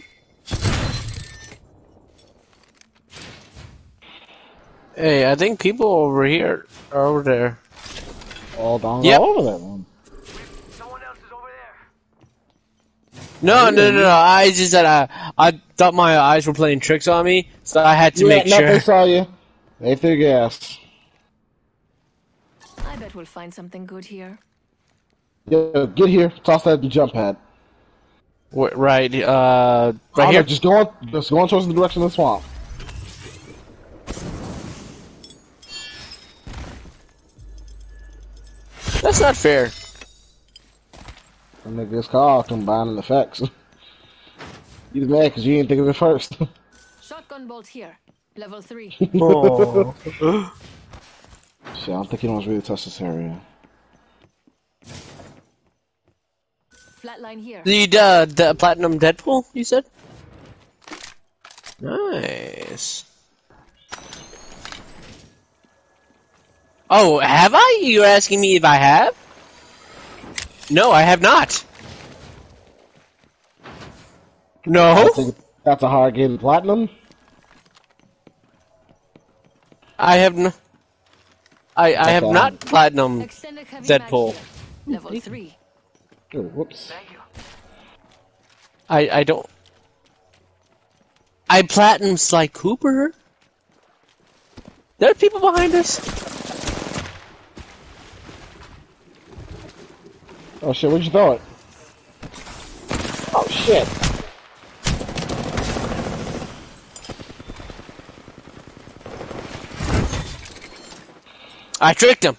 Hey, I think people over here are over there. All down Yep. all over that one. Someone else is over there. No, no, no, no. I just said I, I thought my eyes were playing tricks on me, so I had to yeah, make no, sure. they saw you. They threw gas. I bet we'll find something good here. Yo, get here. Toss that jump pad. Wh- Right, uh, right Right here. Just going, just going towards the direction of the swamp. That's not fair. That nigga's called combining effects. He's mad because you didn't think of it first. Shotgun bolt here. Level 3. Oh. Shit, I don't think he wants really touch this area. Flatline here. the, uh, the platinum Deadpool, you said? Nice. Oh, have I? You're asking me if I have? No, I have not. No, that's a hard game. Platinum? I have n- I I have not platinum. Deadpool. mag. Level hmm. 3. Oh, whoops. Thank you. I I don't. I platinum Sly Cooper. There are people behind us. Oh shit, where'd you throw it? Oh shit. I tricked him.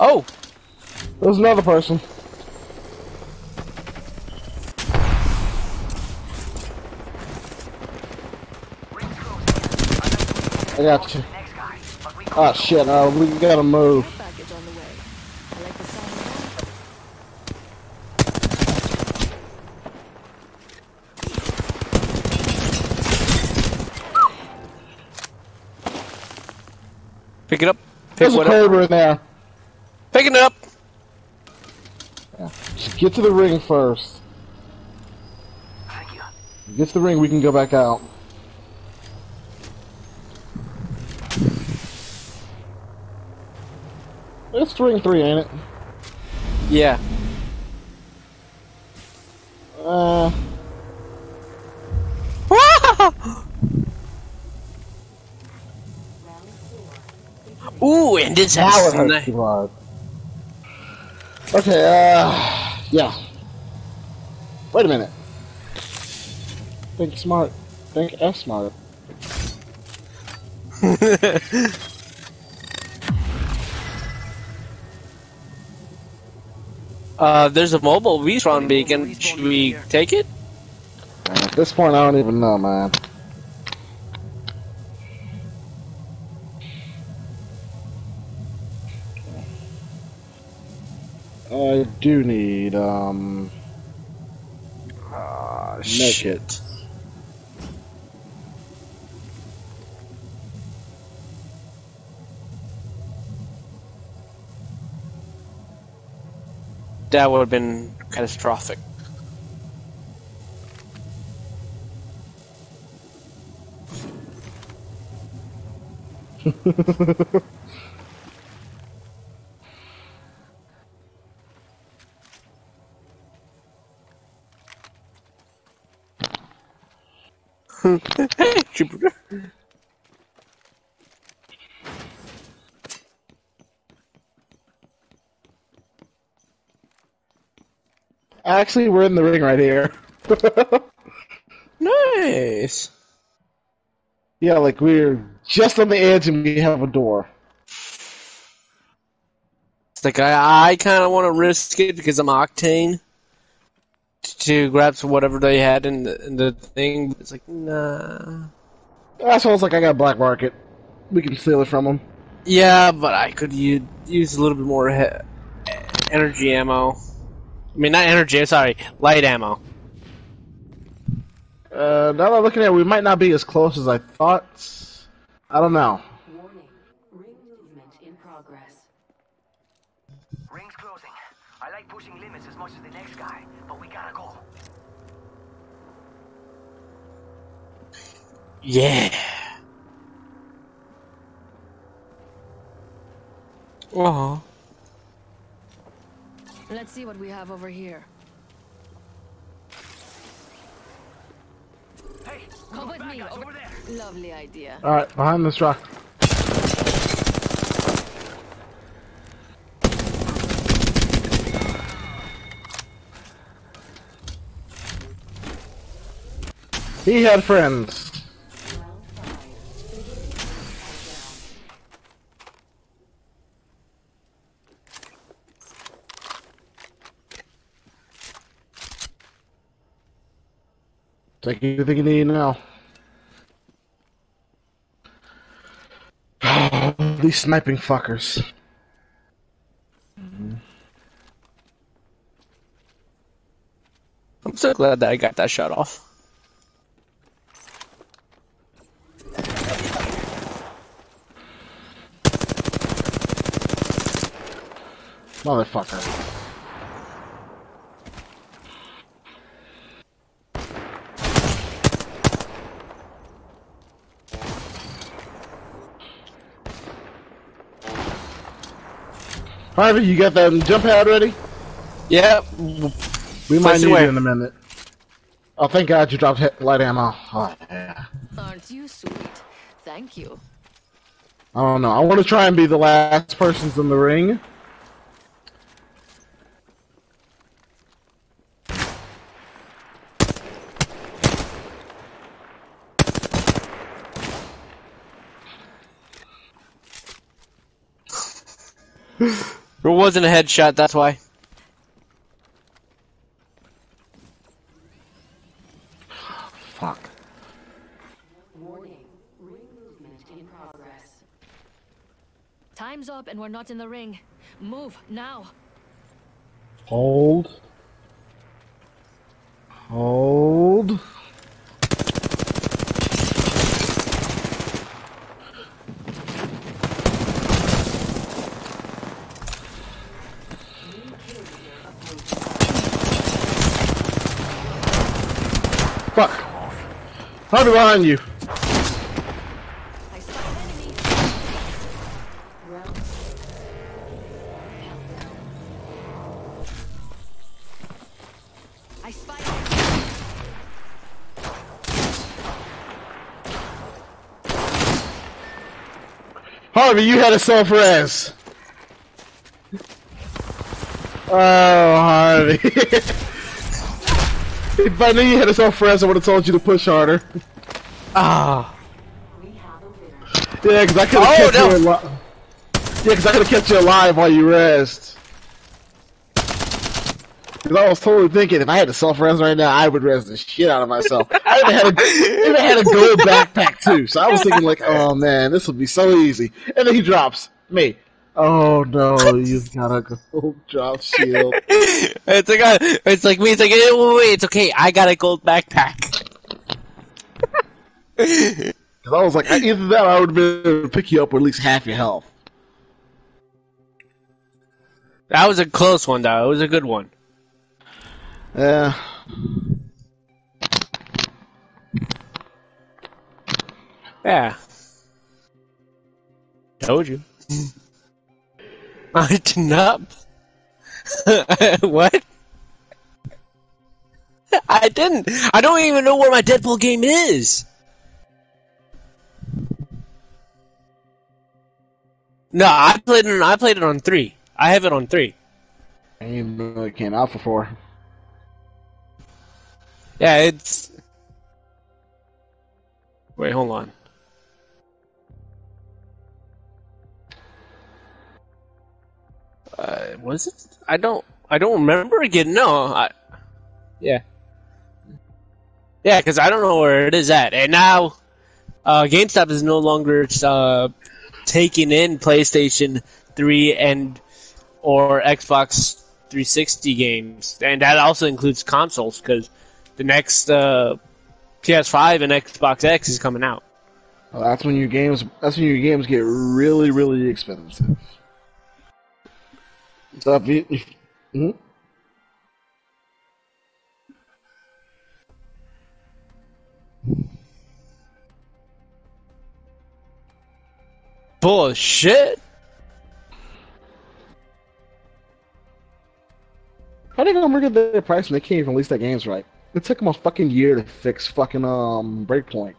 Oh, There's another person. I got you. Oh shit, uh, we gotta move. Package on the way. I like the sound of that. pick it up. Pick There's a up. In there. Picking it up. Just get to the ring first. Thank you. Get to the ring, we can go back out. It's ring three, ain't it? Yeah. Uh, Ooh, and this now has it hurts too hard. Okay, uh, yeah. Wait a minute. Think smart. Think S smart. Uh, there's a mobile respawn beacon. Should we take it? At this point, I don't even know, man. I do need, um... Shit. That would have been catastrophic. Jupiter. Actually, we're in the ring right here. Nice. yeah, like we're just on the edge and we have a door. It's like I, I kind of want to risk it because I'm Octane to grab some whatever they had in the, in the thing. It's like nah. Sounds like I got black market. We can steal it from them. Yeah, but I could u- use a little bit more he- energy ammo. I mean, not energy. Sorry, light ammo. Uh, now that I'm looking at it, we might not be as close as I thought. I don't know. Warning. Ring movement in progress. Ring's closing. I like pushing limits as much as the next guy, but we gotta go. Yeah. Aw. Let's see what we have over here. Hey, Come with me. Over over there. Lovely idea. Alright, behind this rock. He had friends. Take anything you need now. These sniping fuckers. I'm so glad that I got that shot off. Motherfucker. Harvey, you got that jump pad ready? Yep. We might Place need it in a minute. Oh, thank God you dropped light ammo. Oh, yeah. Aren't you sweet? Thank you. I don't know. I want to try and be the last persons in the ring. Wasn't a headshot, that's why. Fuck. Warning. Ring movement in progress. Time's up and we're not in the ring. Move now. Hold. Hold. Fuck. Harvey behind you. I spy an enemy. Round six. Countdown. I spy an enemy. Harvey, you had a self res. Oh, Harvey. if I knew you had a self res, I would have told you to push harder. Ah. We have a winner. Yeah, because I could have Oh, kept no. you alive. Yeah, because I could have kept you alive while you rest. Because I was totally thinking if I had to self res right now, I would res the shit out of myself. I even had a, even had a gold backpack too, so I was thinking like, oh man, this will be so easy. And then he drops me. Oh no, you've got a gold drop shield. It's like a, it's like me. It's like eh, wait, wait, it's okay. I got a gold backpack. Because I was like, either that or I would have been able to pick you up with at least half your health. That was a close one, though. It was a good one. Yeah. Yeah. Told you. I did not. what? I didn't. I don't even know where my Deadpool game is. No, I played it. I played it on three. I have it on three. And it came out for four. Yeah, it's. Wait, hold on. Uh, was it? I don't. I don't remember again. No, I. Yeah. Yeah, because I don't know where it is at, and now, uh, GameStop is no longer uh, taking in PlayStation Three and or Xbox 360 games, and that also includes consoles because the next uh, PS5 and Xbox X is coming out. Well, that's when your games. That's when your games get really, really expensive. So if you, if, mhm. Bullshit. how they gonna bring their price when they can't even release their games right? It took them a fucking year to fix fucking um Breakpoint.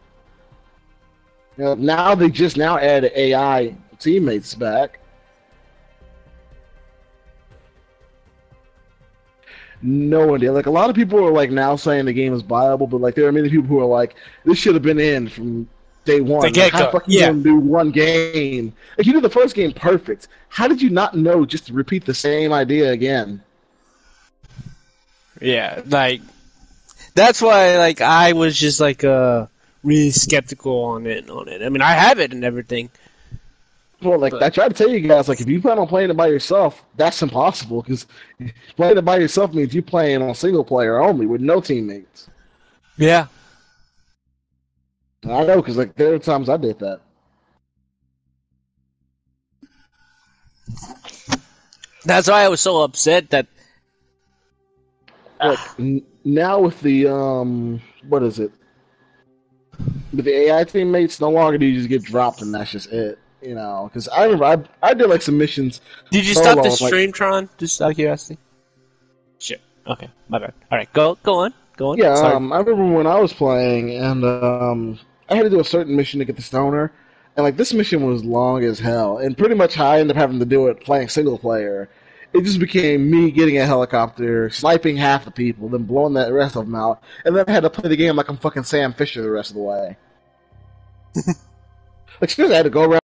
You know, now they just now added AI teammates back. No idea. Like a lot of people are like now saying the game is viable, but like there are many people who are like, this should have been in from day one. The Like, get-go, how fucking you yeah. do one game? Like you did the first game perfect. How did you not know just to repeat the same idea again? Yeah, like that's why like I was just like uh really skeptical on it on it. I mean, I have it and everything. Well, like But- I try to tell you guys, like if you plan on playing it by yourself, that's impossible because playing it by yourself means you're playing on single player only with no teammates. Yeah. I know because like there are times I did that. That's why I was so upset that Like n- now with the um, what is it? With the AI teammates, no longer do you just get dropped and that's just it. You know, because I remember I I did like some missions. Did you solo, stop the like- stream, Tron? Just out of curiosity. Shit. Okay, my bad. All right, go go on, go on. Yeah, um, I remember when I was playing, and um, I had to do a certain mission to get the stoner, and like this mission was long as hell, and pretty much how I ended up having to do it playing single player. It just became me getting a helicopter, sniping half the people, then blowing the rest of them out, and then I had to play the game like I'm fucking Sam Fisher the rest of the way. like seriously, I had to go around.